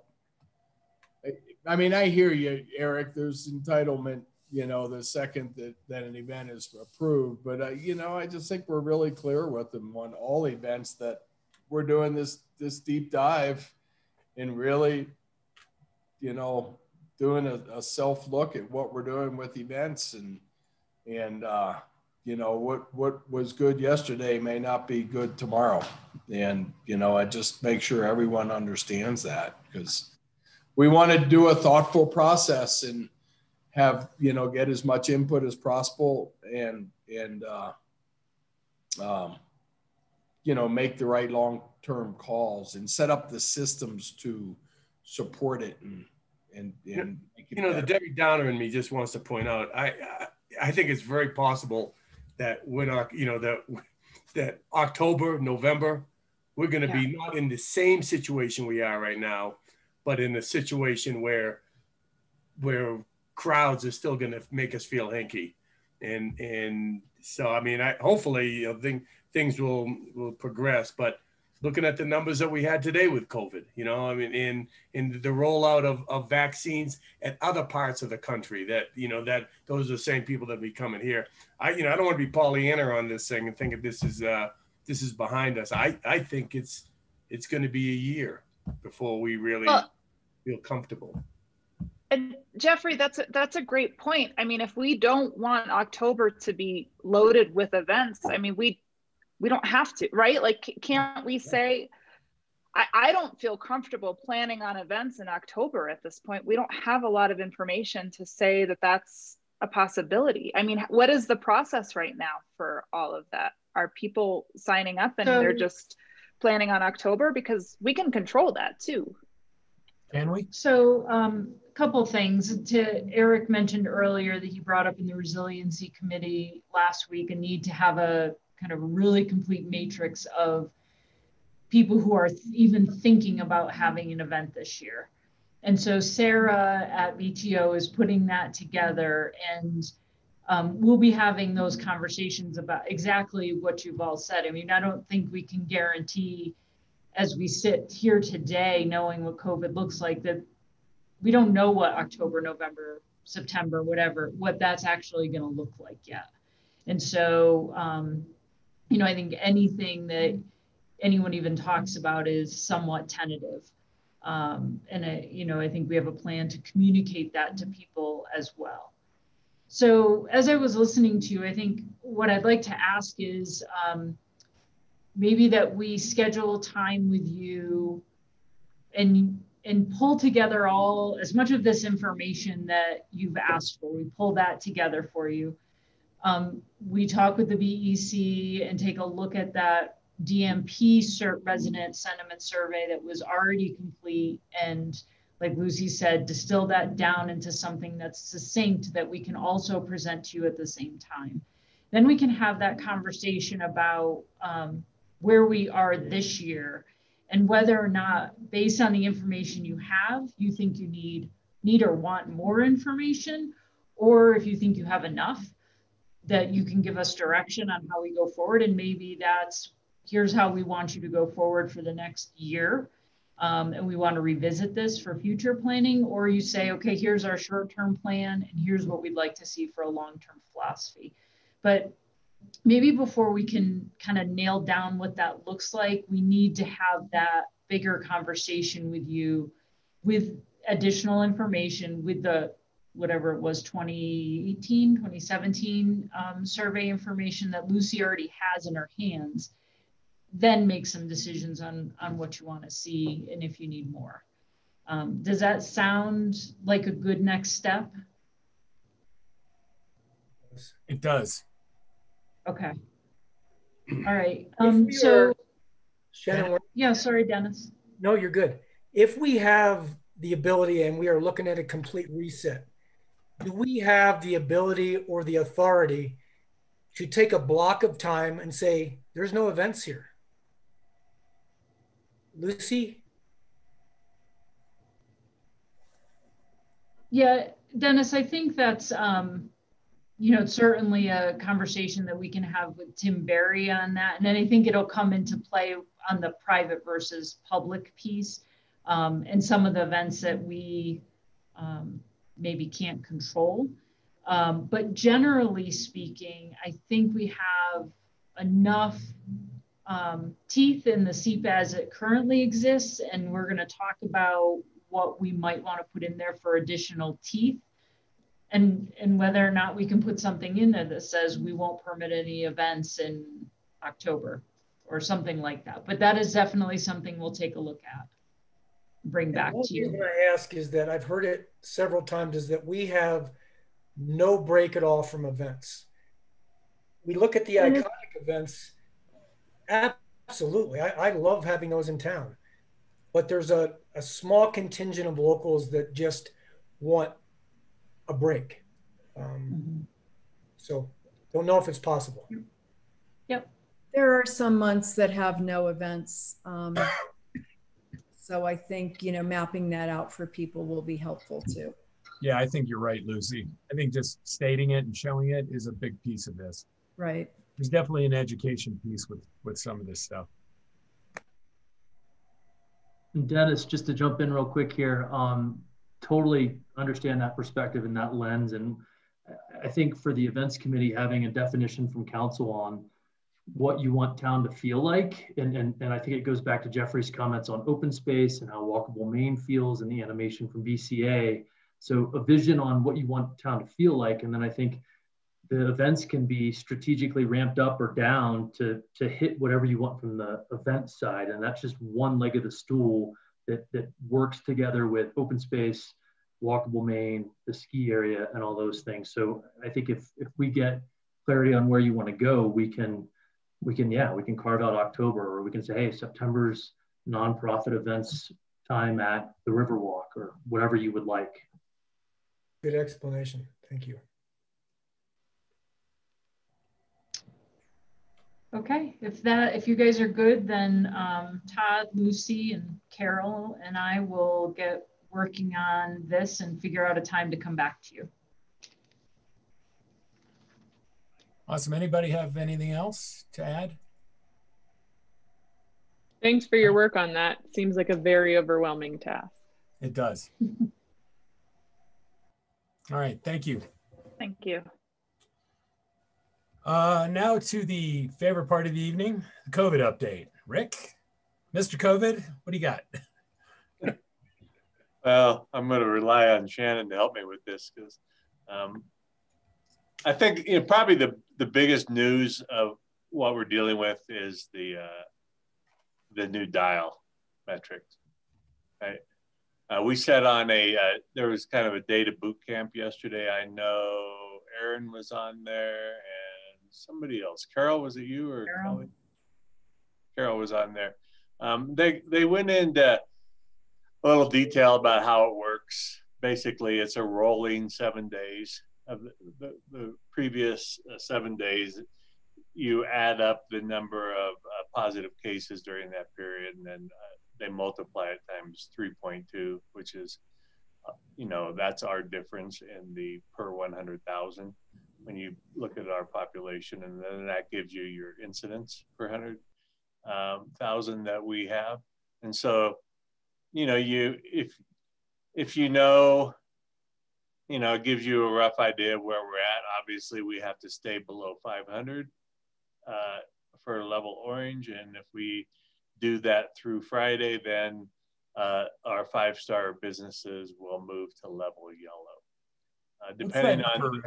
I, I mean, I hear you, Eric. There's entitlement, you know, the second that, that an event is approved. But, uh, you know, I just think we're really clear with them on all events that we're doing this this deep dive and really, you know, doing a, a self look at what we're doing with events and and uh, you know what what was good yesterday may not be good tomorrow. And you know i just make sure everyone understands that because we want to do a thoughtful process and have you know get as much input as possible and and uh, um, you know make the right long term calls and set up the systems to support it and and, and make it you know the. Debbie Downer in me just wants to point out I I, I think it's very possible that when Oc- you know that that October November we're going to be not in the same situation we are right now, but in a situation where where crowds are still going to make us feel hinky, and and so I mean, I hopefully you know, think, things will will progress, but looking at the numbers that we had today with COVID, you know, I mean, in in the rollout of, of vaccines at other parts of the country that, you know, that those are the same people that be coming here. I, you know, I don't want to be Pollyanna on this thing and think that this is uh this is behind us. I, I think it's it's gonna be a year before we really Well- feel comfortable. And Jeffrey, that's a, that's a great point. I mean, if we don't want October to be loaded with events, I mean, we we don't have to, right? Like, can't we say? I, I don't feel comfortable planning on events in October at this point. We don't have a lot of information to say that that's a possibility. I mean, what is the process right now for all of that? Are people signing up and they're just planning on October? Because we can control that too. Can we? So, um, a couple things. To Eric mentioned earlier that he brought up in the resiliency committee last week a need to have a kind of really complete matrix of people who are even thinking about having an event this year. And so Sarah at BTO is putting that together and um, we'll be having those conversations about exactly what you've all said. I mean, I don't think we can guarantee as we sit here today, knowing what COVID looks like, that we don't know what October, November, September, whatever, what that's actually going to look like yet. And so, um, you know, I think anything that anyone even talks about is somewhat tentative. Um, and, I, you know, I think we have a plan to communicate that to people as well. So, as I was listening to you, I think what I'd like to ask is, um, maybe that we schedule time with you and and pull together all as much of this information that you've asked for we pull that together for you um, we talk with the bec and take a look at that dmp cert resident sentiment survey that was already complete. And like lucy said distill that down into something that's succinct that we can also present to you at the same time. Then we can have that conversation about um, where we are this year and whether or not based on the information you have you think you need need or want more information or if you think you have enough that you can give us direction on how we go forward and maybe that's here's how we want you to go forward for the next year um, and we want to revisit this for future planning or you say okay here's our short-term plan and here's what we'd like to see for a long-term philosophy. But maybe before we can kind of nail down what that looks like, we need to have that bigger conversation with you with additional information with the whatever it was 2018 2017 um, survey information that lucy already has in her hands then make some decisions on on what you want to see and if you need more um, does that sound like a good next step It does. okay (clears throat) all right um, so Shannon, yeah sorry dennis No, you're good. If we have the ability and we are looking at a complete reset, do we have the ability or the authority to take a block of time and say, there's no events here? Lucy? Yeah, Dennis, I think that's, um, you know, it's certainly a conversation that we can have with Tim Berry on that. And then I think it'll come into play on the private versus public piece um, and some of the events that we um, maybe can't control. Um, but generally speaking, I think we have enough um, teeth in the SEPA as it currently exists, and we're going to talk about what we might want to put in there for additional teeth, and and whether or not we can put something in there that says we won't permit any events in October or something like that. But that is definitely something we'll take a look at, bring back to you. What I ask is that I've heard it several times is that we have no break at all from events. We look at the And it- iconic events. Absolutely. I, I love having those in town. But there's a, a small contingent of locals that just want a break. Um, so don't know if it's possible. Yep. There are some months that have no events. Um, (coughs) so I think, you know, mapping that out for people will be helpful too. Yeah, I think you're right, Lucy. I think just stating it and showing it is a big piece of this. Right. There's definitely an education piece with with some of this stuff. And Dennis, just to jump in real quick here, um, totally understand that perspective and that lens. And I think for the events committee, having a definition from council on what you want town to feel like, and, and, and I think it goes back to Jeffrey's comments on open space and how walkable Main feels and the animation from BCA. So a vision on what you want town to feel like. And then I think the events can be strategically ramped up or down to, to hit whatever you want from the event side. And that's just one leg of the stool that, that works together with open space, walkable main, the ski area, and all those things. So I think if, if we get clarity on where you want to go, we can, we can, yeah, we can carve out October or we can say, hey, September's nonprofit events time at the Riverwalk or whatever you would like. Good explanation. Thank you. Okay, if that, if you guys are good, then um, Todd, Lucy, and Carol and I will get working on this and figure out a time to come back to you. Awesome. Anybody have anything else to add? Thanks for your work on that. Seems like a very overwhelming task. It does. (laughs) All right. Thank you. Thank you. Uh, now to the favorite part of the evening, the COVID update. Rick, Mr. COVID, what do you got? (laughs) well, I'm going to rely on Shannon to help me with this because um, I think you know, probably the, the biggest news of what we're dealing with is the uh, the new dial metrics. Right? Uh, we set on a uh, there was kind of a data boot camp yesterday. I know Erin was on there and somebody else. Carol, was it you or Carol? Kelly? Carol was on there. Um, they they went into a little detail about how it works. Basically, it's a rolling seven days of the, the, the previous uh, seven days. You add up the number of uh, positive cases during that period, and then uh, they multiply it times 3.2, which is, uh, you know, that's our difference in the per 100,000 when you look at our population, and then that gives you your incidence per 100,000 um, that we have. And so, you know, you if if you know, you know, it gives you a rough idea of where we're at. Obviously, we have to stay below 500 uh, for level orange, and if we do that through Friday, then uh, our five-star businesses will move to level yellow. Uh, depending on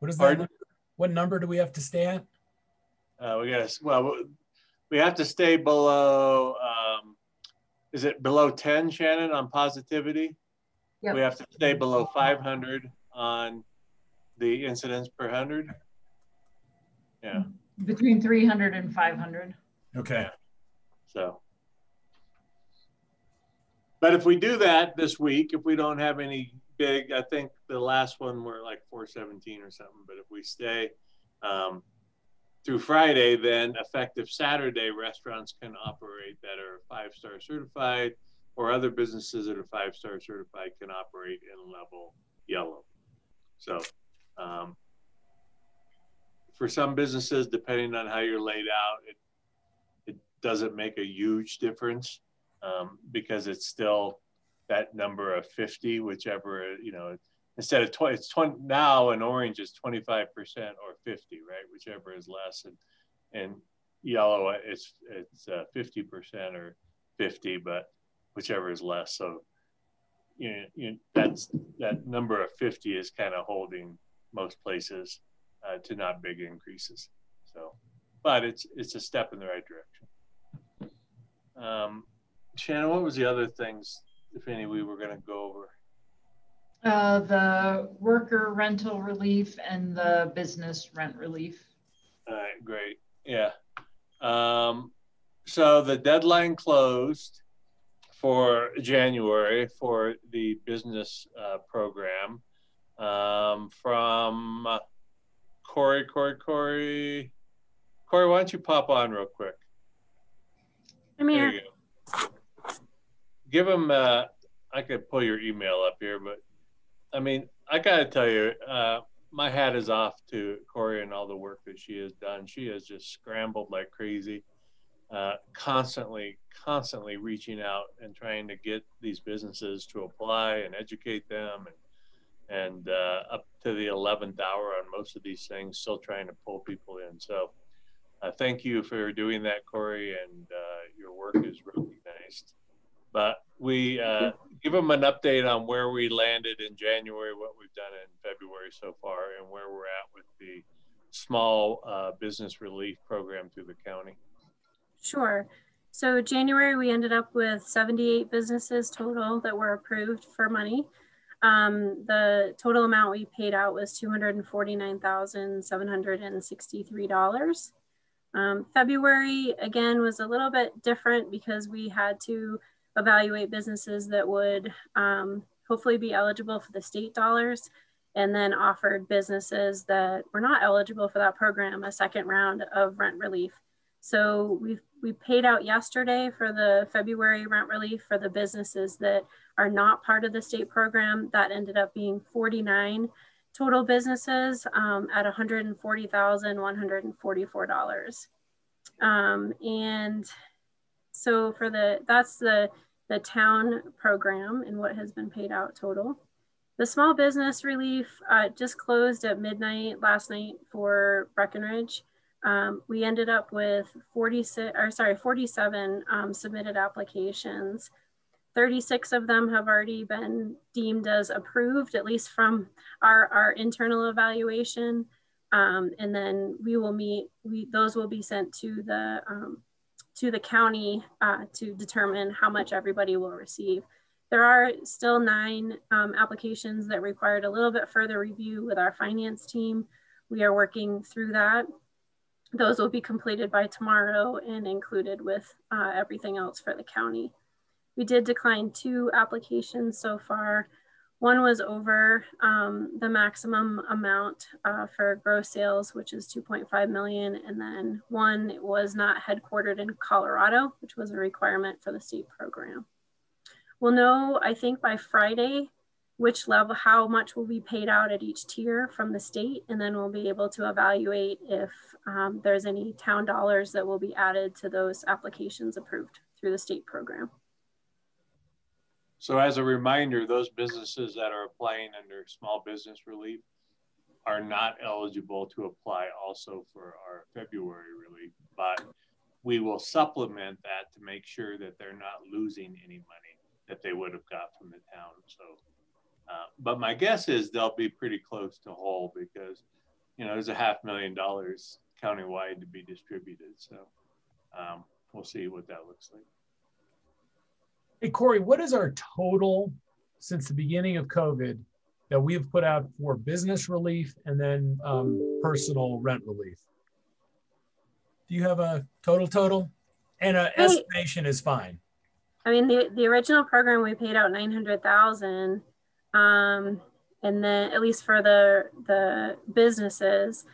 what is that? What number do we have to stay at? Uh, we got to, well, we have to stay below, um, is it below 10, Shannon, on positivity? Yep. We have to stay below 500 on the incidents per 100. Yeah. Between 300 and 500. Okay. So, but if we do that this week, if we don't have any big. I think the last one were like 417 or something. But if we stay um, through Friday, then effective Saturday, restaurants can operate that are five star certified, or other businesses that are five star certified can operate in level yellow. So, um, for some businesses, depending on how you're laid out, it it doesn't make a huge difference um, because it's still that number of 50, whichever, you know, instead of 20, it's 20 now in orange is 25% or 50, right? Whichever is less. And, and yellow, it's, it's uh, 50% or 50, but whichever is less. So, you know, you know, that's, that number of 50 is kind of holding most places uh, to not big increases. So, but it's, it's a step in the right direction. Um, Shannon, what was the other things if any, we were going to go over? Uh, the worker rental relief and the business rent relief. All right, great. Yeah. Um, so the deadline closed for January for the business uh, program um, from uh, Corey, Corey, Corey, Corey, why don't you pop on real quick? I'm here. you go. Give him, uh, I could pull your email up here, but I mean, I gotta tell you, uh, my hat is off to Corey and all the work that she has done. She has just scrambled like crazy, uh, constantly, constantly reaching out and trying to get these businesses to apply and educate them and and uh, up to the 11th hour on most of these things, still trying to pull people in. So uh, thank you for doing that, Corey, and uh, your work is recognized. But we uh, give them an update on where we landed in January, what we've done in February so far, and where we're at with the small uh, business relief program through the county. Sure. So January, we ended up with 78 businesses total that were approved for money. Um, the total amount we paid out was $249,763. Um, February, again, was a little bit different because we had to evaluate businesses that would um, hopefully be eligible for the state dollars and then offered businesses that were not eligible for that program a second round of rent relief. So we we paid out yesterday for the February rent relief for the businesses that are not part of the state program. That ended up being 49 total businesses um, at $140,144. Um, and so for the that's the the town program and what has been paid out total. The small business relief uh, just closed at midnight last night for Breckenridge. Um, we ended up with 46, or sorry, 47 um, submitted applications. 36 of them have already been deemed as approved, at least from our, our internal evaluation. Um, and then we will meet, we, those will be sent to the, um, to the county uh, to determine how much everybody will receive. There are still nine um, applications that required a little bit further review with our finance team. We are working through that. Those will be completed by tomorrow and included with uh, everything else for the county. We did decline two applications so far. One was over um, the maximum amount uh, for gross sales, which is 2.5 million. And then one it was not headquartered in Colorado, which was a requirement for the state program. We'll know, I think by Friday, which level, how much will be paid out at each tier from the state. And then we'll be able to evaluate if um, there's any town dollars that will be added to those applications approved through the state program. So as a reminder, those businesses that are applying under small business relief are not eligible to apply also for our February relief, but we will supplement that to make sure that they're not losing any money that they would have got from the town. So, uh, but my guess is they'll be pretty close to whole because, you know, there's a half million dollars countywide to be distributed. So um, we'll see what that looks like. Hey, Corey, what is our total since the beginning of COVID that we have put out for business relief and then um, personal rent relief? Do you have a total total? And an estimation is fine. I mean, the, the original program, we paid out 900,000. Um, and then at least for the, the businesses.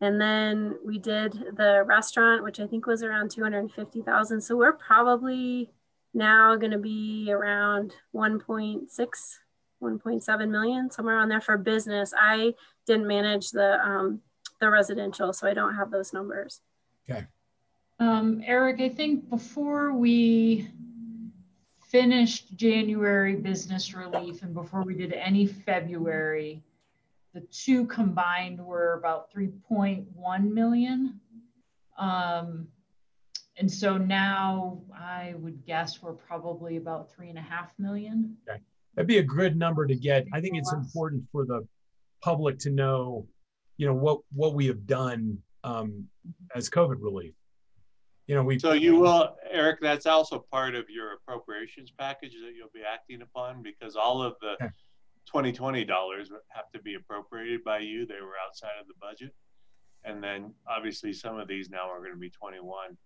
And then we did the restaurant, which I think was around 250,000. So we're probably now going to be around 1.6, 1.7 million, somewhere on there for business. I didn't manage the, um, the residential, so I don't have those numbers. Okay. Um, Eric, I think before we finished January business relief and before we did any February, the two combined were about 3.1 million. Um, and so now I would guess we're probably about three and a half million. Okay. That'd be a good number to get. I think it's important for the public to know, you know, what what we have done um, as COVID relief. You know, we So you will, Eric, that's also part of your appropriations package that you'll be acting upon because all of the 2020 dollars have to be appropriated by you. They were outside of the budget. And then obviously some of these now are going to be 21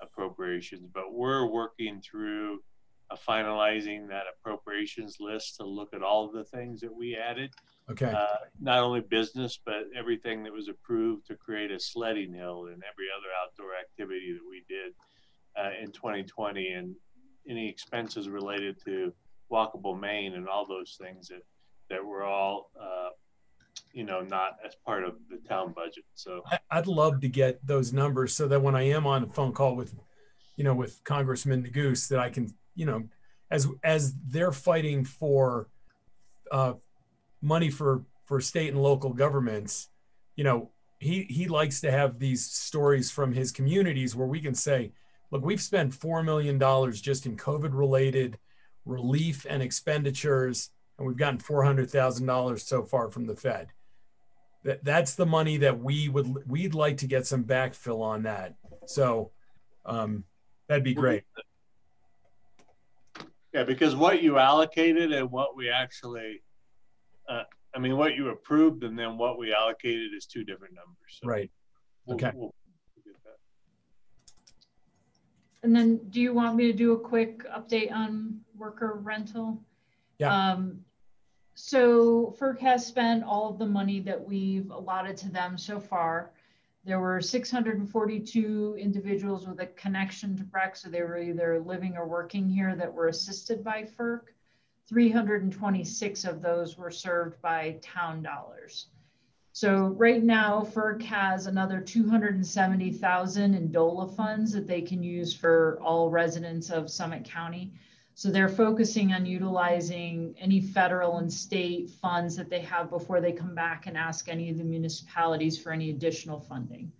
appropriations, but we're working through finalizing that appropriations list to look at all of the things that we added. Okay. Uh, not only business, but everything that was approved to create a sledding hill and every other outdoor activity that we did uh, in 2020 and any expenses related to walkable Main and all those things that, that were all, uh, you know, not as part of the town budget. So I'd love to get those numbers so that when I am on a phone call with, you know, with Congressman Neguse, that I can, you know, as as they're fighting for uh, money for for state and local governments, you know, he he likes to have these stories from his communities where we can say, look, we've spent four million dollars just in COVID related relief and expenditures, and we've gotten four hundred thousand dollars so far from the Fed. That that's the money that we would we'd like to get some backfill on that. So um that'd be great. Yeah, because what you allocated and what we actually, mean, what you approved and then what we allocated is two different numbers. So right we'll- okay we'll get that. And then do you want me to do a quick update on worker rental? Yeah. Um, so FIRC has spent all of the money that we've allotted to them so far. There were 642 individuals with a connection to Breck, so they were either living or working here that were assisted by FIRC. 326 of those were served by town dollars. So right now, FIRC has another 270,000 in DOLA funds that they can use for all residents of Summit County. So they're focusing on utilizing any federal and state funds that they have before they come back and ask any of the municipalities for any additional funding.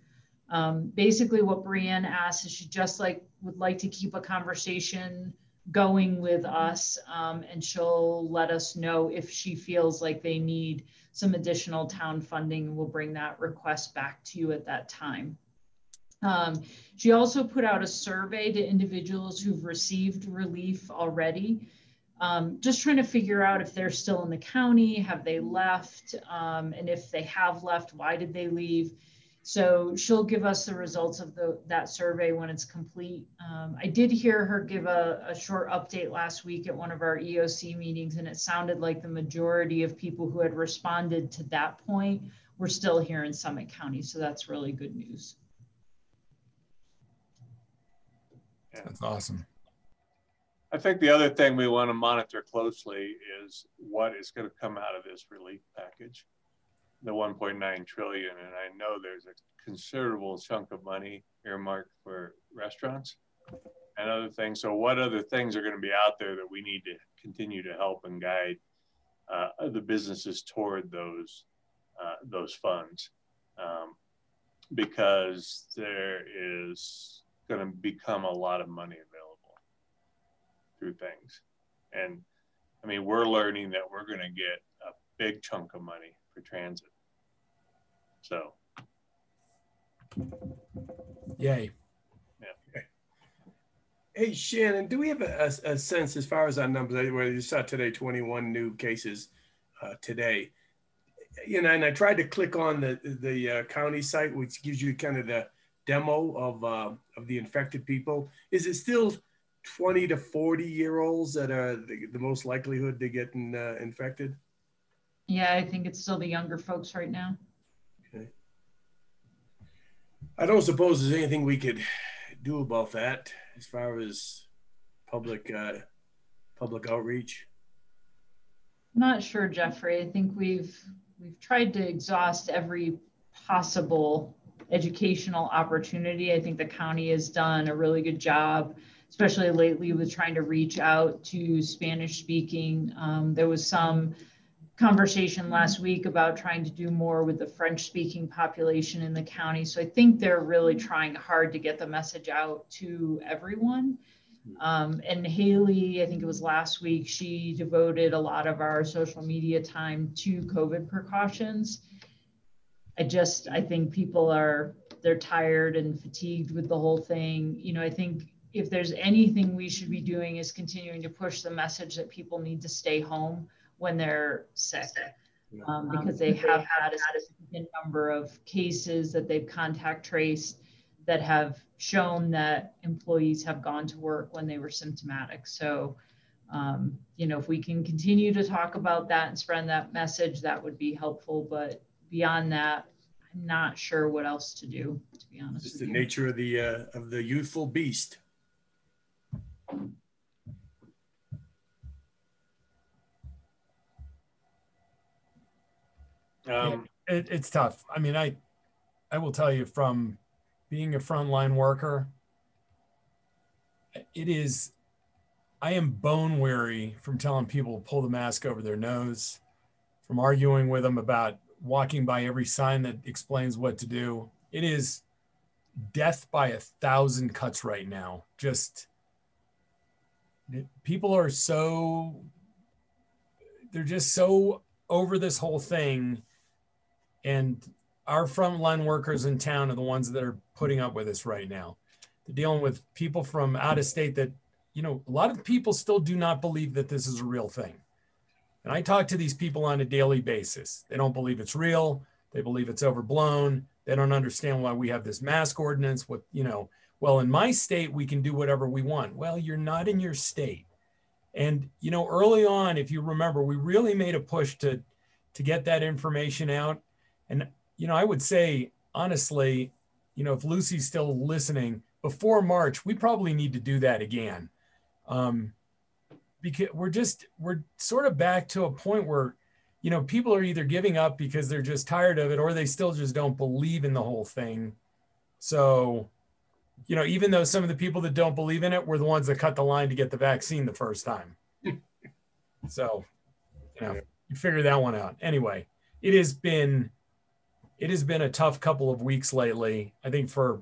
Um, basically, what Brienne asked is she just like would like to keep a conversation going with us, um, and she'll let us know if she feels like they need some additional town funding. We'll bring that request back to you at that time. Um, she also put out a survey to individuals who've received relief already. Um, just trying to figure out if they're still in the county, have they left? Um, and if they have left, why did they leave? So she'll give us the results of the, that survey when it's complete. Um, I did hear her give a, a short update last week at one of our EOC meetings, and it sounded like the majority of people who had responded to that point were still here in Summit County. So that's really good news. that's awesome I think the other thing we want to monitor closely is what is going to come out of this relief package, the 1.9 trillion. And I know there's a considerable chunk of money earmarked for restaurants and other things. So, what other things are going to be out there that we need to continue to help and guide uh, the businesses toward those uh, those funds? Um, because there is going to become a lot of money available through things. And I mean, we're learning that we're going to get a big chunk of money for transit. So, yay yeah. Hey, Shannon, do we have a, a, a sense as far as our numbers? Where you saw today 21 new cases uh, today. You know, and I tried to click on the the uh, county site, which gives you kind of the demo of uh, of the infected people. Is it still 20 to 40 year olds that are the, the most likelihood to get in, uh, infected? Yeah, I think it's still the younger folks right now. I don't suppose there's anything we could do about that as far as public uh, public outreach. Not sure, Jeffrey. I think we've we've tried to exhaust every possible educational opportunity. I think the county has done a really good job, especially lately with trying to reach out to Spanish speaking. Um, there was some conversation last mm-hmm. week about trying to do more with the French speaking population in the county. So I think they're really mm-hmm. trying hard to get the message out to everyone. Mm-hmm. Um, and Haley, I think it was last week, she devoted a lot of our social media time to COVID precautions. I just, I think people are, they're tired and fatigued with the whole thing. You know, I think if there's anything we should be doing is continuing to push the message that people need to stay home when they're sick. Um, because they have had a significant number of cases that they've contact traced that have shown that employees have gone to work when they were symptomatic. So, um, you know, if we can continue to talk about that and spread that message, that would be helpful. But beyond that, I'm not sure what else to do, to be honest. It's with the you. nature of the uh, of the youthful beast. Um, it, it's tough. I mean, I, I will tell you from being a frontline worker, it is, I am bone weary from telling people to pull the mask over their nose, from arguing with them about walking by every sign that explains what to do. It is death by a thousand cuts right now. Just people are so, they're just so over this whole thing and our frontline workers in town are the ones that are putting up with us right now. They're dealing with people from out of state that, you know, a lot of people still do not believe that this is a real thing. And I talk to these people on a daily basis. They don't believe it's real. They believe it's overblown. They don't understand why we have this mask ordinance. What, you know, well, in my state, we can do whatever we want. Well, you're not in your state. And, you know, early on, if you remember, we really made a push to, to get that information out and, you know, I would say, honestly, you know, if Lucy's still listening, before March, we probably need to do that again. Um, because we're just, we're sort of back to a point where, you know, people are either giving up because they're just tired of it or they still just don't believe in the whole thing. So, you know, even though some of the people that don't believe in it were the ones that cut the line to get the vaccine the first time. (laughs) so, you know, you figure that one out. Anyway, it has been it has been a tough couple of weeks lately. I think for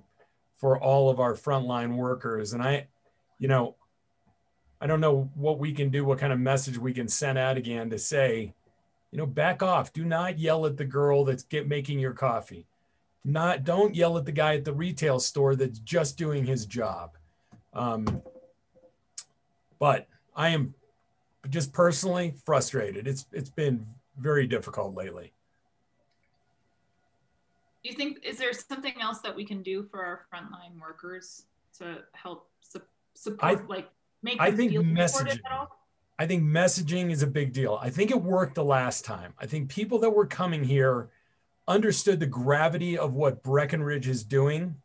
for all of our frontline workers, and I, you know, I don't know what we can do, what kind of message we can send out again to say, you know, back off. Do not yell at the girl that's get making your coffee. Not don't yell at the guy at the retail store that's just doing his job. Um, but I am just personally frustrated. It's it's been very difficult lately. Do you think is there something else that we can do for our frontline workers to help su- support, I- like make I think feel messaging. supported at all? I think messaging is a big deal. I think it worked the last time. I think people that were coming here understood the gravity of what Breckenridge is doing.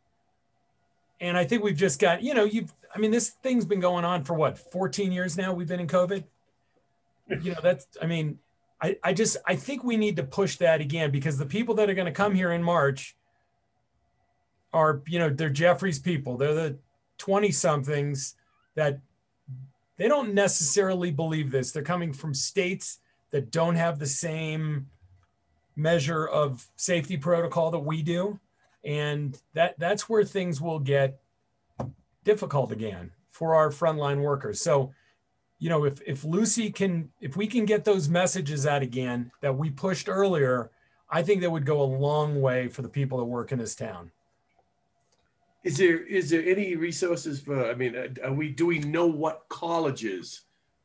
And I think we've just got, you know, you've, I mean, this thing's been going on for what, 14 years now? We've been in COVID. You know, that's, I mean, I, I just, I think we need to push that again because the people that are going to come here in March are, you know, they're Jeffrey's people. They're the 20 somethings that they don't necessarily believe this. They're coming from states that don't have the same measure of safety protocol that we do. And that that's where things will get difficult again for our frontline workers. So, you know, if if Lucy can if we can get those messages out again that we pushed earlier, I think that would go a long way for the people that work in this town. Is there is there any resources for? I mean, uh, are we do we know what colleges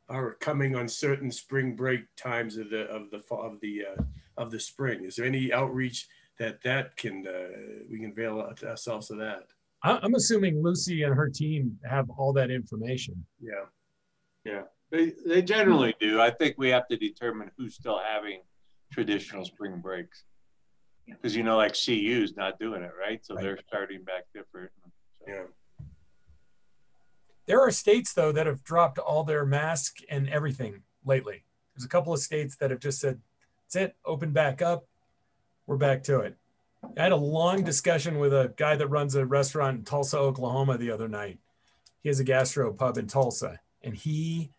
are coming on certain spring break times of the of the of the uh, of the spring? Is there any outreach that that can uh, we can avail ourselves of that? I'm assuming Lucy and her team have all that information. Yeah. Yeah, they, they generally do. I think we have to determine who's still having traditional spring breaks. Because you know, like CU's not doing it, right? So they're starting back different. Yeah. There are states though that have dropped all their mask and everything lately. There's a couple of states that have just said, "That's it, open back up. We're back to it." I had a long discussion with a guy that runs a restaurant in Tulsa, Oklahoma the other night. He has a gastro pub in Tulsa, and he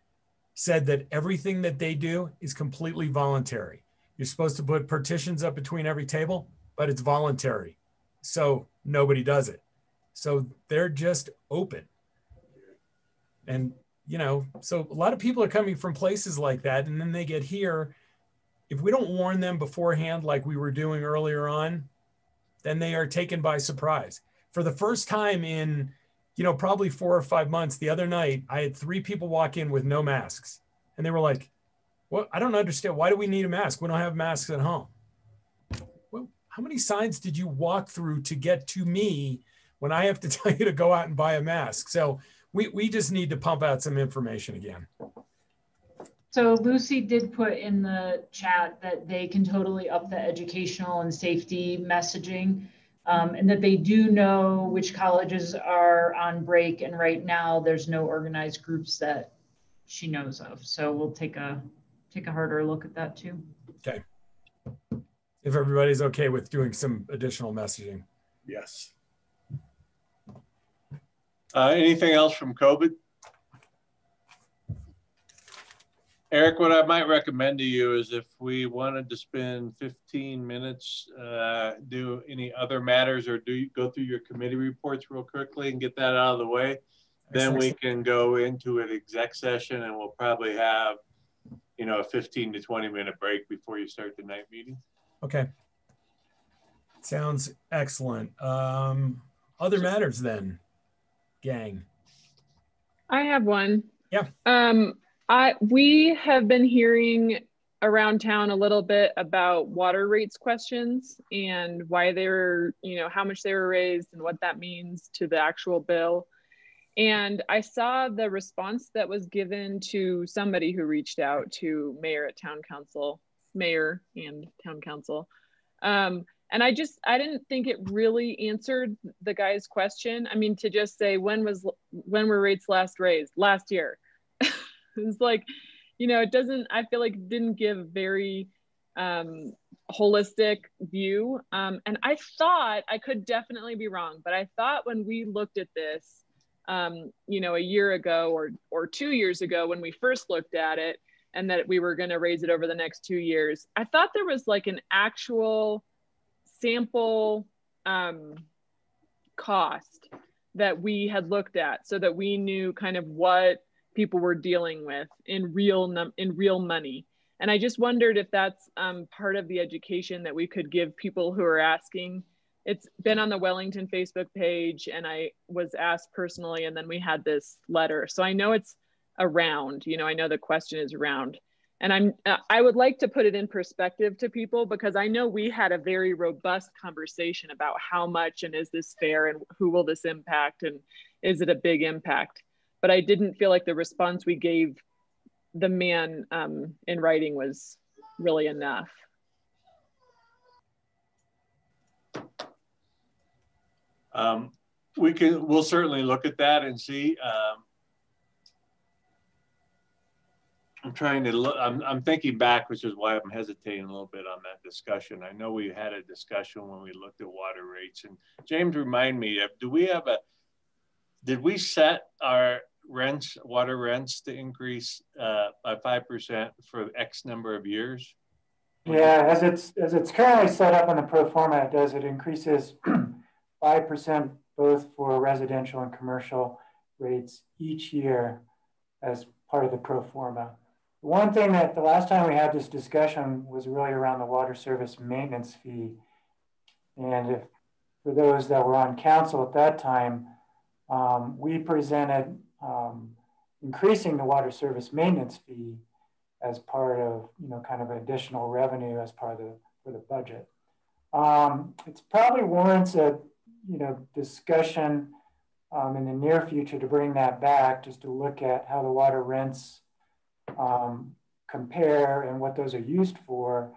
said that everything that they do is completely voluntary. You're supposed to put partitions up between every table, but it's voluntary. So nobody does it. So they're just open. And, you know, so a lot of people are coming from places like that. And then they get here. If we don't warn them beforehand, like we were doing earlier on, then they are taken by surprise. For the first time in, you know, probably four or five months, the other night, I had three people walk in with no masks. And they were like, well, I don't understand. Why do we need a mask? We don't have masks at home. Well, how many signs did you walk through to get to me when I have to (laughs) tell you to go out and buy a mask. So we, we just need to pump out some information again. So Lucy did put in the chat that they can totally up the educational and safety messaging um, and that they do know which colleges are on break. And right now there's no organized groups that she knows of. So we'll take a, take a harder look at that too. Okay. If everybody's okay with doing some additional messaging. Yes. Uh, anything else from COVID? Eric, what I might recommend to you is if we wanted to spend 15 minutes, uh, do any other matters or do you go through your committee reports real quickly and get that out of the way, then we can go into an exec session and we'll probably have, you know, a 15 to 20 minute break before you start the night meeting. Okay. Sounds excellent. Um, other matters then, gang. I have one. Yeah. Um, I we have been hearing around town a little bit about water rates questions and why they were, you know, how much they were raised and what that means to the actual bill. And I saw the response that was given to somebody who reached out to mayor at town council, mayor and town council. Um, and I just I didn't think it really answered the guy's question. I mean, to just say when was when were rates last raised? Last year. It's like, you know, it doesn't, I feel like didn't give very um, holistic view. Um, and I thought, I could definitely be wrong, but I thought when we looked at this, um, you know, a year ago or, or two years ago when we first looked at it and that we were going to raise it over the next two years, I thought there was like an actual sample um, cost that we had looked at so that we knew kind of what people were dealing with in real num- in real money. And i just wondered if that's um, part of the education that we could give people who are asking. It's been on the wellington facebook page and i was asked personally and then we had this letter. So i know it's around you know i know the question is around. And i'm uh, i would like to put it in perspective to people because i know we had a very robust conversation about how much and is this fair and who will this impact and is it a big impact but I didn't feel like the response we gave the man um, in writing was really enough. Um, we can, we'll certainly look at that and see. Um, I'm trying to look, I'm, I'm thinking back, which is why I'm hesitating a little bit on that discussion. I know we had a discussion when we looked at water rates and James, remind me, do we have a, did we set our rents, water rents to increase uh, by 5% for X number of years? Yeah, as it's as it's currently set up in the pro forma, it does it increases (clears throat) five percent both for residential and commercial rates each year as part of the pro forma. One thing that the last time we had this discussion was really around the water service maintenance fee, and if for those that were on council at that time, um, we presented um, increasing the water service maintenance fee as part of, you know, kind of additional revenue as part of the, for the budget. Um, it's probably warrants a, you know, discussion um, in the near future to bring that back, just to look at how the water rents um, compare and what those are used for,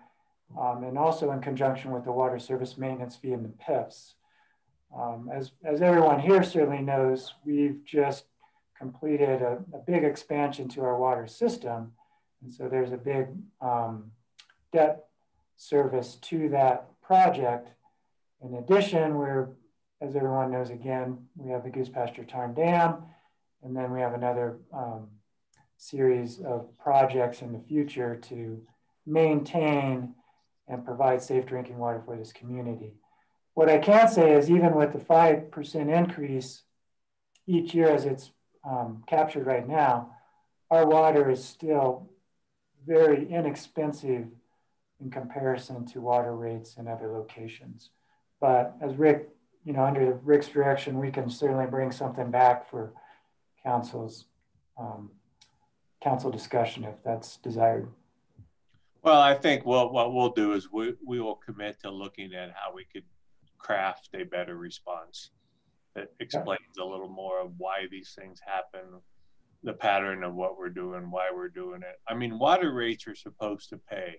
um, and also in conjunction with the water service maintenance fee and the PIFs. Um, as, as everyone here certainly knows, we've just completed a, a, big expansion to our water system. And so there's a big um, debt service to that project. In addition, we're, as everyone knows again, we have the Goose Pasture Tarn Dam, and then we have another um, series of projects in the future to maintain and provide safe drinking water for this community. What I can say is even with the 5% increase each year as it's um, captured right now, our water is still very inexpensive in comparison to water rates in other locations. But as Rick, you know, under Rick's direction, we can certainly bring something back for council's um, council discussion if that's desired. Well, I think what, what we'll do is we, we will commit to looking at how we could craft a better response. That explains a little more of why these things happen, the pattern of what we're doing, why we're doing it. I mean, water rates are supposed to pay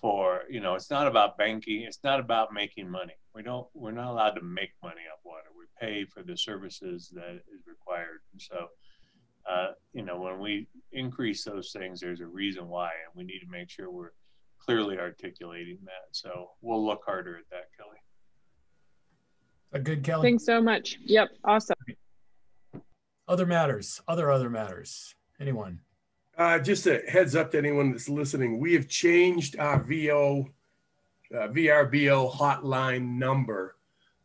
for, you know, it's not about banking, it's not about making money. We don't, we're not allowed to make money off water. We pay for the services that is required. And so, uh, you know, when we increase those things, there's a reason why, and we need to make sure we're clearly articulating that. So we'll look harder at that, Kelly. A good Kelly. Thanks so much. Yep, awesome. Other matters, other other matters. Anyone? Uh, just a heads up to anyone that's listening. We have changed our VO, uh, VRBO hotline number.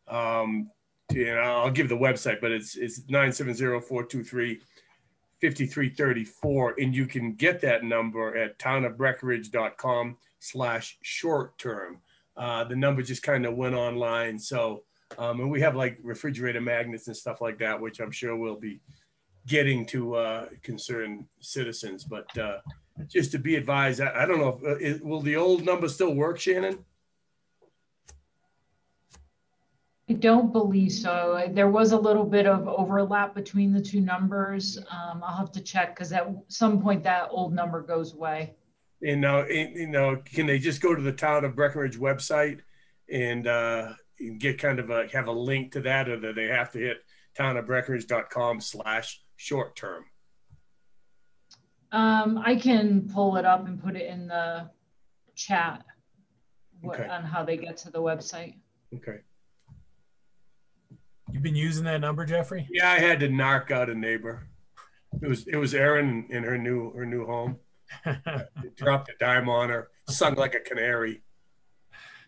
Um, to, and I'll give the website, but it's it's 970-423-5334. And you can get that number at townofbreckenridge.com slash short term. Uh, the number just kind of went online. So um, and we have like refrigerator magnets and stuff like that, which I'm sure we'll be getting to uh, concerned citizens. But uh, just to be advised, I, I don't know, if, uh, will the old number still work, Shannon? I don't believe so. There was a little bit of overlap between the two numbers. Um, I'll have to check because at some point that old number goes away. And uh, you know, can they just go to the town of Breckenridge website and uh, get kind of a have a link to that, or do they have to hit townofbreckenridge.com slash short term? Um, I can pull it up and put it in the chat what, Okay. on how they get to the website. Okay. You've been using that number, Jeffrey? Yeah, I had to narc out a neighbor. It was it was Erin in her new her new home. (laughs) Dropped a dime on her, sung like a canary.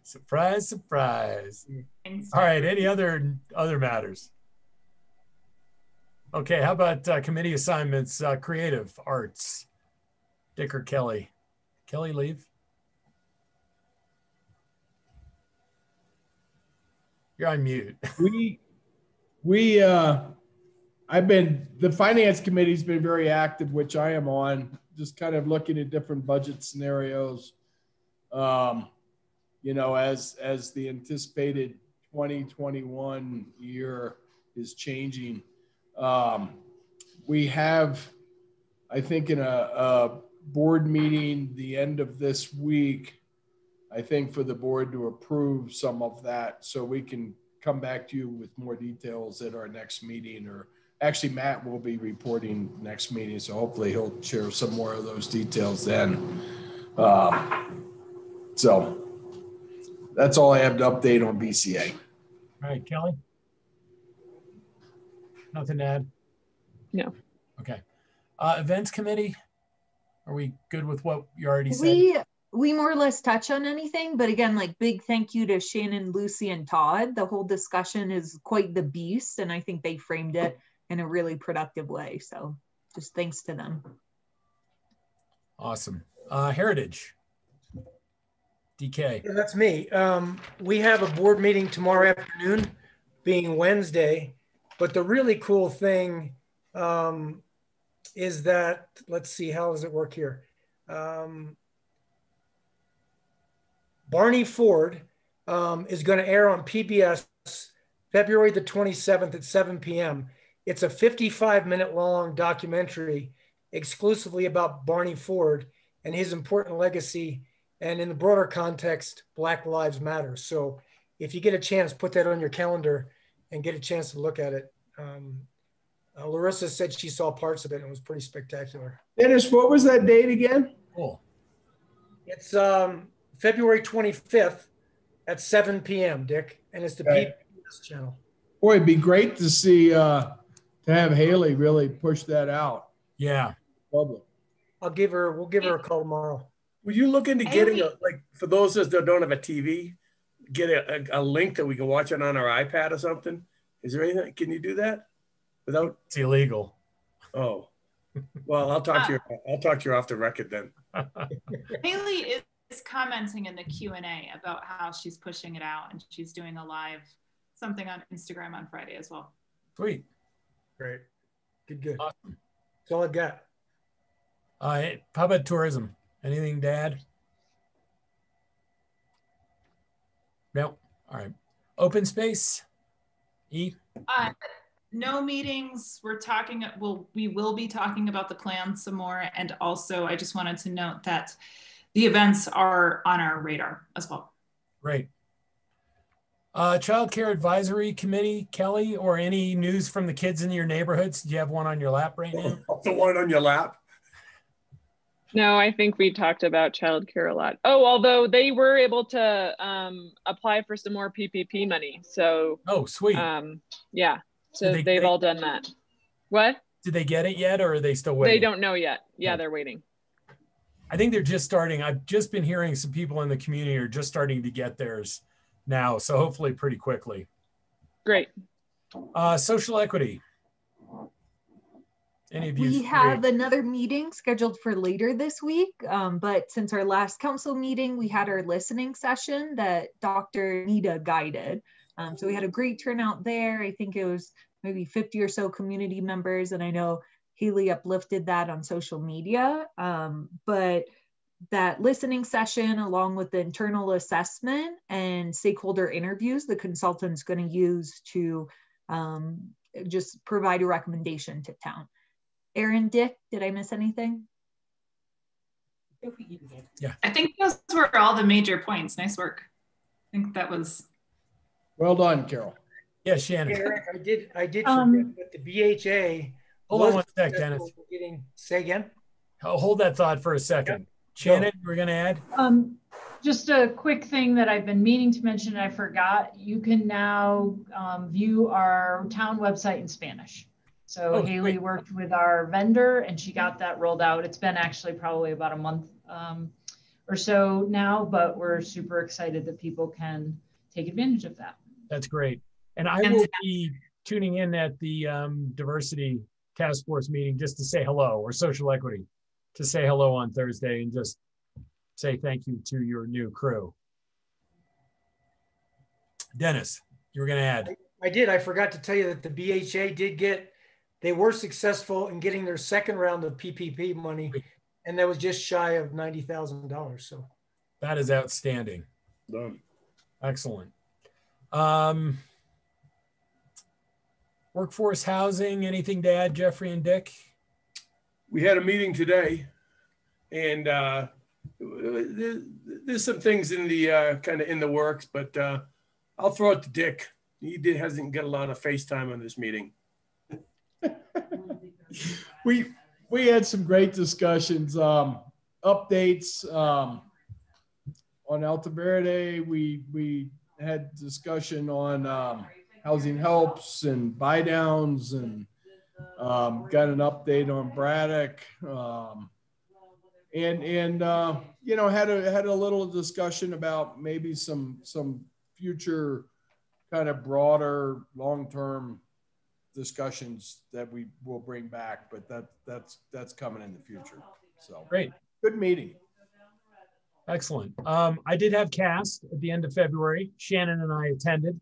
Surprise, surprise. All right, any other other matters? Okay, how about uh, committee assignments, uh, creative arts? Dick or Kelly? Kelly leave? You're on mute. (laughs) we we uh I've been the finance committee's been very active, which I am on, just kind of looking at different budget scenarios. Um, you know, as as the anticipated 2021 year is changing. Um, we have, I think, in a, a board meeting the end of this week, I think for the board to approve some of that so we can come back to you with more details at our next meeting or actually Matt will be reporting next meeting. So hopefully he'll share some more of those details then. Um, so that's all I have to update on BCA. All right, Kelly? Nothing to add? No. Okay. Uh, events committee? Are we good with what you already said? We we more or less touch on anything, but again, like big thank you to Shannon, Lucy, and Todd. The whole discussion is quite the beast, and I think they framed it in a really productive way. So just thanks to them. Awesome. Uh, Heritage. DK. Yeah, that's me. Um, we have a board meeting tomorrow afternoon, being Wednesday. But the really cool thing um, is that, let's see, how does it work here? Um, Barney Ford um, is going to air on PBS February the 27th at 7 p.m. It's a 55 minute long documentary exclusively about Barney Ford and his important legacy. And in the broader context, Black Lives Matter. So if you get a chance, put that on your calendar and get a chance to look at it. Um, uh, Larissa said she saw parts of it and it was pretty spectacular. Dennis, what was that date again? Cool. It's um, February 25th at 7 p.m., Dick, and it's the Okay. PBS channel. Boy, it'd be great to see uh to have Haley really push that out. Yeah. Public. I'll give her, we'll give her a call tomorrow. Were you looking to getting a, like for those of us that don't have a TV, get a, a, a link that we can watch it on our iPad or something? Is there anything? Can you do that without? It's illegal. Oh, well, I'll talk to you. I'll talk to you off the record then. (laughs) Haley is, is commenting in the Q and A about how she's pushing it out, and she's doing a live something on Instagram on Friday as well. Sweet. Great. Good, good. Awesome. That's all I got. Uh, how about tourism? Anything Dad? add? No. All right. Open space. E? Uh, no meetings. We're talking, well, we will be talking about the plan some more. And also, I just wanted to note that the events are on our radar as well. Great. Uh, Child Care Advisory Committee, Kelly, or any news from the kids in your neighborhoods? Do you have one on your lap right now? (laughs) the one on your lap. No, I think we talked about childcare a lot. Oh, although they were able to um, apply for some more PPP money. So, oh, sweet. Um, yeah. So Did they, have all done that. What? Did they get it yet, or are they still waiting? They don't know yet. Yeah, they're waiting. I think they're just starting. I've just been hearing some people in the community are just starting to get theirs now. So hopefully, pretty quickly. Great. Uh, social equity. Any of you? We have another meeting scheduled for later this week, um, but since our last council meeting, we had our listening session that Dr. Nita guided. Um, so we had a great turnout there. I think it was maybe 50 or so community members, and I know Haley uplifted that on social media. Um, but that listening session, along with the internal assessment and stakeholder interviews, the consultant's going to use to um, just provide a recommendation to town. Erin, Dick, did I miss anything? Yeah. I think those were all the major points. Nice work. I think that was. Well done, Carol. Yeah, Shannon. Eric, I did, I did Um, forget that the BHA. Hold on was one sec, successful Dennis. Getting, say again? Oh, hold that thought for a second. Shannon, we're going to add. Um, just a quick thing that I've been meaning to mention, I forgot. You can now um, view our town website in Spanish. So Oh, Haley great. worked with our vendor and she got that rolled out. It's been actually probably about a month um, or so now, but we're super excited that people can take advantage of that. That's great. And I will be tuning in at the um, diversity task force meeting just to say hello or social equity to say hello on Thursday and just say thank you to your new crew. Dennis, you were going to add. I did. I forgot to tell you that the BHA did get, they were successful in getting their second round of PPP money, and that was just shy of ninety thousand dollars. So That is outstanding. Done. Excellent. Um, workforce housing, anything to add, Jeffrey and Dick? we had a meeting today and uh, there's some things in the uh, kind of in the works, but uh, I'll throw it to Dick. He did, hasn't got a lot of FaceTime on this meeting. We we had some great discussions, um, updates um, on Alta Verde. We we had discussion on um, housing helps and buy downs, and um, got an update on Braddock, um, and and uh, you know had a had a little discussion about maybe some some future kind of broader long term discussions that we will bring back, but that that's that's coming in the future. So Great. good meeting. Excellent. Um, I did have cast at the end of February. Shannon and I attended.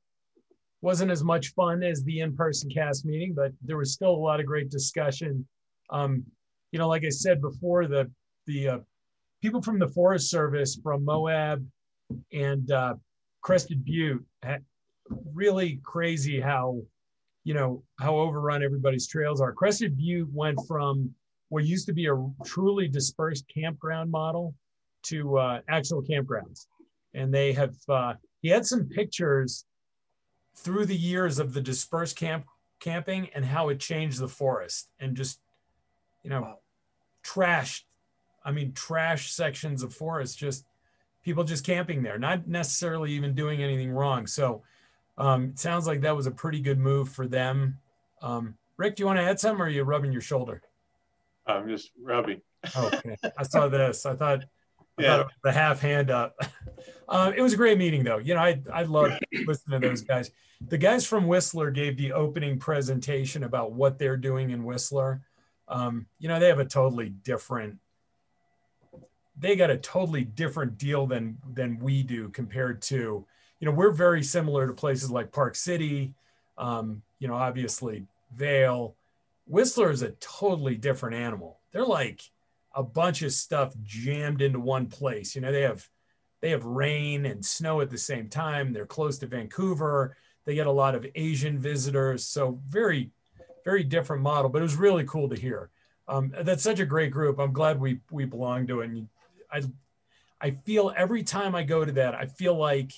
Wasn't as much fun as the in-person cast meeting, but there was still a lot of great discussion. Um, you know, like I said before, the the uh, people from the Forest Service from Moab and uh, Crested Butte had really crazy how you know how overrun everybody's trails are. Crested Butte went from what used to be a truly dispersed campground model to uh, actual campgrounds. And they have, uh, he had some pictures through the years of the dispersed camp camping and how it changed the forest and just, you know, trashed, I mean, trash sections of forest, just people just camping there, not necessarily even doing anything wrong. So um, it sounds like that was a pretty good move for them. Um, Rick, do you want to add some or are you rubbing your shoulder? I'm just rubbing. Okay. I saw this. I thought, I Yeah. thought the half hand up. Um, (laughs) it was a great meeting though. You know, I, I love listening to those guys. The guys from Whistler gave the opening presentation about what they're doing in Whistler. Um, you know, they have a totally different, they got a totally different deal than, than we do compared to, you know, we're very similar to places like Park City, um, you know, obviously Vail. Whistler is a totally different animal. They're like a bunch of stuff jammed into one place. You know, they have they have rain and snow at the same time. They're close to Vancouver. They get a lot of Asian visitors. So very, very different model, but it was really cool to hear. Um, that's such a great group. I'm glad we we belong to it. And I I feel every time I go to that, I feel like,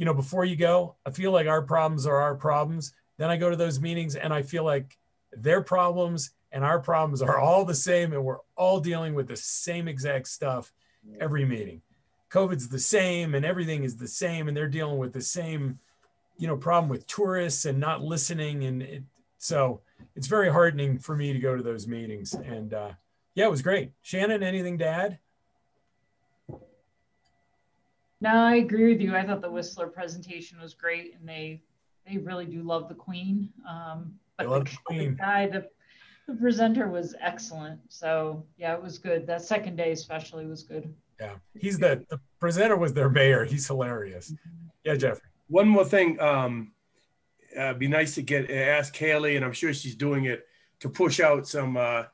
you know, before you go, I feel like our problems are our problems. Then I go to those meetings and I feel like their problems and our problems are all the same and we're all dealing with the same exact stuff every meeting. COVID's the same and everything is the same and they're dealing with the same, you know, problem with tourists and not listening. And it, so it's very heartening for me to go to those meetings. And uh, yeah, it was great. Shannon, anything to add? No, I agree with you. I thought the Whistler presentation was great, and they they really do love the Queen. Um, but the, the, Queen. the guy, the, the presenter was excellent. So yeah, it was good. That second day especially was good. Yeah, he's the the presenter was their mayor. He's hilarious. Yeah, Jeffrey. One more thing. Um, uh, be nice to get ask Haley, and I'm sure she's doing it to push out some uh,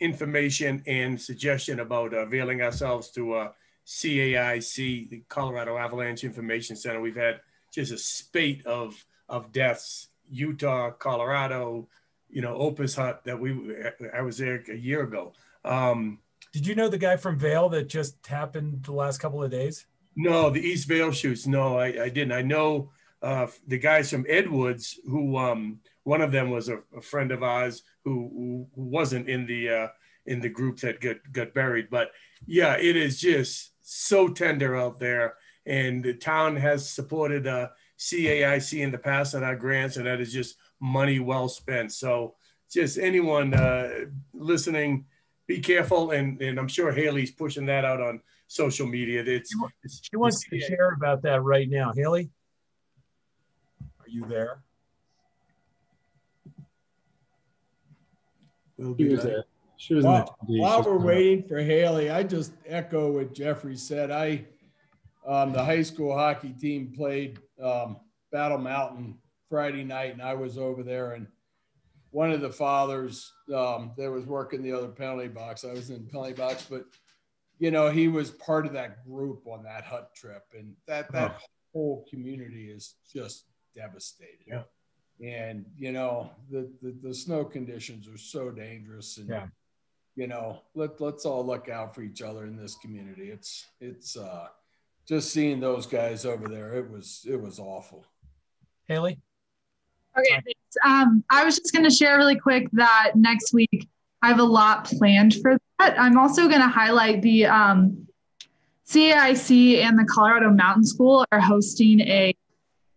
information and suggestion about availing ourselves to uh, CAIC, the Colorado Avalanche Information Center. We've had just a spate of of deaths. Utah, Colorado, you know, Opus Hut that we I was there a year ago. Um, Did you know the guy from Vail that just happened the last couple of days? No, the East Vail chutes. No, I, I didn't. I know uh, the guys from Edwards, who um, one of them was a, a friend of ours who, who wasn't in the uh, in the group that got got buried. But yeah, it is just so tender out there. And the town has supported uh, CAIC in the past on our grants, and that is just money well spent. So just anyone uh, listening, be careful. And, and I'm sure Haley's pushing that out on social media. It's, it's she wants to share about that right now. Haley, are you there? We'll be there. She was while, while we're waiting for Haley, I just echo what Jeffrey said. I, um, the high school hockey team played um, Battle Mountain Friday night, and I was over there. And one of the fathers um, that was working the other penalty box, I was in penalty box, but you know he was part of that group on that hut trip, and that that oh. whole community is just devastated. Yeah. And you know the, the the snow conditions are so dangerous, and yeah you know, let let's all look out for each other in this community. It's it's uh just seeing those guys over there, it was it was awful. Haley? Okay, thanks. Um, I was just gonna share really quick that next week I have a lot planned for that. I'm also gonna highlight the um CAIC and the Colorado Mountain School are hosting a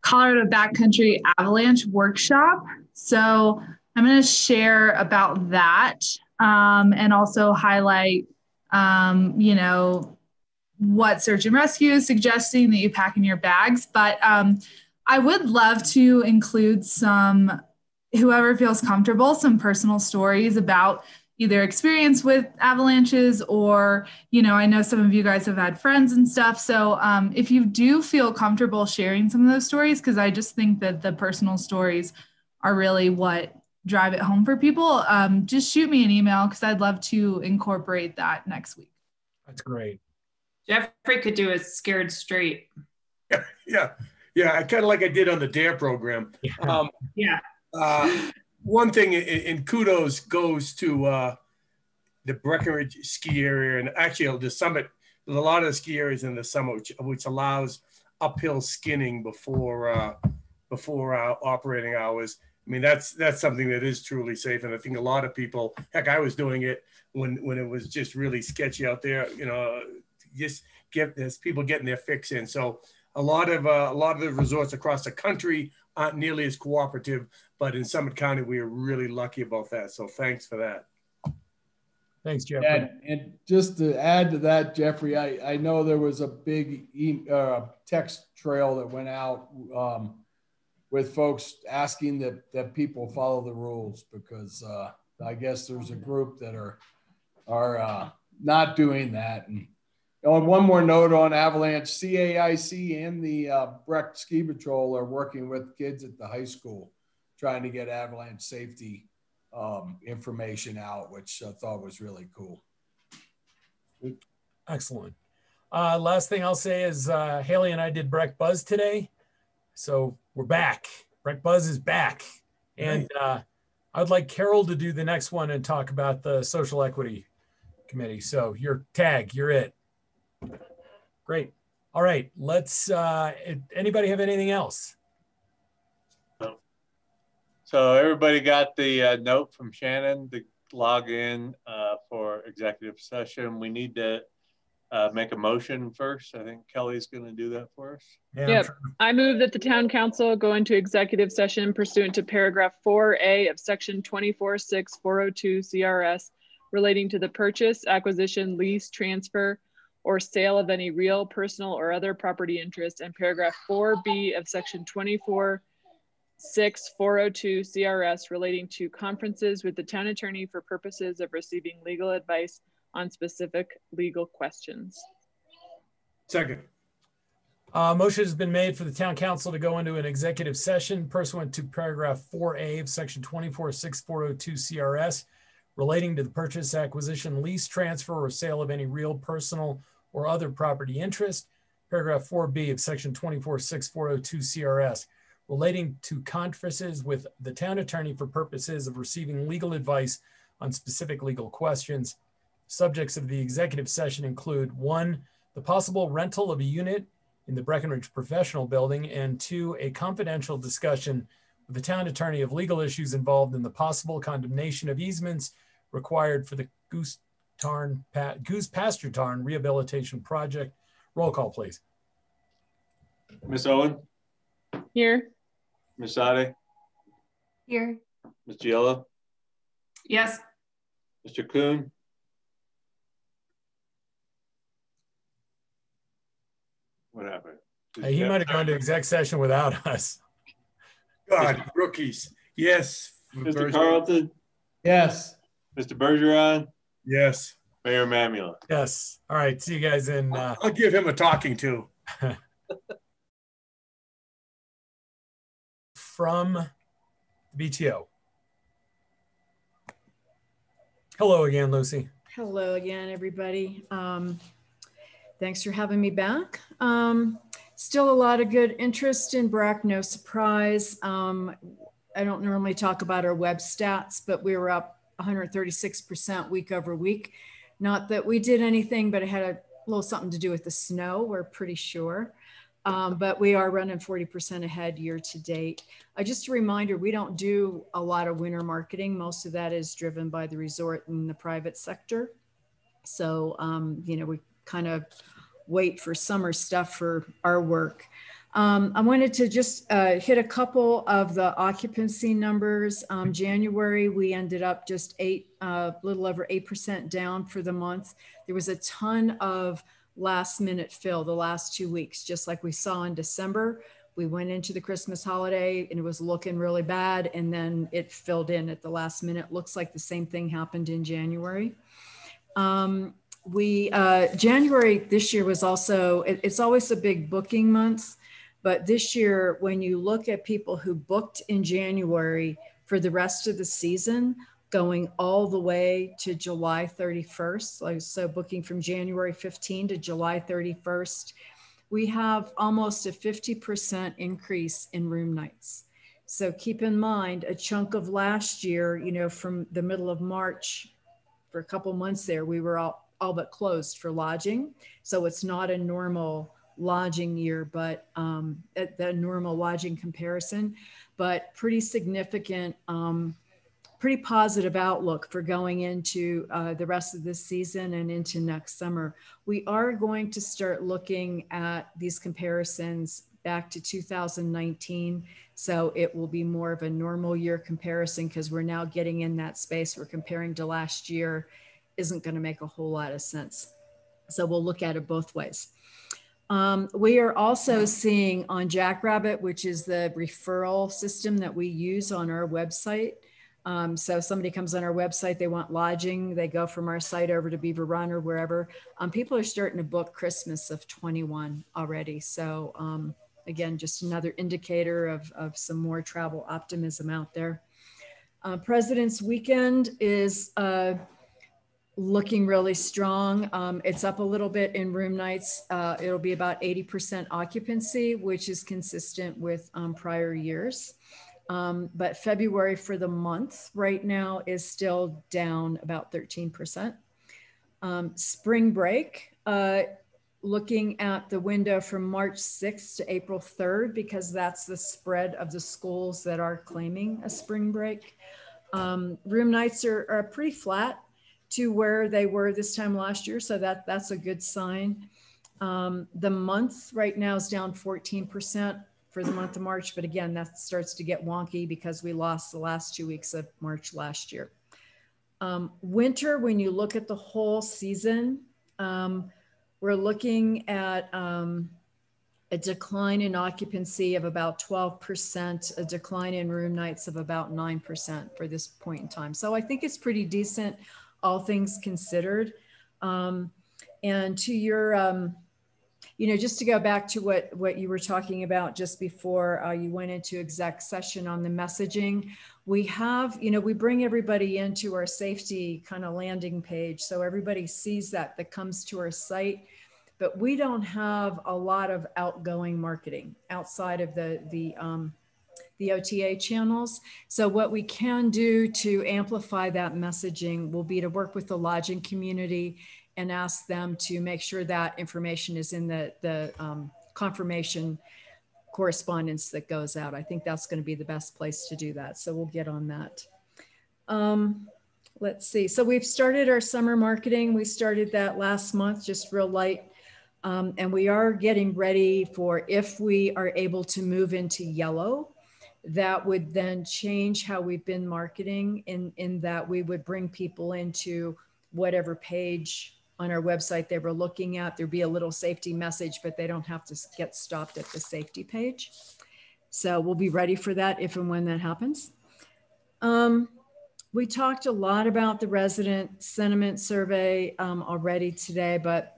Colorado Backcountry Avalanche workshop. So I'm going to share about that um, and also highlight, um, you know, what search and rescue is suggesting that you pack in your bags. But um, I would love to include some, whoever feels comfortable, some personal stories about either experience with avalanches or you know i know some of you guys have had friends and stuff so um, if you do feel comfortable sharing some of those stories because i just think that the personal stories are really what drive it home for people, um, just shoot me an email because I'd love to incorporate that next week. That's great. Jeffrey could do a scared straight. Yeah, (laughs) yeah, yeah. I kind of like I did on the Dare program. Yeah. Um, yeah. Uh, one thing, and kudos goes to uh, the Breckenridge ski area, and actually the summit. There's a lot of ski areas in the summit, which, which allows uphill skinning before uh, before uh, operating hours I mean, that's that's something that is truly safe, and I think a lot of people. Heck, I was doing it when when it was just really sketchy out there. You know, just get there's people getting their fix in. So a lot of uh, a lot of the resorts across the country aren't nearly as cooperative, but in Summit County, we are really lucky about that. So thanks for that. Thanks, Jeffrey. And, and just to add to that, Jeffrey, I, I know there was a big e- uh, text trail that went out. Um, with folks asking that that people follow the rules because uh, I guess there's a group that are are uh, not doing that. And on one more note on Avalanche, CAIC and the uh, Breck Ski Patrol are working with kids at the high school trying to get Avalanche safety um, information out, which I thought was really cool. Excellent. Uh, last thing I'll say is uh, Haley and I did Breck Buzz today. So we're back. Breck Buzz is back. And uh, I'd like Carol to do the next one and talk about the social equity committee. So your tag, you're it. Great. All right, let's, uh, anybody have anything else? So everybody got the uh, note from Shannon to log in uh, for executive session. We need to uh, make a motion first. I think Kelly's going to do that for us. Yeah, yep. I move that the town council go into executive session pursuant to paragraph 4A of section 246-402 CRS relating to the purchase, acquisition, lease, transfer, or sale of any real, personal, or other property interest, and paragraph 4B of section 24 402 CRS relating to conferences with the town attorney for purposes of receiving legal advice on specific legal questions. Second. Uh, motion has been made for the town council to go into an executive session pursuant to paragraph 4A of section 246-402 CRS relating to the purchase, acquisition, lease, transfer, or sale of any real, personal, or other property interest. Paragraph 4B of section 246-402 CRS relating to conferences with the town attorney for purposes of receiving legal advice on specific legal questions. Subjects of the executive session include one, the possible rental of a unit in the Breckenridge Professional Building, and two, a confidential discussion with the town attorney of legal issues involved in the possible condemnation of easements required for the Goose Tarn, pa Goose Pasture Tarn Rehabilitation Project. Roll call, please. Miss Owen? Here. Miss Saade? Here. Ms. Gigliello? Yes. Mr. Kuhn? What happened? Hey, he might have gone to exec session without (laughs) us. God, rookies. Yes. Mr. Carleton? Yes. Mr. Bergeron? Yes. Mayor Mamula? Yes. All right. See you guys in. Uh... I'll give him a talking to. (laughs) From the BTO. Hello again, Lucy. Hello again, everybody. Um, thanks for having me back. Um, still a lot of good interest in Breck, no surprise. Um, I don't normally talk about our web stats, but we were up 136% week over week. Not that we did anything, but it had a little something to do with the snow, we're pretty sure. Um, but we are running 40% ahead year to date. Uh, just a reminder, we don't do a lot of winter marketing. Most of that is driven by the resort and the private sector. So, um, you know, we kind of wait for summer stuff for our work. Um, I wanted to just uh, hit a couple of the occupancy numbers. Um, January, we ended up just eight, a uh, little over 8% down for the month. There was a ton of last minute fill the last two weeks, just like we saw in December. We went into the Christmas holiday and it was looking really bad, and then it filled in at the last minute. Looks like the same thing happened in January. Um, we uh, January this year was also it, it's always a big booking month, but this year when you look at people who booked in January for the rest of the season, going all the way to July 31st, like so booking from January 15 to July 31st, we have almost a 50% increase in room nights. So keep in mind a chunk of last year, you know, from the middle of March for a couple months there, we were all all but closed for lodging. So it's not a normal lodging year, but um, the normal lodging comparison, but pretty significant, um, pretty positive outlook for going into uh, the rest of this season and into next summer. We are going to start looking at these comparisons back to 2019. So it will be more of a normal year comparison because we're now getting in that space. We're comparing to last year isn't going to make a whole lot of sense. So we'll look at it both ways. Um, we are also seeing on Jackrabbit, which is the referral system that we use on our website. Um, so somebody comes on our website, they want lodging, they go from our site over to Beaver Run or wherever. Um, people are starting to book Christmas of 21 already. So um, again, just another indicator of, of some more travel optimism out there. Uh, President's Weekend is uh, looking really strong. Um, it's up a little bit in room nights. Uh, it'll be about 80% occupancy, which is consistent with um, prior years. Um, but February for the month right now is still down about 13%. Um, spring break, uh, looking at the window from March 6th to April 3rd, because that's the spread of the schools that are claiming a spring break. Um, room nights are, are pretty flat to where they were this time last year. So that that's a good sign. Um, the month right now is down 14% for the month of March. But again, that starts to get wonky because we lost the last two weeks of March last year. Um, winter, when you look at the whole season, um, we're looking at um, a decline in occupancy of about 12%, a decline in room nights of about 9% for this point in time. So I think it's pretty decent all things considered. Um, and to your, um, you know, just to go back to what, what you were talking about just before uh, you went into exec session on the messaging, we have, you know, we bring everybody into our safety kind of landing page. So everybody sees that that comes to our site but we don't have a lot of outgoing marketing outside of the the um, the OTA channels. So what we can do to amplify that messaging will be to work with the lodging community and ask them to make sure that information is in the, the um, confirmation correspondence that goes out. I think that's going to be the best place to do that. So we'll get on that. Um, let's see. So we've started our summer marketing. We started that last month, just real light. Um, and we are getting ready for if we are able to move into yellow, that would then change how we've been marketing in, in that we would bring people into whatever page on our website they were looking at. There'd be a little safety message, but they don't have to get stopped at the safety page. So we'll be ready for that if and when that happens. Um, we talked a lot about the resident sentiment survey um, already today, but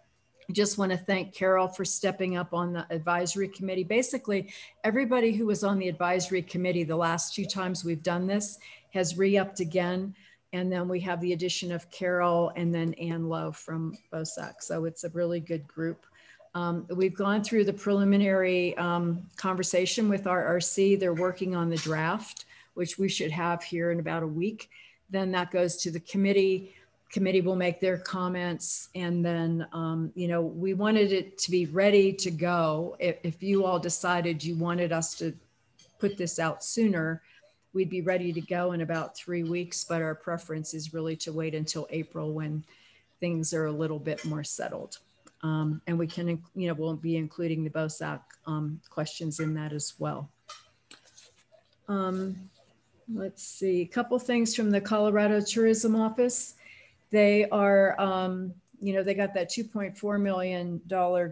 just want to thank Carol for stepping up on the advisory committee. Basically, everybody who was on the advisory committee the last two times we've done this has re-upped again. And then we have the addition of Carol and then Ann Lowe from BOSAC. So it's a really good group. Um, we've gone through the preliminary um, conversation with RRC. They're working on the draft, which we should have here in about a week. Then that goes to the committee committee will make their comments and then um, you know we wanted it to be ready to go. If, if, you all decided you wanted us to put this out sooner we'd be ready to go in about three weeks but our preference is really to wait until april when things are a little bit more settled. Um, and we can you know we'll be including the bosac um, questions in that as well. Um, let's see a couple things from the colorado tourism office they are, um, you know, they got that $2.4 million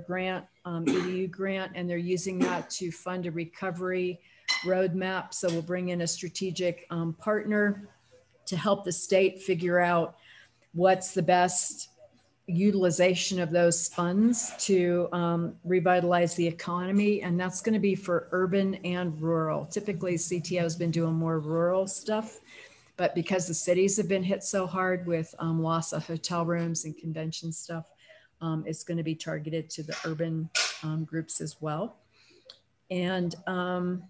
grant, um, EDU grant, and they're using that to fund a recovery roadmap. So we'll bring in a strategic um, partner to help the state figure out what's the best utilization of those funds to um, revitalize the economy. And that's going to be for urban and rural. Typically, CTO has been doing more rural stuff. But because the cities have been hit so hard with um, loss of hotel rooms and convention stuff, um, it's going to be targeted to the urban um, groups as well. And um,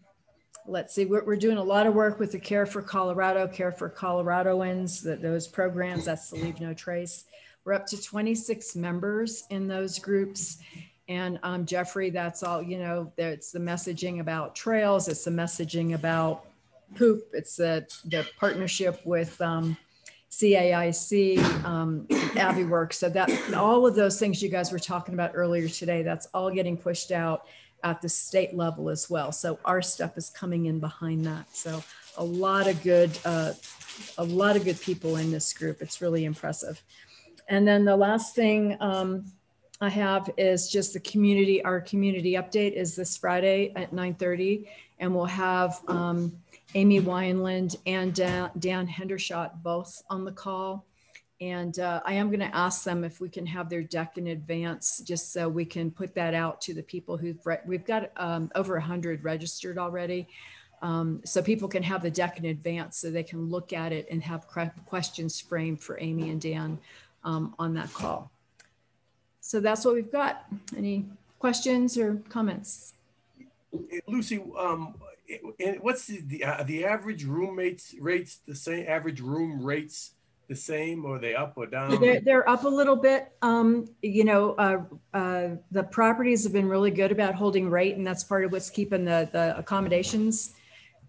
let's see, we're, we're, doing a lot of work with the Care for Colorado, Care for Coloradoans, that those programs, that's the Leave No Trace. We're up to 26 members in those groups. And um, Jeffrey, that's all, you know, it's the messaging about trails, it's the messaging about poop. It's the, the partnership with um, CAIC, um, AbbVieWorks. So that all of those things you guys were talking about earlier today, that's all getting pushed out at the state level as well. So our stuff is coming in behind that. So a lot of good, uh, a lot of good people in this group. It's really impressive. And then the last thing um, I have is just the community. Our community update is this Friday at 9:30, and we'll have um, Amy Wineland and Dan, Dan Hendershot both on the call. And uh, I am going to ask them if we can have their deck in advance, just so we can put that out to the people who've we've got um, over 100 registered already. Um, so people can have the deck in advance so they can look at it and have questions framed for Amy and Dan um, on that call. So that's what we've got. Any questions or comments? Lucy, um, and what's the the, uh, the average room rates the same? Average room rates the same, or they up or down? They're, they're up a little bit. Um, you know, uh, uh, the properties have been really good about holding rate, and that's part of what's keeping the the accommodations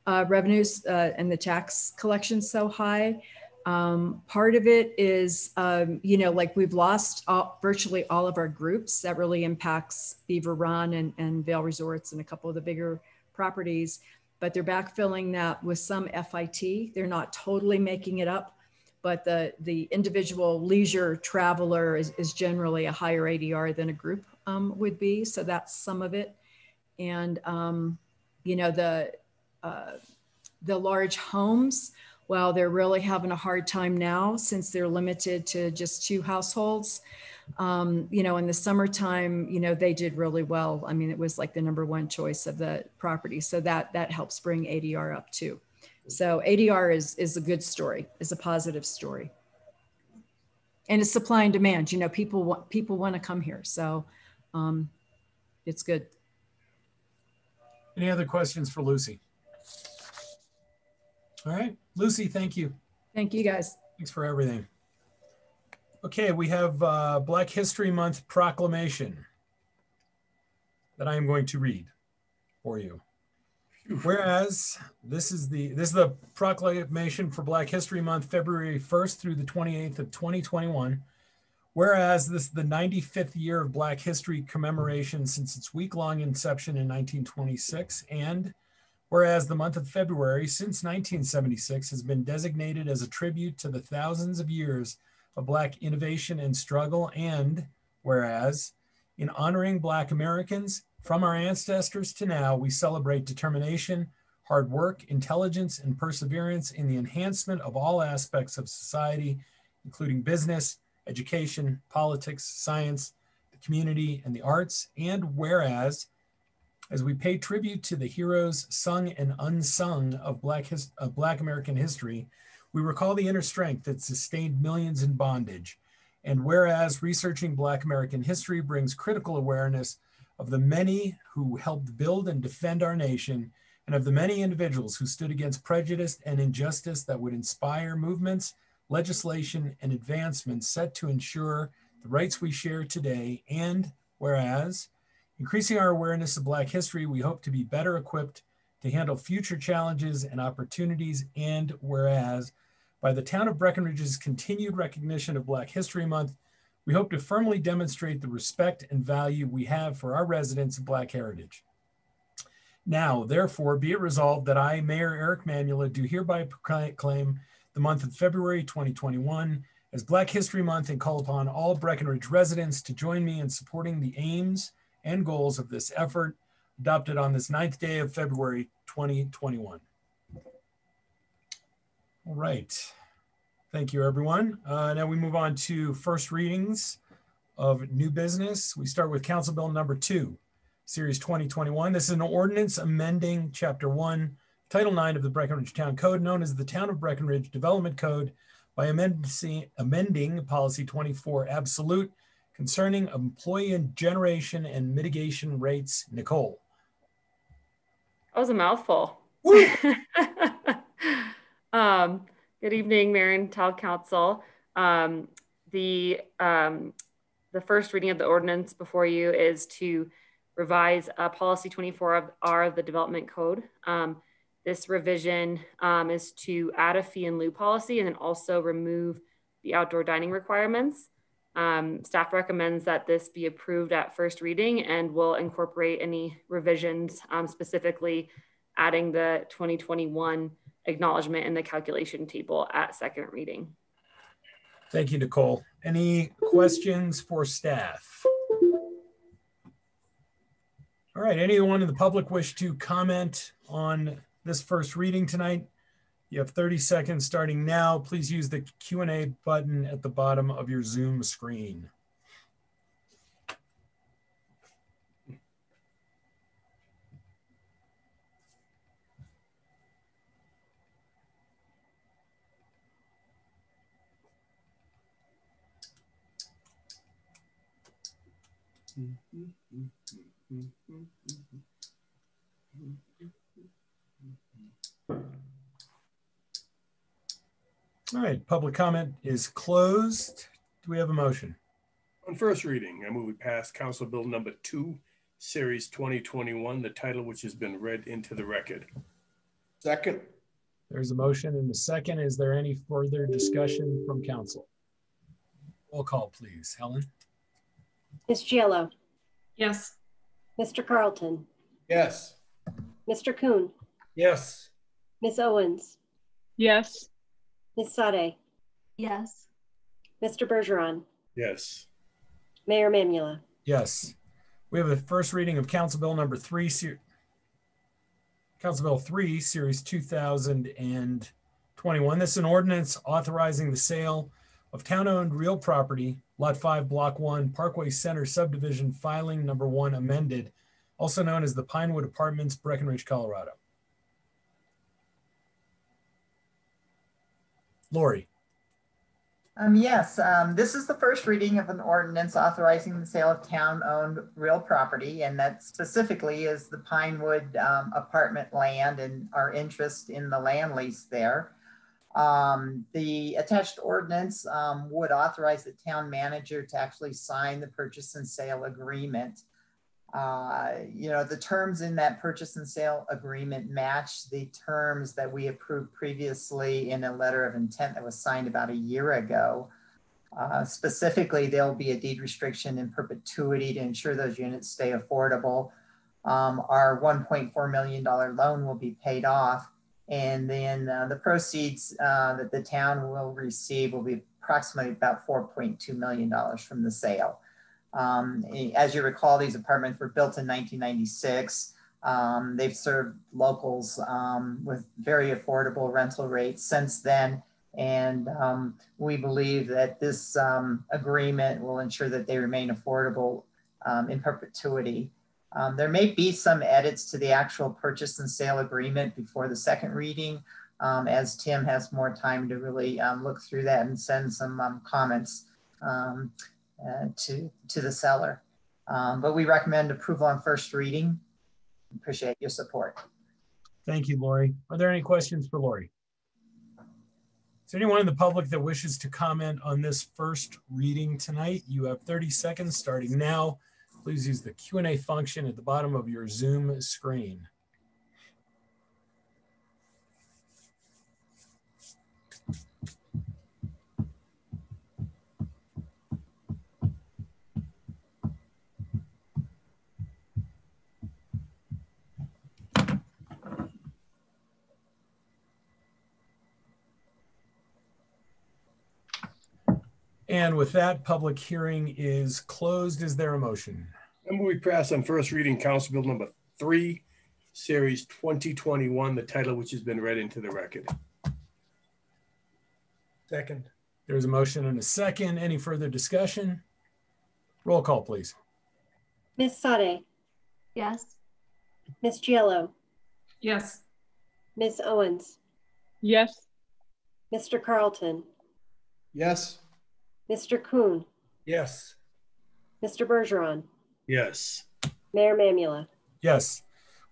uh, revenues uh, and the tax collections so high. Um, part of it is, um, you know, like we've lost all, virtually all of our groups. That really impacts Beaver Run and, and Vail Resorts and a couple of the bigger properties. But they're backfilling that with some FIT. They're not totally making it up, but the, the individual leisure traveler is, is generally a higher ADR than a group um, would be. So that's some of it. And, um, you know, the, uh, the large homes, well, they're really having a hard time now since they're limited to just two households. Um, you know, in the summertime, you know, they did really well. I mean, it was like the number one choice of the property. So that that helps bring ADR up too. So ADR is is a good story, is a positive story. And it's supply and demand. You know, people want people want to come here. So um, it's good. Any other questions for Lucy? All right, Lucy, thank you. Thank you guys. Thanks for everything. Okay, we have uh, Black History Month proclamation that I am going to read for you. Whereas this is the this is the proclamation for Black History Month, February 1st through the 28th of 2021. Whereas this is the 95th year of Black History commemoration since its week-long inception in 1926, and Whereas the month of February since 1976 has been designated as a tribute to the thousands of years of Black innovation and struggle, and whereas in honoring Black Americans from our ancestors to now, we celebrate determination, hard work, intelligence, and perseverance in the enhancement of all aspects of society, including business, education, politics, science, the community, and the arts. And whereas as we pay tribute to the heroes sung and unsung of Black, his, of Black American history, we recall the inner strength that sustained millions in bondage. And whereas researching Black American history brings critical awareness of the many who helped build and defend our nation, and of the many individuals who stood against prejudice and injustice that would inspire movements, legislation, and advancements set to ensure the rights we share today. And whereas Increasing our awareness of Black history, we hope to be better equipped to handle future challenges and opportunities. And whereas, by the town of Breckenridge's continued recognition of Black History Month, we hope to firmly demonstrate the respect and value we have for our residents of Black heritage. Now, therefore, be it resolved that I, Mayor Eric Mamula, do hereby proclaim the month of February 2021 as Black History Month and call upon all Breckenridge residents to join me in supporting the aims and goals of this effort adopted on this ninth day of February 2021. All right. Thank you, everyone. Uh, now we move on to first readings of new business. We start with Council Bill number two, Series 2021. This is an ordinance amending Chapter 1, Title 9 of the Breckenridge Town Code, known as the Town of Breckenridge Development Code, by amending, amending Policy 24 Absolute concerning employee generation and mitigation rates. Nicole. That was a mouthful. (laughs) um, good evening, Mayor and Town Council. Um, the, um, the first reading of the ordinance before you is to revise uh, policy 24R of the development code. Um, this revision um, is to add a fee and lieu policy and then also remove the outdoor dining requirements. Um, staff recommends that this be approved at first reading and will incorporate any revisions, um, specifically adding the 2021 acknowledgement in the calculation table at second reading. Thank you, Nicole. Any questions for staff? All right, anyone in the public wish to comment on this first reading tonight? You have 30 seconds starting now. Please use the Q&A button at the bottom of your Zoom screen. All right, public comment is closed. Do we have a motion? On first reading, I move we pass Council Bill number two, Series 2021, the title which has been read into the record. Second. There's a motion and a second. Is there any further discussion from council? Roll call, please. Helen? Ms. Gigliello, Yes. Mr. Carleton, Yes. Mr. Kuhn, Yes. Ms. Owens, Yes. Ms. Saade, Yes. Mr. Bergeron, Yes. Mayor Mamula. Yes. We have a first reading of Council Bill number three, Ser- Council Bill three, Series two thousand and twenty-one. This is an ordinance authorizing the sale of town-owned real property, Lot five, Block one, Parkway Center subdivision, filing number one amended, also known as the Pinewood Apartments, Breckenridge, Colorado. Laurie? Um, yes, um, this is the first reading of an ordinance authorizing the sale of town-owned real property, and that specifically is the Pinewood um, apartment land and our interest in the land lease there. Um, the attached ordinance um, would authorize the town manager to actually sign the purchase and sale agreement. Uh, you know, the terms in that purchase and sale agreement match the terms that we approved previously in a letter of intent that was signed about a year ago. Uh, specifically, there'll be a deed restriction in perpetuity to ensure those units stay affordable. Um, our $1.4 million loan will be paid off. And then uh, the proceeds uh, that the town will receive will be approximately about $4.2 million from the sale. Um, as you recall, these apartments were built in 1996. Um, they've served locals um, with very affordable rental rates since then. And um, we believe that this um, agreement will ensure that they remain affordable um, in perpetuity. There may be some edits to the actual purchase and sale agreement before the second reading, as Tim has more time to really look through that and send some comments. Um, uh, to, to the seller. Um, but we recommend approval on first reading. Appreciate your support. Thank you, Laurie. Are there any questions for Laurie? Is there anyone in the public that wishes to comment on this first reading tonight? You have 30 seconds starting now. Please use the Q&A function at the bottom of your Zoom screen. And with that, public hearing is closed. Is there a motion? And we pass on first reading Council Bill number three, Series 2021, the title which has been read into the record. Second. There's a motion and a second. Any further discussion? Roll call, please. Ms. Saade, Yes. Ms. Gigliello, Yes. Ms. Owens, Yes. Mr. Carleton, Yes. Mr. Kuhn, Yes. Mr. Bergeron, Yes. Mayor Mamula. Yes.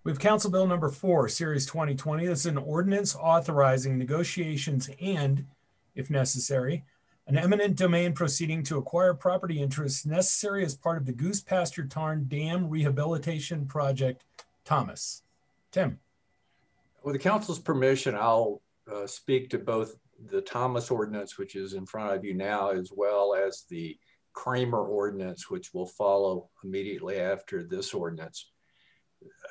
We have Council Bill number four, Series 2020. This is an ordinance authorizing negotiations and, if necessary, an eminent domain proceeding to acquire property interests necessary as part of the Goose Pasture Tarn Dam Rehabilitation Project. Thomas. Tim. With the council's permission, I'll uh, speak to both the Thomas ordinance, which is in front of you now, as well as the Kramer ordinance, which will follow immediately after this ordinance.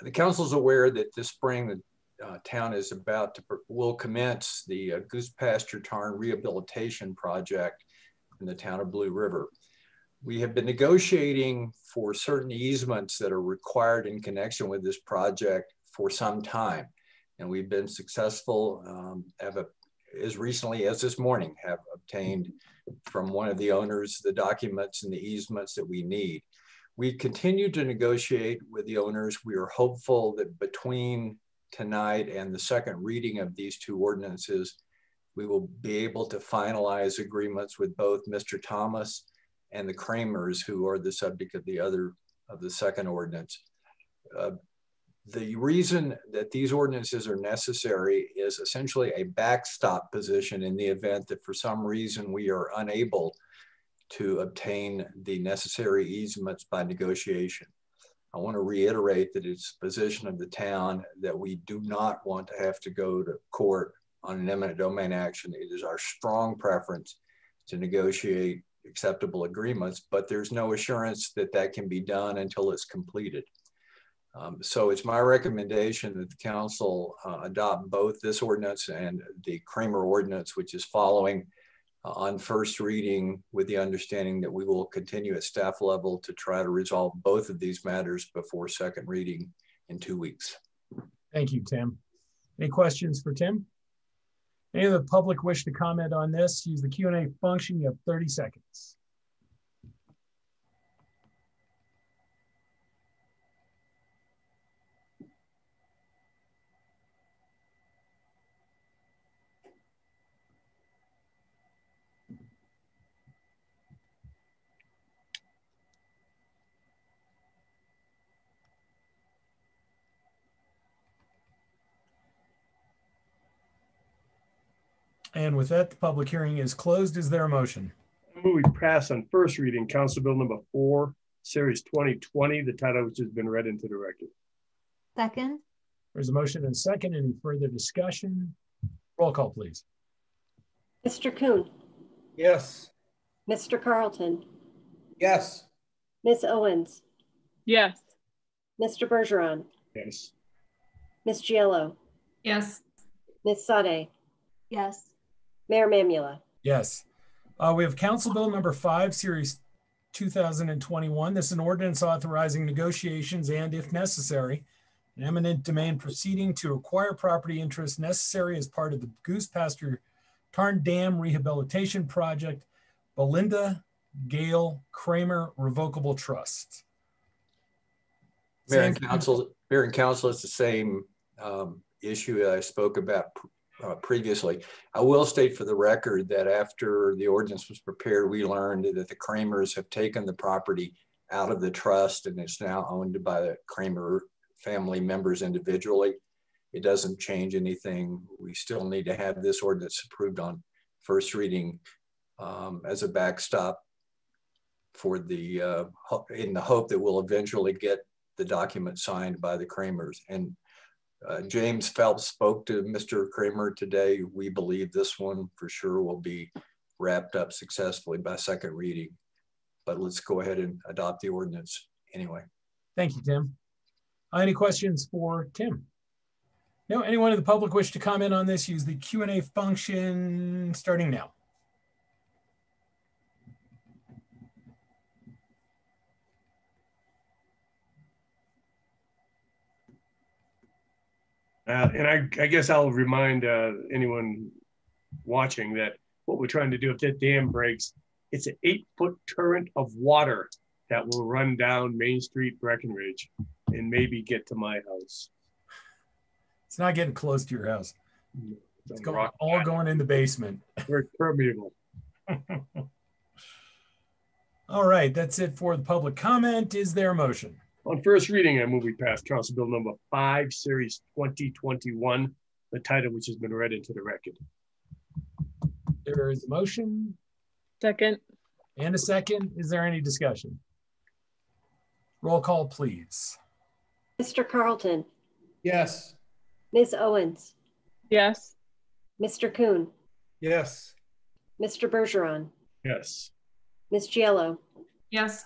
The council is aware that this spring the uh, town is about to will commence the uh, Goose Pasture Tarn Rehabilitation Project in the town of Blue River. We have been negotiating for certain easements that are required in connection with this project for some time, and we've been successful. Um, a, as recently as this morning, have obtained from one of the owners the documents and the easements that we need. We continue to negotiate with the owners. We are hopeful that between tonight and the second reading of these two ordinances, we will be able to finalize agreements with both Mr. Thomas and the Kramers, who are the subject of the other of the second ordinance. Uh, the reason that these ordinances are necessary is essentially a backstop position in the event that for some reason we are unable to obtain the necessary easements by negotiation. I want to reiterate that it's the position of the town that we do not want to have to go to court on an eminent domain action. It is our strong preference to negotiate acceptable agreements, but there's no assurance that that can be done until it's completed. Um, so it's my recommendation that the council uh, adopt both this ordinance and the Kramer ordinance, which is following uh, on first reading with the understanding that we will continue at staff level to try to resolve both of these matters before second reading in two weeks. Thank you, Tim. Any questions for Tim? Any of the public wish to comment on this? Use the Q&A function. You have 30 seconds. And with that, the public hearing is closed. Is there a motion? We pass on first reading, Council Bill number four, Series 2020, the title which has been read into the record. Second. There's a motion and second. Any further discussion? Roll call, please. Mr. Kuhn, Yes. Mr. Carleton, Yes. Ms. Owens, Yes. Mr. Bergeron, Yes. Ms. Gigliello, Yes. Ms. Saade, Yes. Mayor Mamula. Yes. Uh, we have Council Bill number five, Series 2021. This is an ordinance authorizing negotiations and, if necessary, an eminent domain proceeding to acquire property interests necessary as part of the Goose Pasture Tarn Dam Rehabilitation Project, Belinda Gale Kramer Revocable Trust. Mayor and Council, Mayor and Council, it's the same um, issue I spoke about uh, previously. I will state for the record that after the ordinance was prepared, we learned that the Kramers have taken the property out of the trust and it's now owned by the Kramer family members individually. It doesn't change anything. We still need to have this ordinance approved on first reading um, as a backstop for the, uh, in the hope that we'll eventually get the document signed by the Kramers. And uh, James Phelps spoke to Mr. Kramer today. We believe this one for sure will be wrapped up successfully by second reading. But let's go ahead and adopt the ordinance anyway. Thank you, Tim. Uh, any questions for Tim? No, anyone in the public wish to comment on this, use the Q&A function starting now. Uh, and I, I, guess I'll remind uh, anyone watching that what we're trying to do if that dam breaks, it's an eight foot current of water that will run down Main Street, Breckenridge, and maybe get to my house. It's not getting close to your house. It's going, all going in the basement. We're permeable. (laughs) all right, that's it for the public comment. Is there a motion? On first reading, I move we pass Council Bill number five, Series 2021, the title which has been read into the record. There is a motion. Second. And a second. Is there any discussion? Roll call, please. Mr. Carleton. Yes. Ms. Owens. Yes. Mr. Kuhn. Yes. Mr. Bergeron. Yes. Ms. Gigliello. Yes.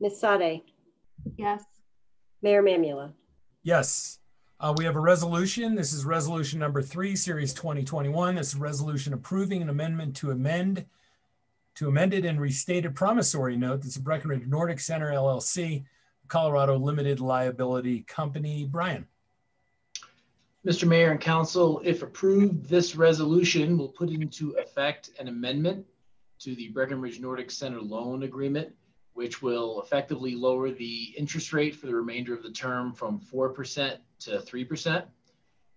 Ms. Saade. Yes. Mayor Mamula. Yes. Uh, we have a resolution. This is resolution number three, series 2021. This is a resolution approving an amendment to amend to amended and restated promissory note. This is Breckenridge Nordic Center LLC, Colorado Limited Liability Company. Brian. Mr. Mayor and Council, if approved, this resolution will put into effect an amendment to the Breckenridge Nordic Center loan agreement which will effectively lower the interest rate for the remainder of the term from 4% to 3%.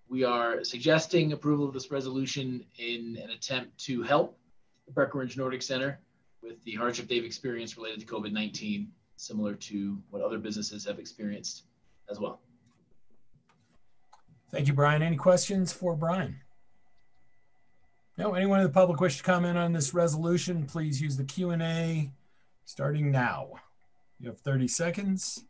We are suggesting approval of this resolution in an attempt to help the Breckenridge Nordic Center with the hardship they've experienced related to COVID 19. similar to what other businesses have experienced as well. Thank you, Brian. Any questions for Brian? No, anyone in the public wish to comment on this resolution, please use the Q&A starting now. You have 30 seconds.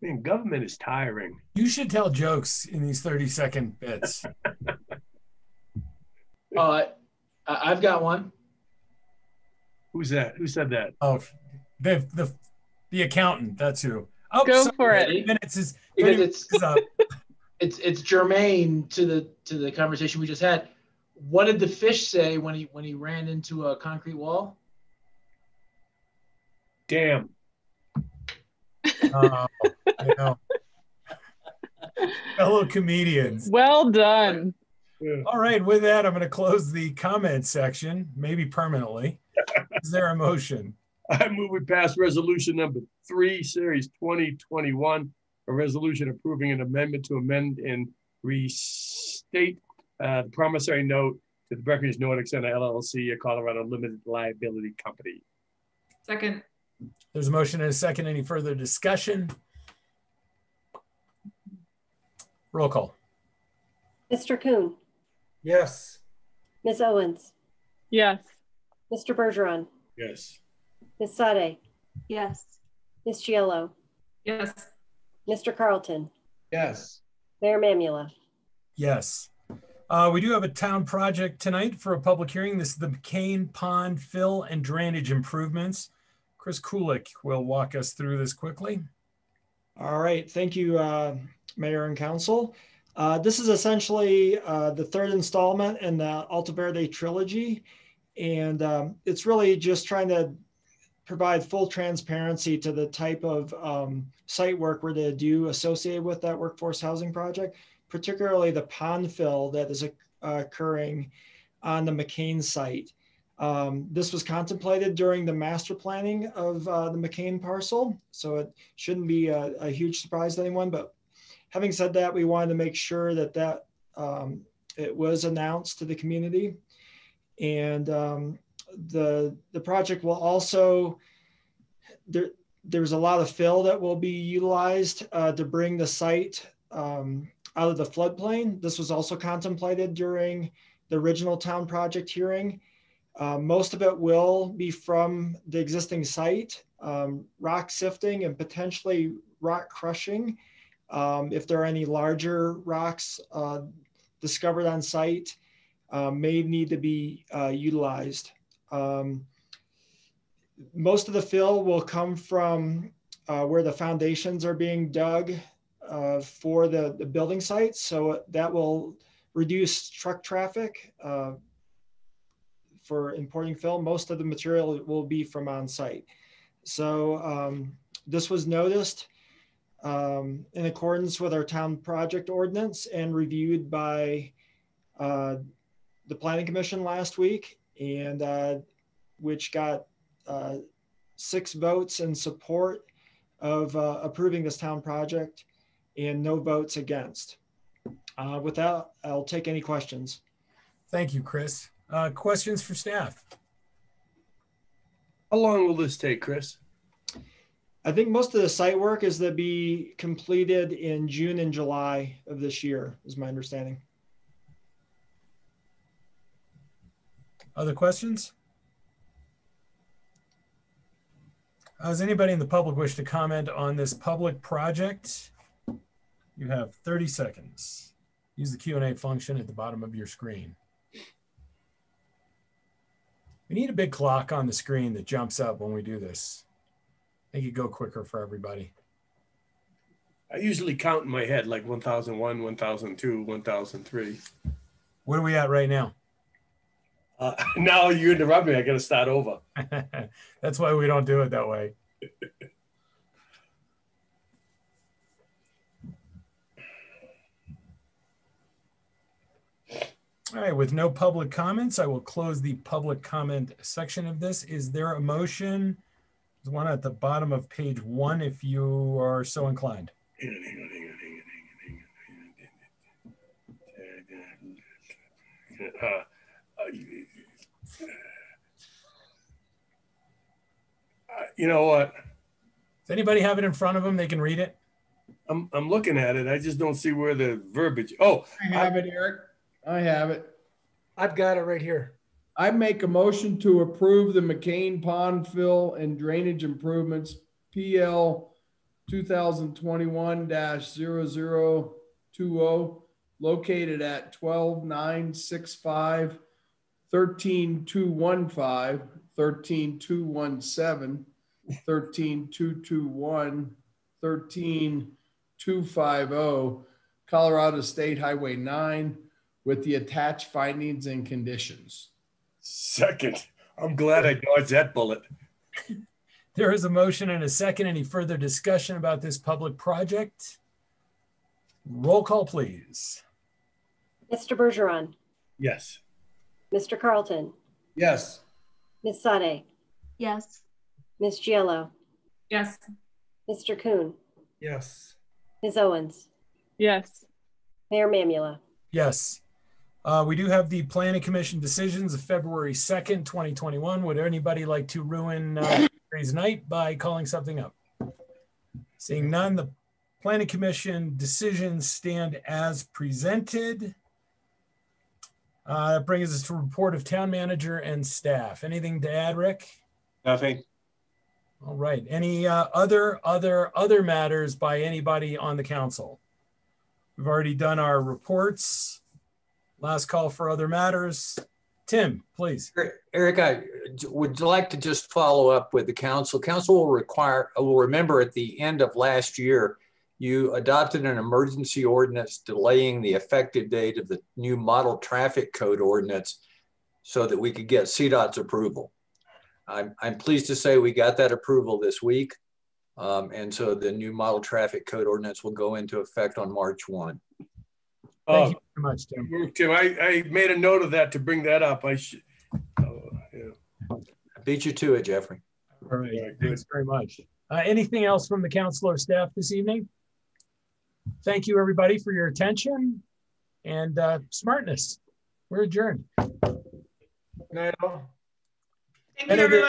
Man, government is tiring. You should tell jokes in these 30 second bits. (laughs) Uh, I- I've got one. Who's that? Who said that? Oh, the the the accountant. That's who. Oh, Go sorry, for it. 30 Minutes is Because minutes it's is up. (laughs) it's it's germane to the to the conversation we just had. What did the fish say when he when he ran into a concrete wall? Damn. (laughs) Oh, I know. Fellow comedians. Well done. All right, with that, I'm going to close the comment section, maybe permanently. (laughs) Is there a motion? I move we pass resolution number three, series twenty twenty-one, a resolution approving an amendment to amend and restate uh, the promissory note to the Breckenridge Nordic Center LLC, a Colorado limited liability company. Second. There's a motion and a second. Any further discussion? Roll call. Mr. Kuhn, Yes. Ms. Owens, Yes. Mr. Bergeron, Yes. Ms. Saade, Yes. Ms. Gigliello, Yes. Mr. Carleton, Yes. Mayor Mamula. Yes. Uh, we do have a town project tonight for a public hearing. This is the McCain Pond fill and drainage improvements. Chris Kulik will walk us through this quickly. All right, thank you, uh, Mayor and Council. Uh, This is essentially uh, the third installment in the Alta Verde trilogy. And um, it's really just trying to provide full transparency to the type of um, site work we're to do associated with that workforce housing project, particularly the pond fill that is uh, occurring on the McCain site. Um, this was contemplated during the master planning of uh, the McCain parcel, so it shouldn't be a, a huge surprise to anyone. But having said that, we wanted to make sure that that um, it was announced to the community, and um, the the project will also there. There's a lot of fill that will be utilized uh, to bring the site um, out of the floodplain. This was also contemplated during the original town project hearing. Uh, most of it will be from the existing site, um, rock sifting and potentially rock crushing. Um, if there are any larger rocks uh, discovered on site, uh, may need to be uh, utilized. Um, most of the fill will come from uh, where the foundations are being dug uh, for the, the building sites. So that will reduce truck traffic uh, for importing fill. Most of the material will be from on site. So um, this was noticed um, in accordance with our town project ordinance and reviewed by uh, the planning commission last week and uh, which got uh, six votes in support of uh, approving this town project and no votes against. Uh, with that, I'll take any questions. Thank you, Chris. Uh, questions for staff? How long will this take, Chris? I think most of the site work is to be completed in June and July of this year, is my understanding. Other questions? Uh, Does anybody in the public wish to comment on this public project? You have 30 seconds. Use the Q&A function at the bottom of your screen. We need a big clock on the screen that jumps up when we do this. Make it go quicker for everybody. I usually count in my head like 1001, 1002, 1003. Where are we at right now? Uh, (laughs) now you interrupt me. I got to start over. (laughs) That's why we don't do it that way. All right, with no public comments, I will close the public comment section of this. Is there a motion? There's one at the bottom of page one if you are so inclined. (laughs) Uh, you know what? Does anybody have it in front of them? They can read it. I'm I'm looking at it. I just don't see where the verbiage. Oh, I have it, Eric. I have it. I've got it right here. I make a motion to approve the McCain Pond fill and drainage improvements PL 2021-0020 located at 12965 13215 13217 13221 13250 Colorado State Highway 9 with the attached findings and conditions. Second. I'm glad I dodged that bullet. (laughs) There is a motion and a second. Any further discussion about this public project? Roll call, please. Mr. Bergeron, Yes. Mr. Carleton, Yes. Ms. Saade, Yes. Ms. Gigliello, Yes. Mr. Kuhn, Yes. Ms. Owens, Yes. Mayor Mamula. Yes. Uh, we do have the planning commission decisions of February 2nd, 2021. Would anybody like to ruin uh, today's night by calling something up? Seeing none, the planning commission decisions stand as presented. Uh, that brings us to report of town manager and staff. Anything to add, Rick? Nothing. All right. Any uh, other, other, other matters by anybody on the council? We've already done our reports. Last call for other matters. Tim, please. Eric, I would like to just follow up with the council. Council will require, will remember at the end of last year, you adopted an emergency ordinance delaying the effective date of the new model traffic code ordinance so that we could get CDOT's approval. I'm, I'm pleased to say we got that approval this week. Um, and so the new model traffic code ordinance will go into effect on March 1. Thank you very much, Tim. Tim, I, I made a note of that to bring that up. I should. Oh, yeah. I beat you to it, Jeffrey. All right. Thanks very much. Uh, anything else from the council or staff this evening? Thank you, everybody, for your attention and uh, smartness. We're adjourned. Good night, all. Thank you, everyone.